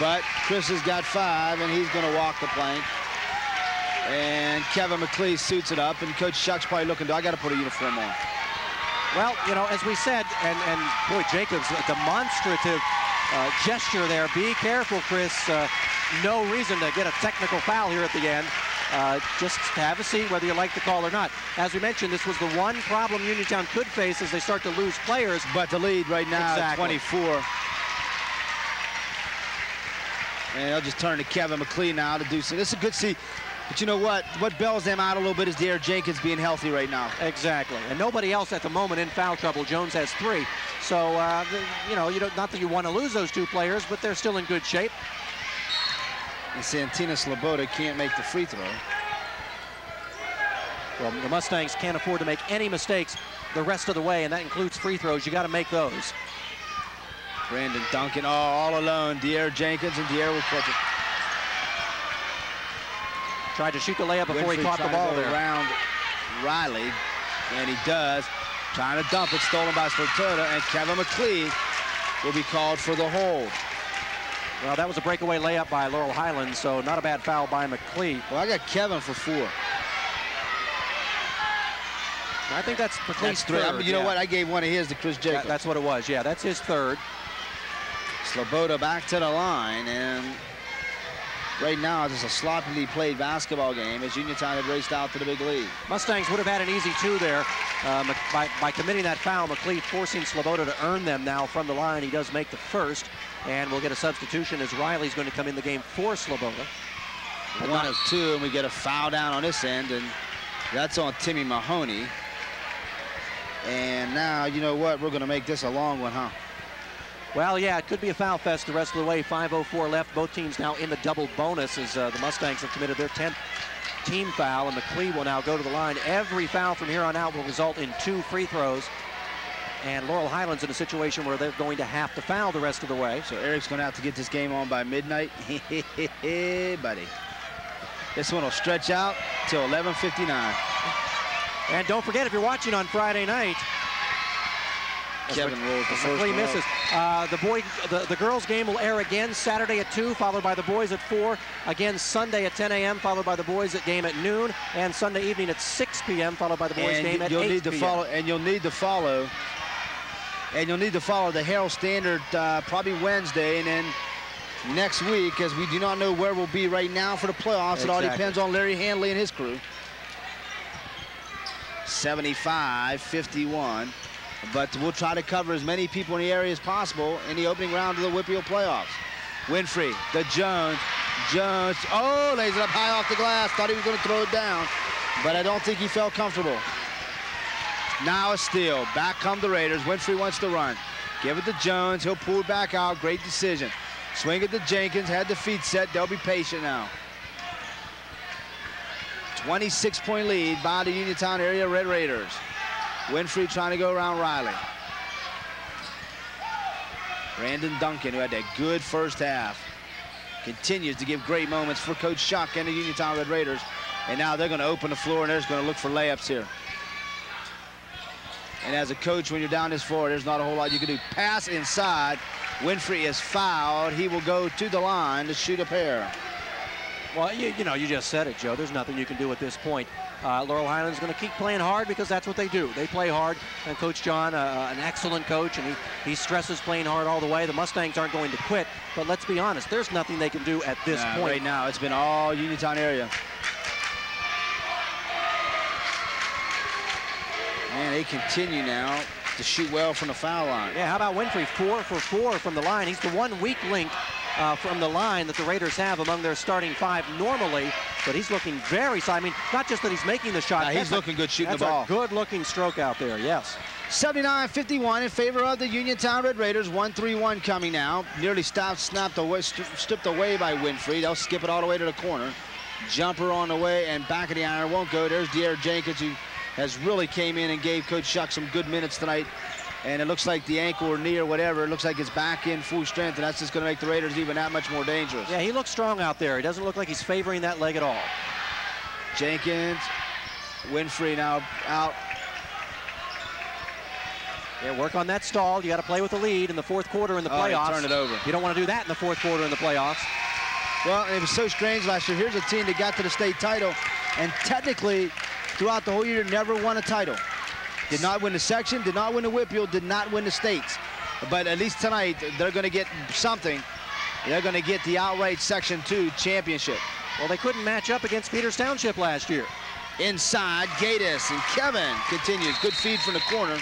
But Chris has got five, and he's going to walk the plank. And Kevin McLeese suits it up, and Coach Shuck's probably looking, do I got to put a uniform on? Well, you know, as we said, and, and boy, Jacobs, a demonstrative uh, gesture there. Be careful, Chris. Uh, no reason to get a technical foul here at the end. Uh, just have a seat whether you like the call or not. As we mentioned, this was the one problem Uniontown could face as they start to lose players. But the lead right now exactly. 24. And I'll just turn to Kevin McLeod now to do so. This is a good see But you know what? What bails them out a little bit is De'Aaron Jenkins being healthy right now. Exactly. And nobody else at the moment in foul trouble. Jones has three. So, uh, you know, you don't, not that you want to lose those two players, but they're still in good shape. And Santina Sloboda can't make the free throw. Well, the Mustangs can't afford to make any mistakes the rest of the way, and that includes free throws. You got to make those. Brandon Duncan oh, all alone. De'Aaron Jenkins, and De'Aaron will catch it. Tried to shoot the layup before Winfrey he caught the ball there. around Riley, and he does. Trying to dump it, stolen by Sloboda, and Kevin McLeod will be called for the hold. Well, that was a breakaway layup by Laurel Highlands, so not a bad foul by McLeod. Well, I got Kevin for four. I think that's That's three. I third. mean, you know what? I gave one of his to Chris That- Jacobs. that's what it was. Yeah, that's his third. Sloboda back to the line, and right now it's just a sloppily played basketball game as Uniontown had raced out to the big lead. Mustangs would have had an easy two there uh, by, by committing that foul. McLeod forcing Sloboda to earn them now from the line. He does make the first, and we'll get a substitution as Riley's going to come in the game for Sloboda. One of two, and we get a foul down on this end, and that's on Timmy Mahoney. And now, you know what? We're going to make this a long one, huh? Well, yeah, it could be a foul fest the rest of the way. 5.04 left. Both teams now in the double bonus as uh, the Mustangs have committed their 10th team foul, and McLeod will now go to the line. Every foul from here on out will result in two free throws. And Laurel Highlands in a situation where they're going to have to foul the rest of the way. So Eric's going to have to get this game on by midnight. buddy. This one will stretch out till 11.59. And don't forget, if you're watching on Friday night, Kevin rolls the first one misses. Uh, the boy, the, the girls game will air again Saturday at 2, followed by the boys at 4. Again Sunday at 10 a.m., followed by the boys at game at noon, and Sunday evening at 6 p.m., followed by the boys and game at you'll 8 need to p.m. follow, and you'll need to follow, and you'll need to follow the Herald Standard uh, probably Wednesday, and then next week, as we do not know where we'll be right now for the playoffs. It all depends on Larry Hanley and his crew. 75-51. But we'll try to cover as many people in the area as possible in the opening round of the WPIAL playoffs. Winfrey, the Jones, Jones, oh, lays it up high off the glass. Thought he was going to throw it down, but I don't think he felt comfortable. Now a steal. Back come the Raiders. Winfrey wants to run. Give it to Jones. He'll pull back out. Great decision. Swing it to Jenkins. Had the feet set. They'll be patient now. 26-point lead by the Uniontown area Red Raiders. Winfrey trying to go around Riley. Brandon Duncan, who had that good first half, continues to give great moments for Coach Shuck and the Uniontown Red Raiders. And now they're going to open the floor, and they're just going to look for layups here. And as a coach, when you're down this floor, there's not a whole lot you can do. Pass inside. Winfrey is fouled. He will go to the line to shoot a pair. Well, you, you know, you just said it, Joe. There's nothing you can do at this point. Uh, Laurel Highlands is going to keep playing hard because that's what they do. They play hard, and Coach John, uh, an excellent coach, and he, he stresses playing hard all the way. The Mustangs aren't going to quit, but let's be honest, there's nothing they can do at this point. Right now, it's been all Uniontown area. Man, they continue now to shoot well from the foul line. Yeah, how about Winfrey? Four for four from the line. He's the one weak link uh, from the line that the Raiders have among their starting five normally, but he's looking very. I mean, not just that he's making the shot. Nah, he's that's a- looking good shooting that's the ball. a good-looking stroke out there, yes. 79-51 in favor of the Uniontown Red Raiders. 1-3-1 coming now. Nearly stopped, snapped away, st stripped away by Winfrey. They'll skip it all the way to the corner. Jumper on the way and back of the iron won't go. There's De'Aaron Jenkins who has really came in and gave Coach Shuck some good minutes tonight. And it looks like the ankle or knee or whatever, it looks like it's back in full strength, and that's just going to make the Raiders even that much more dangerous. Yeah, he looks strong out there. He doesn't look like he's favoring that leg at all. Jenkins, Winfrey now out. Yeah, work on that stall. You got to play with the lead in the fourth quarter in the oh, playoffs. Oh, playoffs. it over. You don't want to do that in the fourth quarter in the playoffs. Well, it was so strange last year. Here's a team that got to the state title, and technically, throughout the whole year, never won a title. Did not win the section, did not win the WPIAL, did not win the states. But at least tonight, they're going to get something. They're going to get the outright Section 2 championship. Well, they couldn't match up against Peters Township last year. Inside, Gatus and Kevin continues. Good feed from the corner.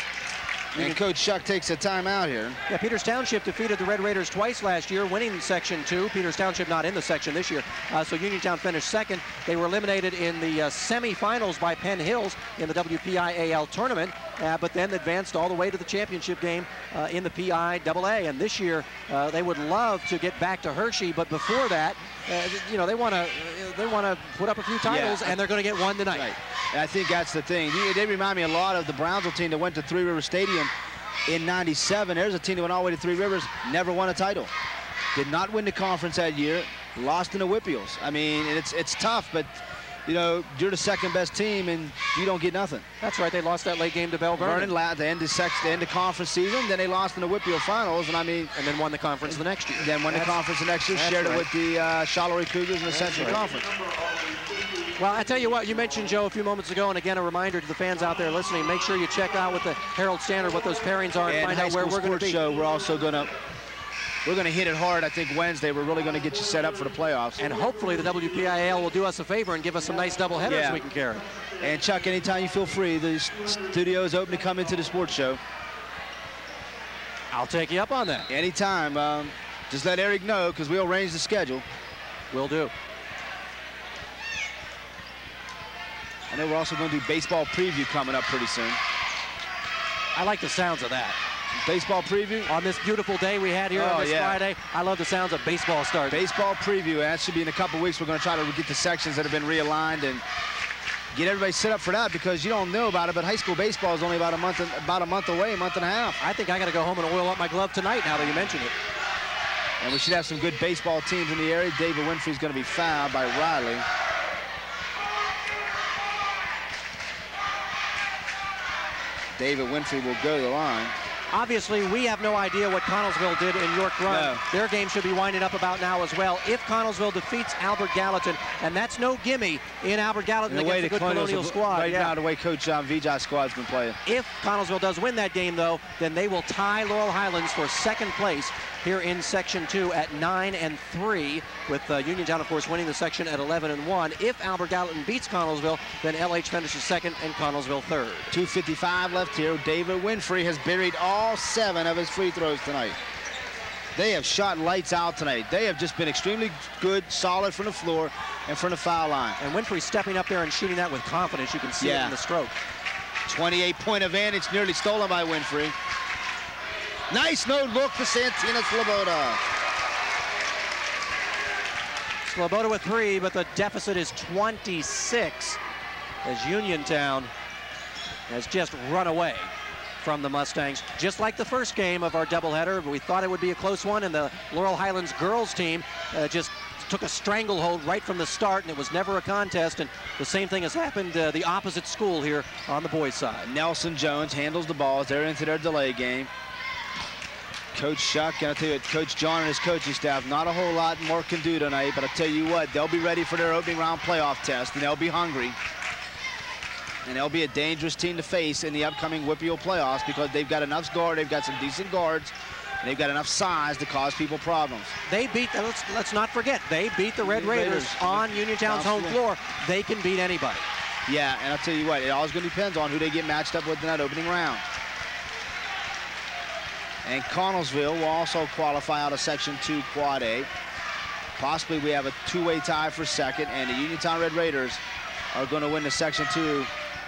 And Coach Shuck takes a timeout here. Yeah, Peters Township defeated the Red Raiders twice last year, winning Section 2. Peters Township not in the section this year, uh, so Uniontown finished second. They were eliminated in the uh, semifinals by Penn Hills in the WPIAL tournament, uh, but then advanced all the way to the championship game uh, in the PIAA. And this year, uh, they would love to get back to Hershey, but before that, uh, you know, they want to they want to put up a few titles, Yeah. and they're going to get one tonight. Right. And I think that's the thing. They- They remind me a lot of the Brownsville team that went to Three River Stadium in 97. There's a team that went all the way to Three Rivers, never won a title. Did not win the conference that year, lost in the WPIALs. I mean, it's it's tough, but, you know, you're the second best team and you don't get nothing. That's right. They lost that late game to Bell Vernon, Vernon, the end of sex, the end of conference season, then they lost in the WPIAL finals, and I mean, and then won the conference the next year. then won the conference the next year, shared right. it with the uh, Charleroi Cougars in the Central right. Conference. Well, I tell you what, you mentioned Joe a few moments ago, and again, a reminder to the fans out there listening: make sure you check out with the Herald Standard what those pairings are and, and find out where we're going to be. show. We're also gonna we're gonna hit it hard. I think Wednesday we're really gonna get you set up for the playoffs. And hopefully, the WPIAL will do us a favor and give us some nice double headers Yeah. we can carry. And Chuck, anytime you feel free, the studio is open to come into the sports show. I'll take you up on that. Anytime. Um, just let Eric know because we'll arrange the schedule. Will do. I know we're also going to do baseball preview coming up pretty soon. I like the sounds of that. Baseball preview. On this beautiful day we had here Oh, on this yeah. Friday, I love the sounds of baseball starting. Baseball preview. That should be in a couple weeks. We're going to try to get the sections that have been realigned and get everybody set up for that because you don't know about it, but high school baseball is only about a month about a month away, a month and a half. I think I got to go home and oil up my glove tonight now that you mention it. And we should have some good baseball teams in the area. David Winfrey's going to be fouled by Riley. David Winfrey will go to the line. Obviously, we have no idea what Connellsville did in York Run. No. Their game should be winding up about now as well. If Connellsville defeats Albert Gallatin, and that's no gimme in Albert Gallatin And the way against the a good Colonial squad. right yeah. now, the way Coach John Vijay's squad's been playing. If Connellsville does win that game, though, then they will tie Laurel Highlands for second place here in Section 2 at 9 and 3, with uh, Uniontown, of course, winning the section at 11 and 1. If Albert Gallatin beats Connellsville, then LH finishes second and Connellsville third. 2.55 left here. David Winfrey has buried all seven of his free throws tonight. They have shot lights out tonight. They have just been extremely good, solid from the floor and from the foul line. And Winfrey stepping up there and shooting that with confidence. You can see it in the stroke. 28-point advantage nearly stolen by Winfrey. Nice no look for Santina Sloboda. Sloboda with three, but the deficit is 26 as Uniontown has just run away from the Mustangs. Just like the first game of our doubleheader, we thought it would be a close one, and the Laurel Highlands girls team uh, just took a stranglehold right from the start, and it was never a contest. And the same thing has happened uh, the opposite school here on the boys' side. Nelson Jones handles the balls. They're into their delay game. Coach Shuck, and I tell you Coach John and his coaching staff, not a whole lot more can do tonight, but I tell you what, they'll be ready for their opening round playoff test, and they'll be hungry. And they'll be a dangerous team to face in the upcoming WPIAL playoffs because they've got enough guard, they've got some decent guards, and they've got enough size to cause people problems. They beat, let's, let's not forget, they beat the Red Raiders. Raiders on Uniontown's home floor. They can beat anybody. Yeah, and I'll tell you what, it always going to depend on who they get matched up with in that opening round. And Connellsville will also qualify out of Section 2 Quad A. Possibly we have a two-way tie for second, and the Uniontown Red Raiders are going to win the Section 2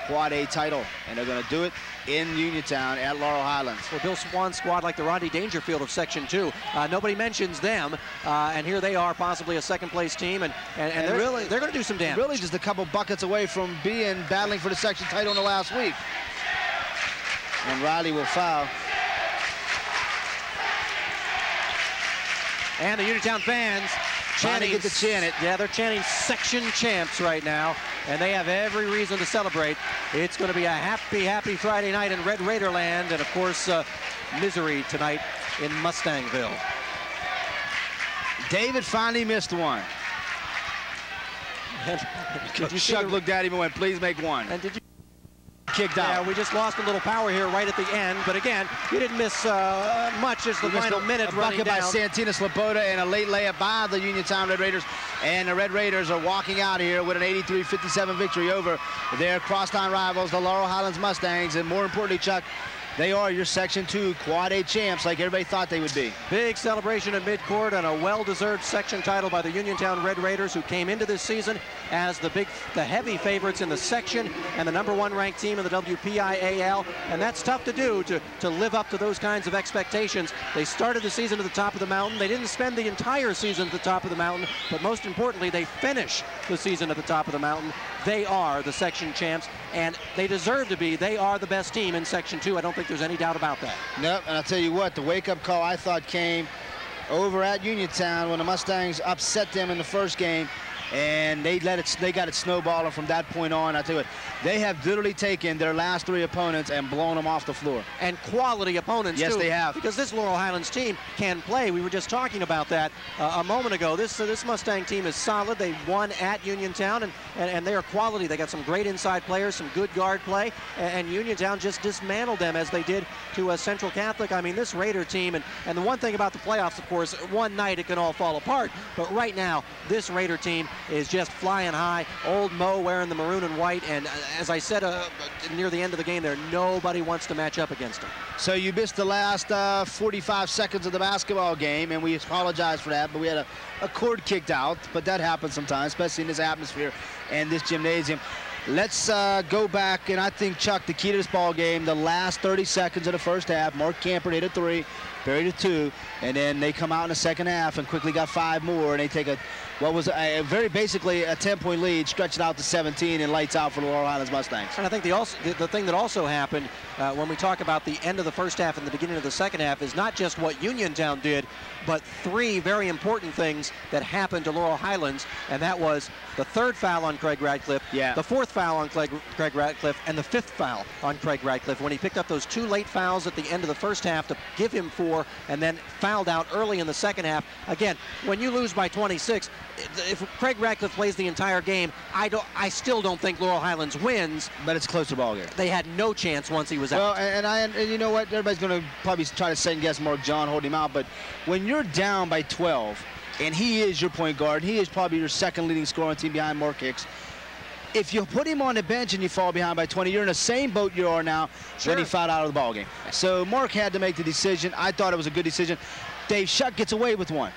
Quad A title, and they're going to do it in Uniontown at Laurel Highlands. For Bill Swan's squad like the Rodney Dangerfield of Section 2. Uh, nobody mentions them, uh, and here they are, possibly a second-place team, and, and, and, And they're, really- they're going to do some damage. Really just a couple buckets away from being battling for the section title in the last week. And Riley will foul. And the Uniontown fans Trying to chanting, get to chant it. Yeah, they're chanting section champs right now, and they have every reason to celebrate. It's going to be a happy, happy Friday night in Red Raider land, and of course, uh, misery tonight in Mustangville. David finally missed one. Chuck looked at him and went, please make one. And did you Kicked Yeah, we just lost a little power here right at the end, but again, you didn't miss uh, much as the We final minute a running bucket by down. Santina Sloboda and a late layup by the Uniontown Red Raiders. And the Red Raiders are walking out here with an 83-57 victory over their crosstown rivals, the Laurel Highlands Mustangs. And more importantly, Chuck, they are your Section 2 Quad A champs like everybody thought they would be. Big celebration in midcourt and a well-deserved section title by the Uniontown Red Raiders who came into this season as the big, the heavy favorites in the section and the number one ranked team in the WPIAL. And that's tough to do, to, to live up to those kinds of expectations. They started the season at the top of the mountain. They didn't spend the entire season at the top of the mountain, but most importantly, they finish the season at the top of the mountain. They are the section champs, and they deserve to be. They are the best team in Section 2. I don't think there's any doubt about that. Nope, and I'll tell you what, the wake-up call I thought came over at Uniontown when the Mustangs upset them in the first game and they let it they got it snowballing from that point on. I tell you what they have literally taken their last three opponents and blown them off the floor. And quality opponents yes too, they have. because this laurel highlands team can play. We were just talking about that uh, a moment ago. This uh, this mustang team is solid. They won at uniontown and, and, and they are quality. They got some great inside players some good guard play and, and uniontown just dismantled them as they did to uh, central catholic. I mean this raider team and and the one thing about the playoffs of course one night it can all fall apart. But right now this raider team is just flying high. Old Mo wearing the maroon and white, and uh, as I said uh, near the end of the game there, nobody wants to match up against him. So you missed the last uh, 45 seconds of the basketball game, and we apologize for that, but we had a, a cord kicked out, but that happens sometimes, especially in this atmosphere and this gymnasium. Let's uh, go back, and I think, Chuck, the key to this ball game, the last 30 seconds of the first half, Mark Camper hit a three, buried a two, and then they come out in the second half and quickly got five more, and they take a what was a, very basically a 10-point lead, stretch it out to 17, and lights out for the Laurel Highlands Mustangs. And I think the, also, the, the thing that also happened uh, when we talk about the end of the first half and the beginning of the second half is not just what Uniontown did, but three very important things that happened to Laurel Highlands, and that was the third foul on Craig Radcliffe, yeah. the fourth foul on Craig, Craig Radcliffe, and the fifth foul on Craig Radcliffe when he picked up those two late fouls at the end of the first half to give him four and then fouled out early in the second half. Again, when you lose by 26, if Craig Radcliffe plays the entire game, I don't, I still don't think Laurel Highlands wins. But it's a closer ball game. They had no chance once he was well, out. Well, and I, and you know what, everybody's going to probably try to second guess Mark John, hold him out. But when you're down by 12, and he is your point guard, he is probably your second leading scorer on the team behind Mark Hicks. If you put him on the bench and you fall behind by 20, you're in the same boat you are now sure. when he fouled out of the ball game. So Mark had to make the decision. I thought it was a good decision. Dave Shuck gets away with one.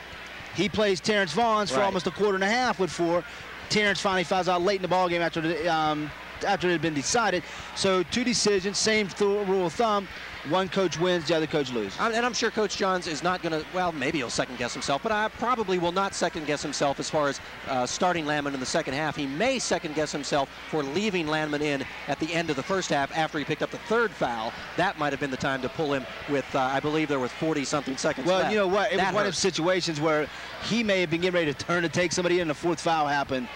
He plays Terrence Vaughns for right. almost a quarter and a half with four. Terrence finally fouls out late in the ball game after the, um, after it had been decided. So two decisions, same rule of thumb. One coach wins, the other coach loses. And I'm sure Coach Johns is not going to, well, maybe he'll second guess himself, but I probably will not second guess himself as far as uh, starting Landman in the second half. He may second guess himself for leaving Landman in at the end of the first half after he picked up the third foul. That might have been the time to pull him with, uh, I believe there was 40 something seconds well, left. you know what? It that was one hurt. of situations where he may have been getting ready to turn to take somebody in, the fourth foul happened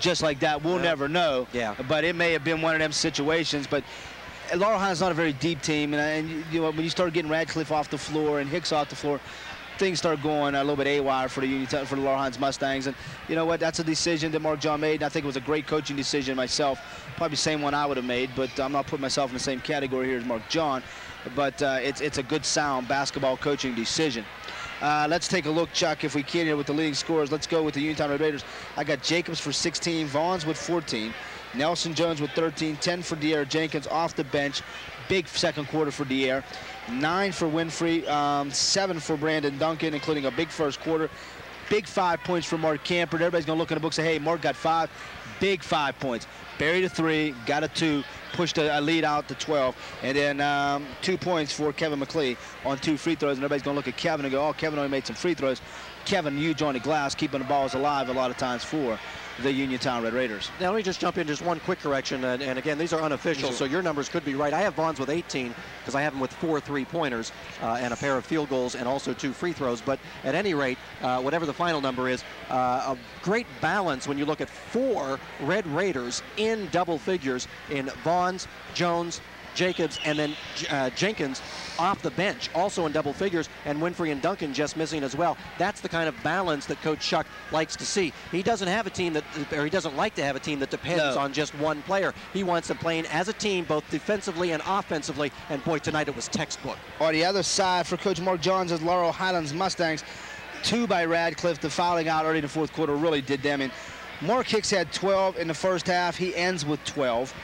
just like that. We'll Yeah. never know. Yeah. But it may have been one of them situations. But Laurel Highlands not a very deep team, and, and you know when you start getting Radcliffe off the floor and Hicks off the floor, things start going a little bit awire for the Union for the Laurel Highlands Mustangs. And you know what? That's a decision that Mark John made, and I think it was a great coaching decision myself. Probably the same one I would have made, but I'm not putting myself in the same category here as Mark John. But uh, it's it's a good sound basketball coaching decision. Uh, let's take a look, Chuck, if we can here with the leading scorers. Let's go with the Uniontown Red Raiders. I got Jacobs for 16, Vaughns with 14, Nelson Jones with 13, 10 for De'Aaron Jenkins off the bench. Big second quarter for De'Aaron. Nine for Winfrey, um, seven for Brandon Duncan, including a big first quarter. Big five points for Mark Camper. Everybody's going to look in the book and say, hey, Mark got five. Big five points. Buried a three, got a two, pushed a, a lead out to 12. And then um, two points for Kevin McLeod on two free throws. And everybody's going to look at Kevin and go, oh, Kevin only made some free throws. Kevin huge on the glass, keeping the balls alive a lot of times for the Uniontown Red Raiders. Now, let me just jump in just one quick correction. And, and again, these are unofficial, so your numbers could be right. I have Vaughns with 18 because I have him with four three-pointers uh, and a pair of field goals and also two free throws. But at any rate, uh, whatever the final number is, uh, a great balance when you look at four Red Raiders in double figures in Vaughns, Jones, Jacobs, and then uh, Jenkins off the bench, also in double figures, and Winfrey and Duncan just missing as well. That's the kind of balance that Coach Shuck likes to see. He doesn't have a team that, or he doesn't like to have a team that depends No. on just one player. He wants them playing as a team, both defensively and offensively. And boy, tonight it was textbook. On the other side for Coach Mark Johns is Laurel Highlands Mustangs. Two by Radcliffe. The fouling out early in the fourth quarter really did them in. Mark Hicks had 12 in the first half. He ends with 12.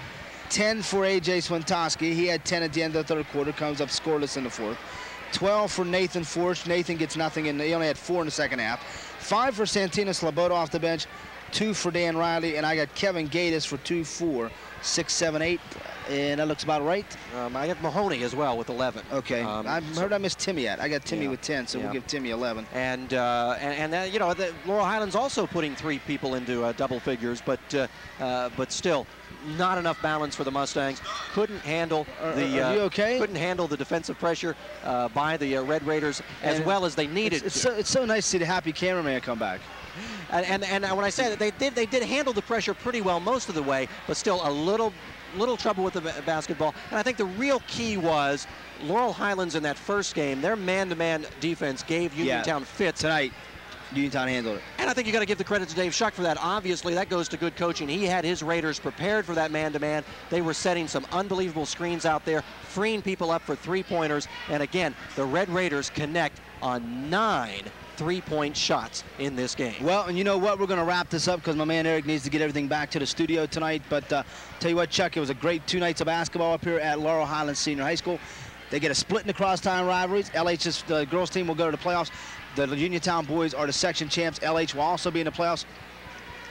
10 for A.J. Swintoski. He had 10 at the end of the third quarter, comes up scoreless in the fourth. 12 for Nathan Force. Nathan gets nothing, and he only had four in the second half. Five for Santino Sloboda off the bench. Two for Dan Riley, and I got Kevin Gatus for two, four, six, seven, eight, and that looks about right. Um, I got Mahoney as well with 11. Okay, Um, I so- heard I missed Timmy yet. I got Timmy Yeah. with 10, so Yeah. we'll give Timmy 11. And, uh, and, and uh, you know, the, Laurel Highlands also putting three people into uh, double figures, but, uh, uh, but still, not enough balance for the Mustangs. Couldn't handle the are you okay? couldn't handle the defensive pressure uh, by the uh, Red Raiders as And well as they needed. It's, it's, to. so, it's so nice to see the happy cameraman come back. And, and, and when I say that, they did, they did handle the pressure pretty well most of the way, but still a little, little trouble with the ba- basketball. And I think the real key was Laurel Highlands in that first game, their man-to-man defense gave Yeah. Uniontown fits. Tonight, Uniontown handled it. And I think you got to give the credit to Dave Shuck for that. Obviously, that goes to good coaching. He had his Raiders prepared for that man-to-man. They were setting some unbelievable screens out there, freeing people up for three-pointers. And again, the Red Raiders connect on nine three-point shots in this game. Well, and you know what? We're going to wrap this up because my man Eric needs to get everything back to the studio tonight. But uh, tell you what, Chuck, it was a great two nights of basketball up here at Laurel Highlands Senior High School. They get a split in the crosstown rivalries. LH's the girls team will go to the playoffs. The Uniontown boys are the section champs. LH will also be in the playoffs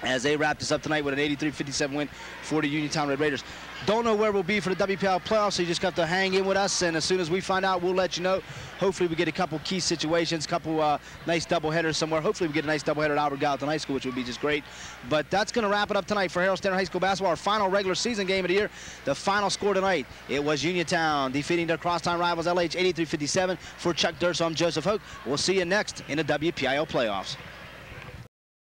as they wrap this up tonight with an 83-57 win for the Uniontown Red Raiders. Don't know where we'll be for the WPIAL playoffs, so you just have to hang in with us, and as soon as we find out, we'll let you know. Hopefully we get a couple key situations, a couple uh, nice doubleheaders somewhere. Hopefully we get a nice doubleheader at Albert Gallatin High School, which would be just great. But that's going to wrap it up tonight for Herald Standard High School basketball, our final regular season game of the year. The final score tonight, it was Uniontown defeating their crosstown rivals LH 83-57. For Chuck Durso, I'm Joseph Hoke. We'll see you next in the WPIAL playoffs.